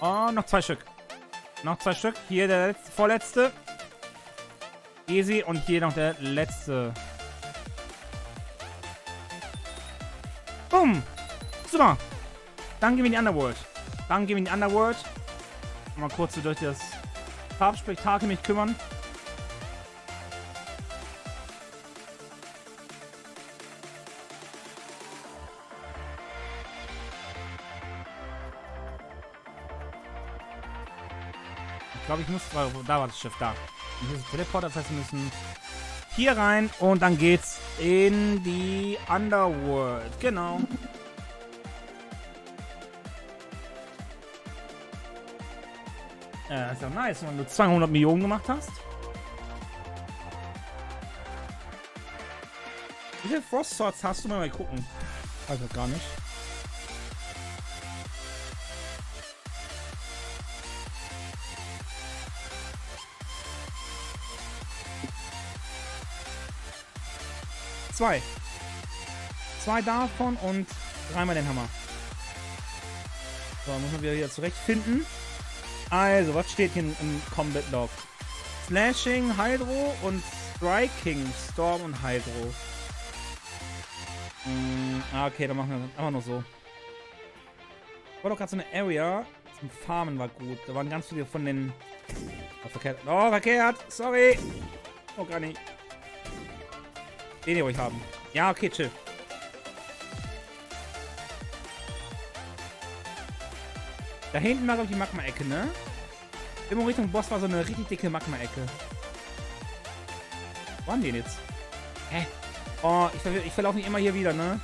[SPEAKER 1] Oh, noch zwei Stück. Noch zwei Stück. Hier der letzte, vorletzte. Easy und hier noch der letzte. Boom. Super. Dann gehen wir in die Underworld. Dann gehen wir in die Underworld. Mal kurz so durch das Farbspektakel mich kümmern. Glaube, ich muss... Da war das Schiff, da. Und hier ist ein Teleporter, das heißt, wir müssen hier rein und dann geht's in die Underworld. Genau. Ja, ist ja nice, wenn du 200 Millionen gemacht hast. Wie viele Frost Swords hast du? Mal gucken. Also gar nicht. Zwei. Zwei davon und dreimal den Hammer. So, muss man wieder hier zurechtfinden. Also, was steht hier im Combat Log? Slashing, Hydro und Striking, Storm und Hydro. Hm, ah, okay, dann machen wir das einfach nur so. Ich war doch gerade so eine Area zum Farmen war gut. Da waren ganz viele von den... Oh, verkehrt. Oh, verkehrt. Sorry. Oh, gar nicht. Den hier ruhig haben. Ja, okay, chill. Da hinten war, glaube ich, die Magma-Ecke, ne? Immer Richtung Boss war so eine richtig dicke Magma-Ecke. Wo haben die denn jetzt? Hä? Oh, ich, ver ich verlaufe nicht immer hier wieder, ne?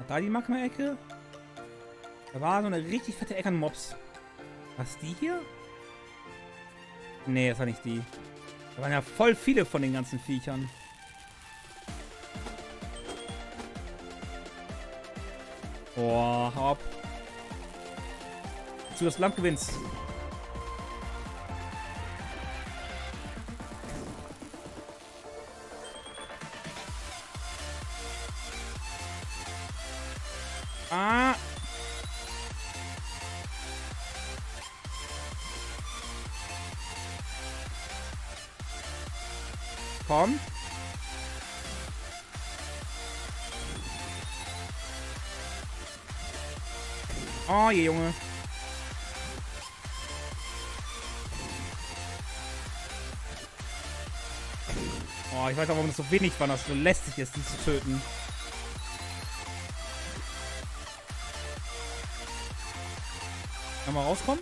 [SPEAKER 1] Hat da die Magma-Ecke? Da war so eine richtig fette Ecke an Mobs. Was, die hier? Nee, das war nicht die. Da waren ja voll viele von den ganzen Viechern. Boah, hau ab. Zu das Land gewinnst. So wenig war, dass es so lästig ist, die zu töten. Kann mal rauskommen?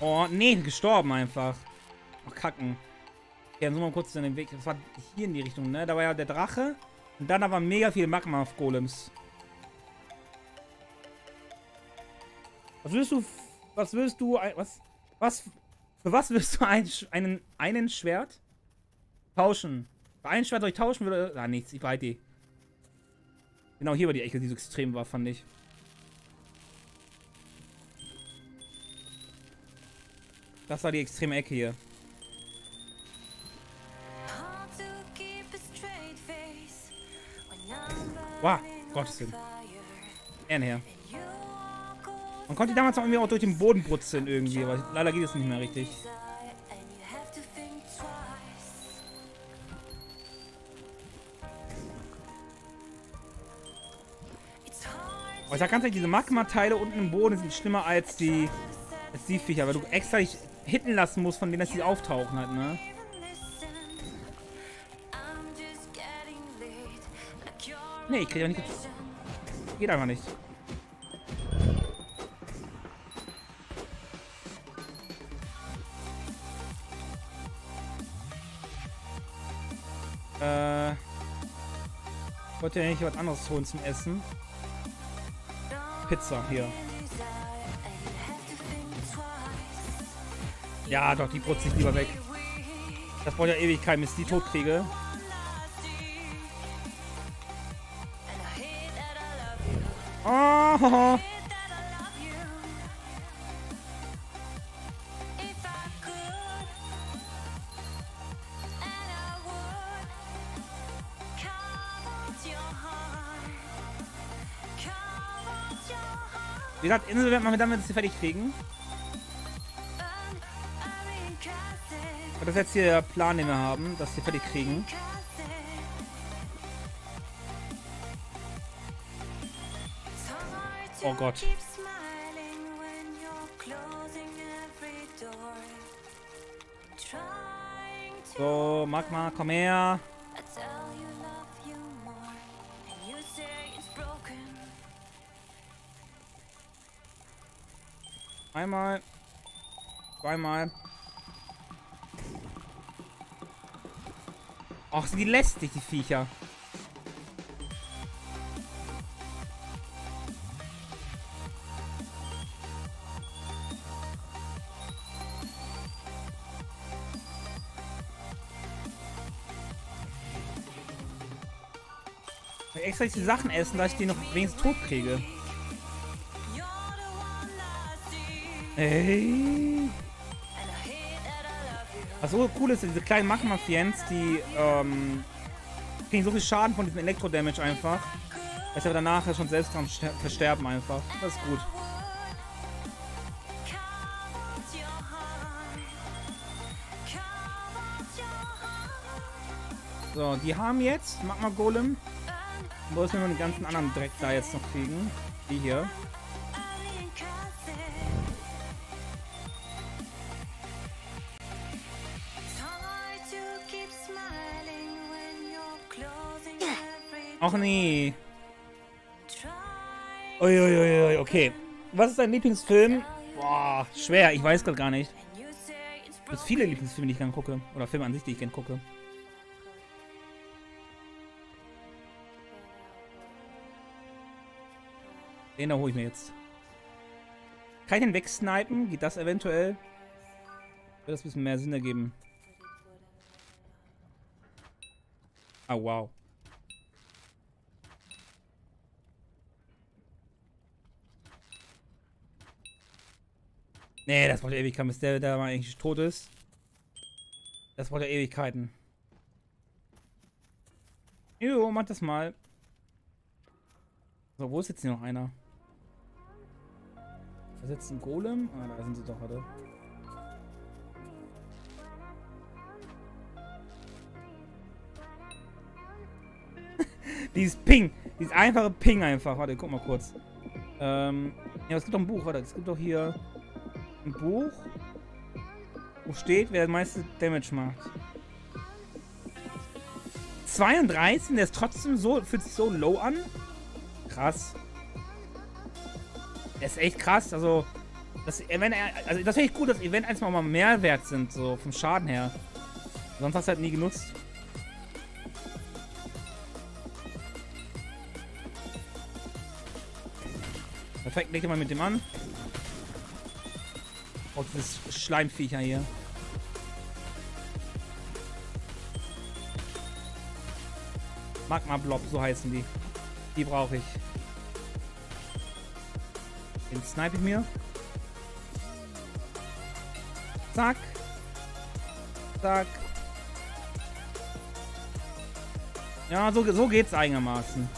[SPEAKER 1] Oh, nee, gestorben einfach. Ach, kacken. Okay, dann suchen wir kurz den Weg. Das war hier in die Richtung, ne? Da war ja der Drache. Und dann aber mega viel Magma-Golems. Was willst du... Was willst du... Was... Was... Für was willst du ein, einen, einen Schwert tauschen? Für ein Schwert soll ich tauschen würde... Ah, nichts. Ich behalte die. Genau, hier war die Ecke, die so extrem war, fand ich. Das war die extreme Ecke hier. Wow, Gottes Willen. her. Man konnte damals auch irgendwie auch durch den Boden brutzeln irgendwie, aber leider geht es nicht mehr richtig. Aber ich sag ganz ehrlich, diese Magma-Teile unten im Boden sind schlimmer als die, als die Viecher, weil du extra dich hitten lassen musst, von denen dass die auftauchen halt, ne? Nee, ich krieg ja nicht. Geht einfach nicht. Wollte ja nicht was anderes holen zum Essen. Pizza hier. Ja, doch, die brutze ich lieber weg. Das braucht ja Ewigkeit, bis ich die tot kriege. Oh. Wie gesagt, Insel werden wir damit, fertig kriegen. Und das ist jetzt hier der Plan, den wir haben, dass sie fertig kriegen. Oh Gott. So, Magma, komm her. Einmal. Zweimal. Ach, sind die lästig, die Viecher. Ich extra die Sachen essen, dass ich die noch wenigstens tot kriege. Ey. Was so cool ist, diese kleinen Magma-Fiends, die ähm, kriegen so viel Schaden von diesem Elektro-Damage einfach, dass sie aber danach schon selbst dran versterben einfach. Das ist gut. So, die haben jetzt Magma Golem. Wo müssen wir den ganzen anderen Dreck da jetzt noch kriegen? Die hier. Ach nee. Uiuiui, okay. Was ist dein Lieblingsfilm? Boah, schwer. Ich weiß gerade gar nicht. Es gibt viele Lieblingsfilme, die ich gerne gucke. Oder Filme an sich, die ich gerne gucke. Den hole ich mir jetzt. Kann ich den wegsnipen? Geht das eventuell? Wird das ein bisschen mehr Sinn ergeben. Ah, wow. Nee, das braucht ja Ewigkeiten, bis der da mal eigentlich tot ist. Das ja Ewigkeiten. Jo, mach das mal. So, wo ist jetzt hier noch einer? Versetzt ein Golem? Ah, da sind sie doch alle. Dieses Ping. Dieses einfache Ping einfach. Warte, guck mal kurz. Ähm, ja, es gibt doch ein Buch, warte. Es gibt doch hier ein Buch, wo steht, wer das meiste Damage macht. 32, der ist trotzdem so, fühlt sich so low an. Krass. Der ist echt krass, also, das Event, also das finde ich gut, dass Event eins mal mehr wert sind, so vom Schaden her. Sonst hast du halt nie genutzt. Perfekt, leg dir mal mit dem an. Oh, dieses Schleimviecher hier. Magma-Blob, so heißen die. Die brauche ich. Den snipe ich mir. Zack. Zack. Ja, so, so geht's einigermaßen.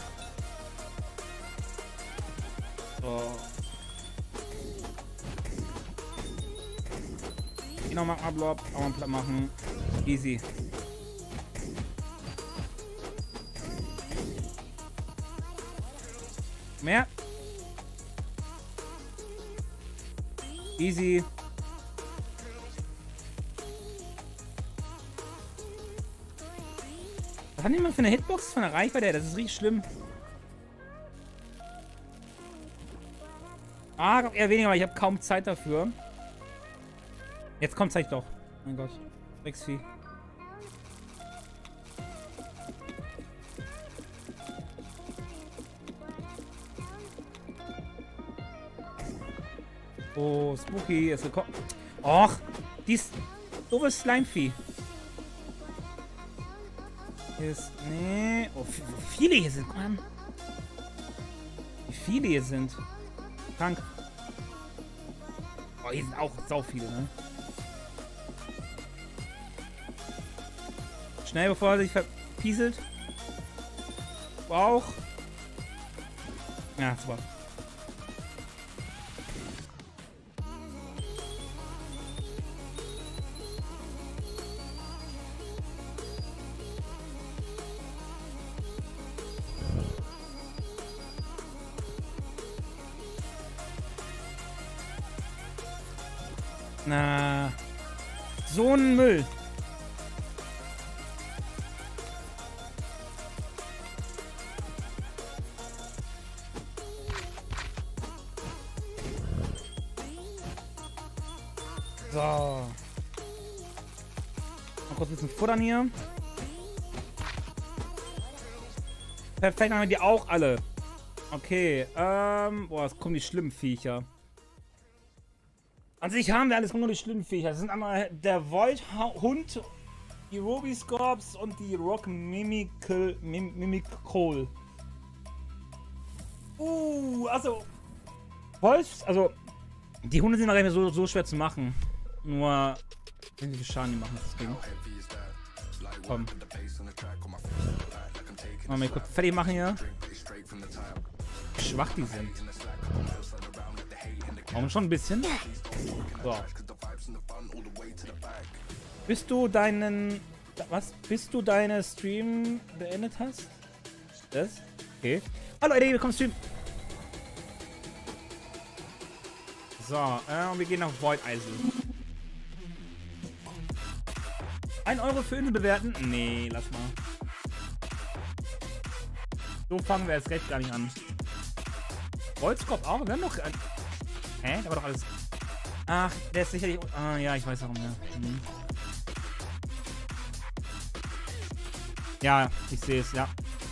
[SPEAKER 1] Nochmal Ablob, auch mal platt machen. Easy. Mehr. Easy. Was hat jemand für eine Hitbox von der Reichweite? Das ist richtig schlimm. Ah, eher weniger, aber ich habe kaum Zeit dafür. Jetzt kommt zeig doch. Mein Gott. Drecksvieh. Oh, Spooky ist gekommen. Och, dies doofes Slimevieh. Ist, nee. Oh, wie viele hier sind, Mann. Wie viele hier sind. Krank. Oh, hier sind auch sau viele, ne? Schnell, bevor er sich verpieselt. Bauch. Ja, super. Hier. Perfekt, haben wir die auch alle. Okay, ähm, boah, es kommen die schlimmen Viecher. An sich haben wir alles, nur die schlimmen Viecher. Das sind einmal der Void-Hund, die Ruby-Scorps und die Rock Mimical, Mim Mimical. Uh, also, Wolfs, also, die Hunde sind mehr so, so schwer zu machen. Nur, wie viel Schaden die machen, das Ding. Komm. Mal mal kurz fertig machen hier. Wie schwach die sind. Warum schon ein bisschen? So. Bis du deinen... Was? Bis du deine Stream beendet hast? Das? Okay. Hallo, Eddie, willkommen Stream. So, äh, und wir gehen nach Void Eisel. 1 Euro für Insel bewerten? Nee, lass mal. So fangen wir jetzt recht gar nicht an. Holzkopf auch? Wir haben. Ein Hä? Da war doch alles... Ach, der ist sicherlich... Ah, ja, ich weiß warum, ja. Mhm. Ja, ich sehe es, ja.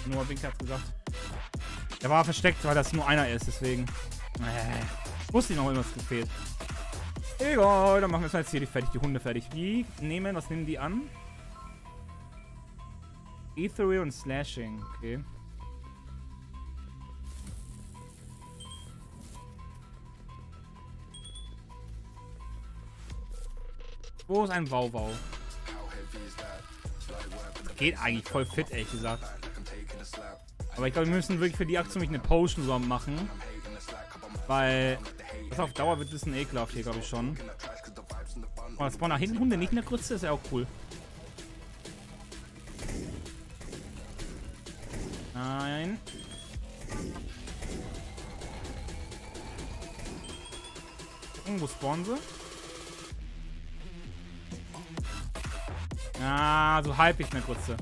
[SPEAKER 1] Nur Bink hat gesagt. Der war versteckt, weil das nur einer ist, deswegen... Äh, wusste ich noch irgendwas gefehlt. Egal, dann machen wir jetzt hier die fertig, die Hunde fertig. Wie nehmen, was nehmen die an? Ethereal und Slashing, okay. Wo ist ein Wauwau? Geht eigentlich voll fit, ehrlich gesagt. Aber ich glaube, wir müssen wirklich für die Aktion eine Potion zusammen machen. Weil das auf Dauer wird ein bisschen ekelhaft hier, glaube ich schon. Oh, das spawnen nach hinten Hunde nicht in der Grütze, ist ja auch cool. Nein. Gucken, wo spawnen sie? Ah, so halbwegs in der Grütze.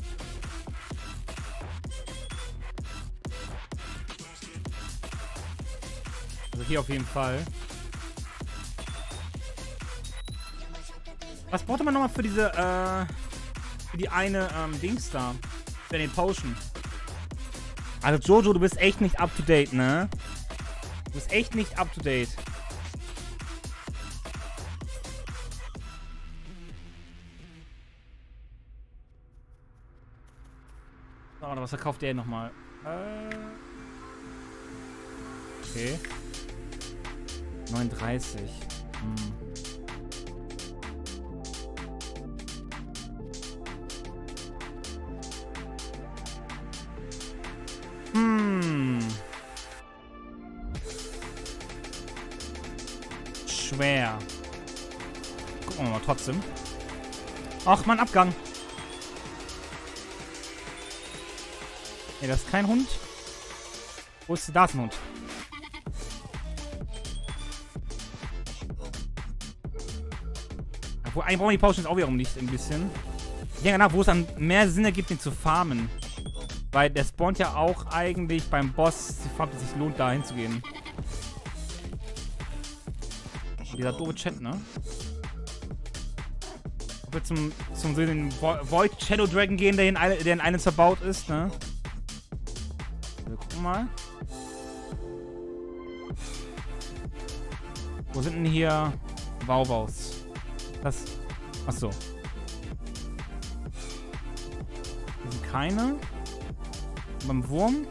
[SPEAKER 1] Also hier auf jeden Fall. Was brauchte man nochmal für diese, äh, für die eine, ähm, Dings da? Für den Potion. Also Jojo, du bist echt nicht up to date, ne? Du bist echt nicht up to date. So, was verkauft der nochmal? Äh. Okay. 39. Hm. Hm. Schwer. Gucken wir mal trotzdem. Ach, mein Abgang. Ne, das ist kein Hund. Wo ist da ist ein Hund? Eigentlich brauchen die Potions auch wiederum nicht ein bisschen. Ich denke nach, wo es dann mehr Sinn ergibt, den zu farmen. Weil der spawnt ja auch eigentlich beim Boss, die Farbe, sich lohnt, da hinzugehen. Dieser doofe Chat, ne? Ob wir zum, zum so den Void Shadow Dragon gehen, der in, der in einem zerbaut ist, ne? Wir gucken mal. Wo sind denn hier Wauwaus? Das. Achso. Hier sind keine. Beim Wurm.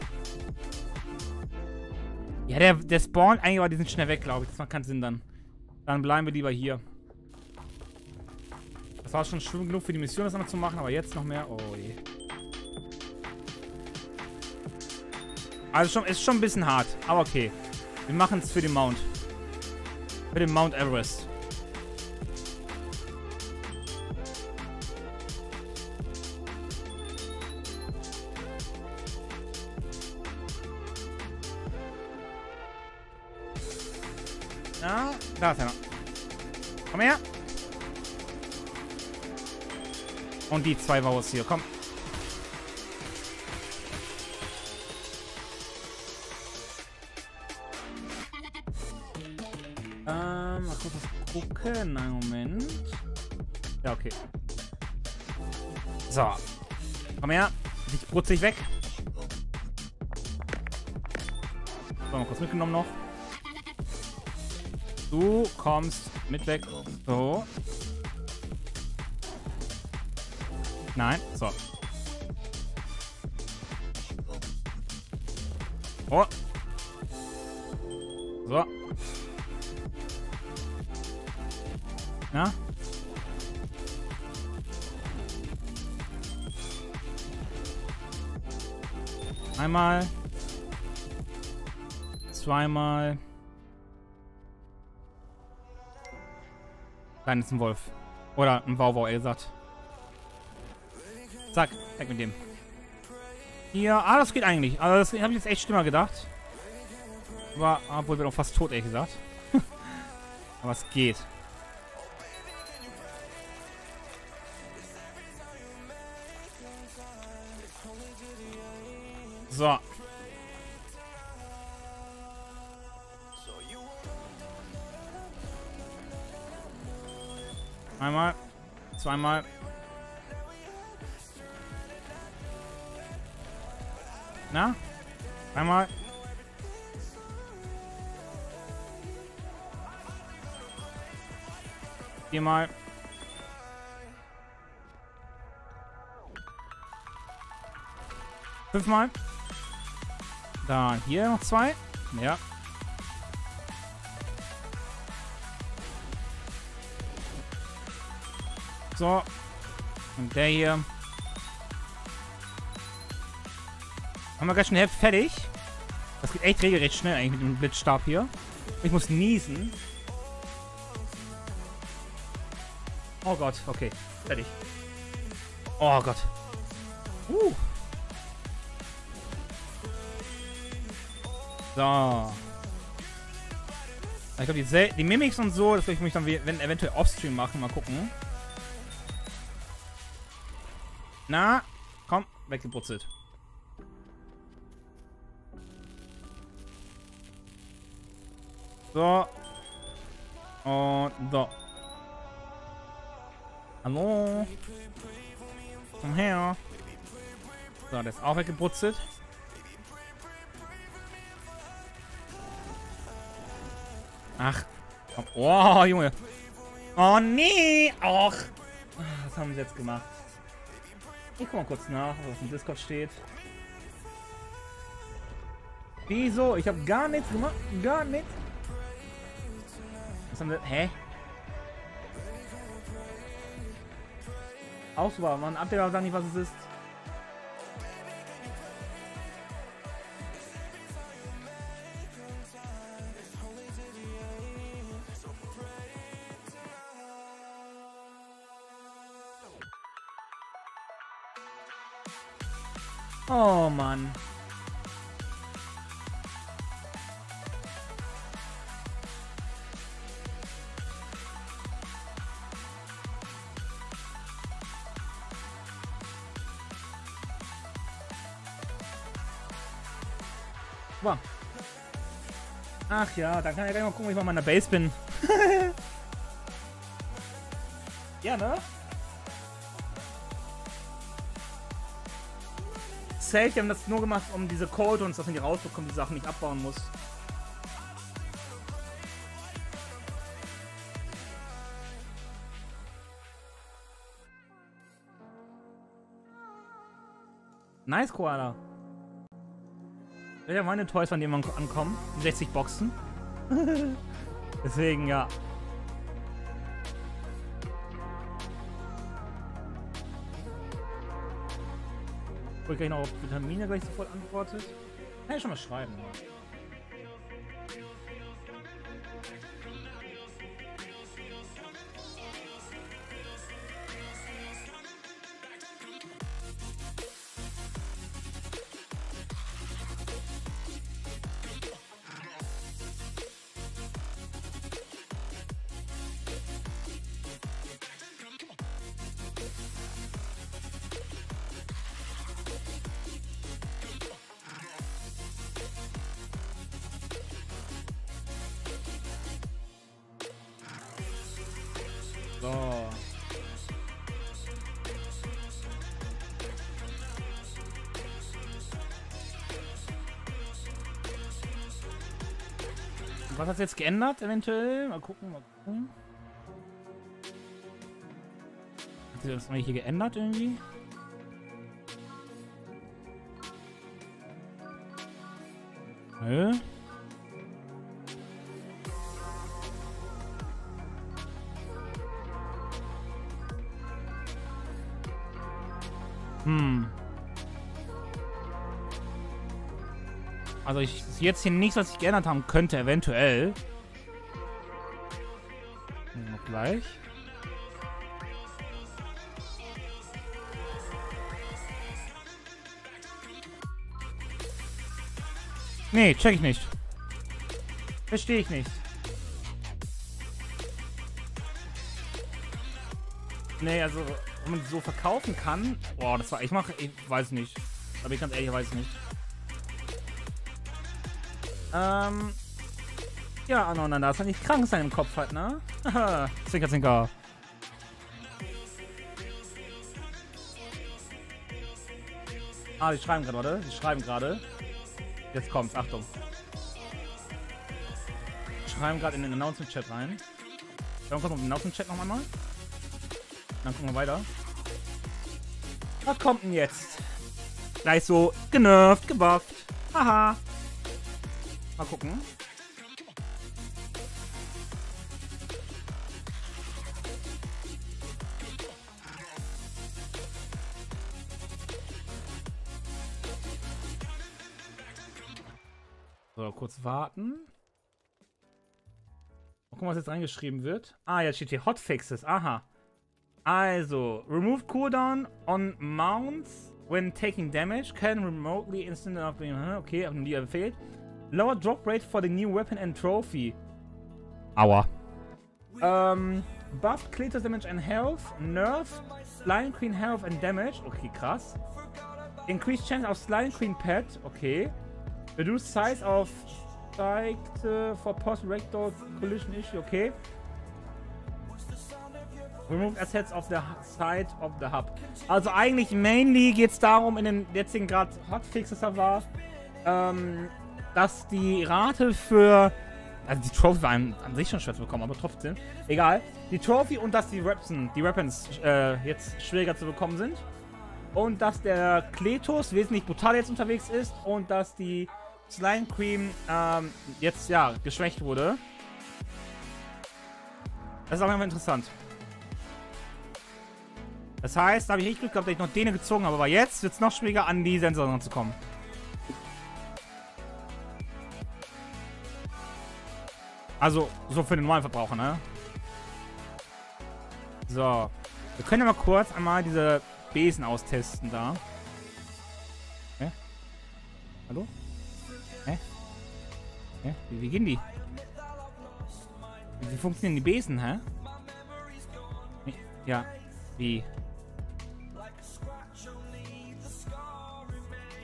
[SPEAKER 1] Ja, der, der spawnt eigentlich, aber die sind schnell weg, glaube ich. Das macht keinen Sinn dann. Dann bleiben wir lieber hier. Das war schon schlimm genug für die Mission, das noch zu machen, aber jetzt noch mehr. Oh je. Also schon, ist schon ein bisschen hart, aber okay. Wir machen es für den Mount. Für den Mount Everest. Da ist einer. Komm her. Und die zwei Waus hier, komm. Ähm, mal kurz was gucken. Einen Moment. Ja, okay. So. Komm her. Dich weg. So, mal kurz mitgenommen noch. Du kommst mit weg. So. Nein. So. Oh. So. Na? Einmal. Zweimal. Dann ist ein Wolf. Oder ein Wauwau, eher gesagt. Zack, weg mit dem. Hier, ah, das geht eigentlich. Also das habe ich jetzt echt schlimmer gedacht. War, obwohl, wir auch fast tot, ehrlich gesagt. Aber es geht. So. Einmal. Zweimal. Na? Einmal. Viermal. Fünfmal. Dann hier noch zwei. Ja. So. Und der hier. Haben wir die Hälfte fertig. Das geht echt regelrecht schnell eigentlich mit dem Blitzstab hier. Ich muss niesen. Oh Gott, okay. Fertig. Oh Gott. Uh. So. Ich glaube, die, die, Mimics und so, das will ich mich dann wenn, eventuell offstream machen. Mal gucken. Na, komm, weggeputzelt. So. Und so. Hallo. Komm her. So, der ist auch weggeputzelt. Ach. Oh, Junge. Oh, nee. Och. Was haben sie jetzt gemacht? Ich guck mal kurz nach, was im Discord steht. Wieso? Ich habe gar nichts gemacht. Gar nichts. Was haben wir? Hä? Auswahl, man. Update aber nicht, was es ist. Ach ja, dann kann ich gleich mal gucken, wie ich mal in meiner Base bin. ja, ne? safe, die haben das nur gemacht, um diese Codons, dass man die rausbekommt, die Sachen nicht abbauen muss. Nice, Koala. Ja, meine Toys, von denen man ankommen. 60 Boxen. Deswegen, ja. Wo ich gleich noch auf Vitamine gleich sofort antwortet. Kann ich schon mal schreiben. Hat jetzt geändert, eventuell? Mal gucken, mal gucken. Hat sich das mal hier geändert irgendwie? Ich sehe jetzt hier nichts, was sich geändert haben könnte, eventuell. Noch gleich. Nee, check ich nicht. Verstehe ich nicht. Nee, also, wenn man so verkaufen kann. Boah, das war. Ich mache. Ich weiß nicht. Aber ich ganz ehrlich, weiß nicht. Ähm. Ja, Anon, dann darfst du nicht krank sein im Kopf hat, ne? Haha, zwinker, zwinker. Ah, die schreiben gerade, warte. Die schreiben gerade. Jetzt kommt's, Achtung. Die schreiben gerade in den Announcement-Chat rein. Schauen wir kurz auf den Announcement-Chat noch einmal. Dann gucken wir weiter. Was kommt denn jetzt? Gleich so genervt, gebufft. Haha. Mal gucken. So, kurz warten. Mal gucken, was jetzt reingeschrieben wird. Ah, jetzt steht hier Hotfixes. Aha. Also, remove cooldown on mounts when taking damage. Can remotely instant of being... Okay, hab noch nie empfehlt. Lower drop rate for the new weapon and trophy. Aua. Ähm, buffed Kletos damage and health. Nerf. Slime Queen health and damage. Okay, krass. Increased chance of Slime Queen pet. Okay. Reduce size of spiked uh, for post-rectal collision issue. Okay. Remove assets of the side of the hub. Also eigentlich mainly geht es darum, in den jetzigen gerade Hotfixes da war, ähm, dass die Rate für... Also die Trophy war an, an, sich schon schwer zu bekommen, aber trotzdem. Egal. Die Trophy und dass die Weapons, die Weapons äh, jetzt schwieriger zu bekommen sind. Und dass der Kletos wesentlich brutal jetzt unterwegs ist. Und dass die Slime Cream ähm, jetzt, ja, geschwächt wurde. Das ist auch immer interessant. Das heißt, da habe ich richtig Glück gehabt, dass ich noch den gezogen habe. Aber jetzt wird es noch schwieriger, an die Sensoren zu kommen. Also, so für den normalen Verbraucher, ne? So. Wir können ja mal kurz einmal diese Besen austesten da. Hä? Hallo? Hä? Hä? Wie, wie gehen die? Wie, funktionieren die Besen, hä? Ja. Wie?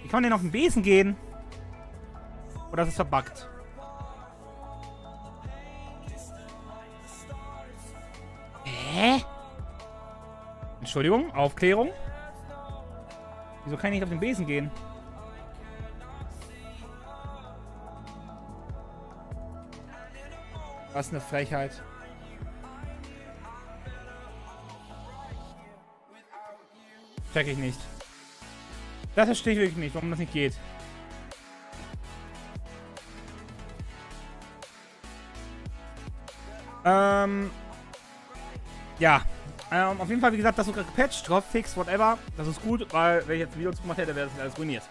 [SPEAKER 1] Wie kann man denn auf den Besen gehen? Oder ist es verbuggt? Hä? Entschuldigung, Aufklärung. Wieso kann ich nicht auf den Besen gehen? Was eine Frechheit. Check ich nicht. Das verstehe ich wirklich nicht, warum das nicht geht. Ähm. Ja. Ähm, auf jeden Fall, wie gesagt, das sogar gepatcht, drauf, fix, whatever. Das ist gut, weil wenn ich jetzt ein Video gemacht hätte, wäre das alles ruiniert.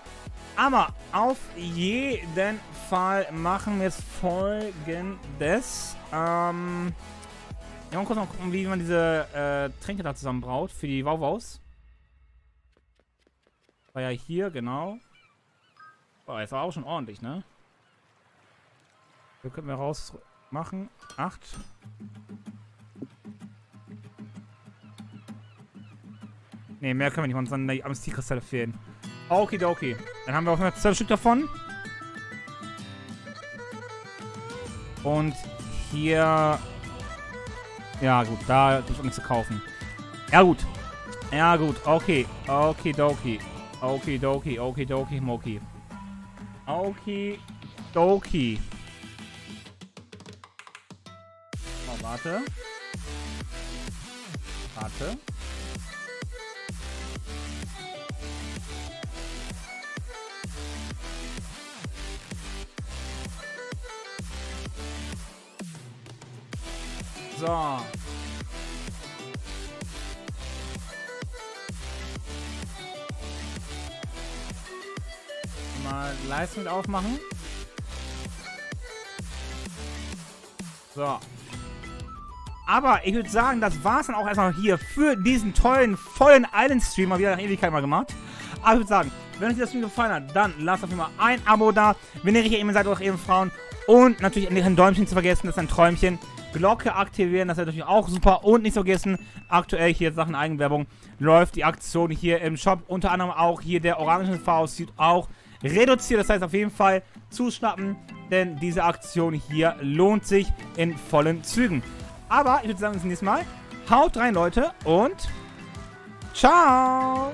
[SPEAKER 1] Aber auf jeden Fall machen wir jetzt folgendes. Ähm. Ja, mal kurz mal gucken, wie man diese äh, Tränke da zusammenbraut für die Wauwaus. War ja hier, genau. Oh, jetzt war auch schon ordentlich, ne? Hier können wir raus machen. Acht. Ne, mehr können wir nicht machen, sondern die Amnestie-Kristalle fehlen. Okidoki. Dann haben wir auch noch zwölf Stück davon. Und hier Ja, gut, da gibt es auch nichts zu kaufen. Ja, gut. Ja, gut, okay. Okay, doki. Okay, doki, okay, doki, moki. Okay, doki. Oh, warte. Warte. So. Mal Leistung aufmachen. So. Aber ich würde sagen, das war es dann auch erstmal hier für diesen tollen, vollen Island-Stream. Mal wieder nach Ewigkeit mal gemacht. Aber ich würde sagen, wenn euch das Stream gefallen hat, dann lasst auf jeden Fall ein Abo da. Wenn ihr richtig eben seid, auch eben Frauen. Und natürlich ein Däumchen zu vergessen, das ist ein Träumchen. Glocke aktivieren, das ist natürlich auch super. Und nicht vergessen, aktuell hier Sachen Eigenwerbung, läuft die Aktion hier im Shop. Unter anderem auch hier der orange Faust sieht auch reduziert. Das heißt auf jeden Fall zuschnappen, denn diese Aktion hier lohnt sich in vollen Zügen. Aber ich würde sagen, bis zum nächsten Mal. Haut rein, Leute, und ciao!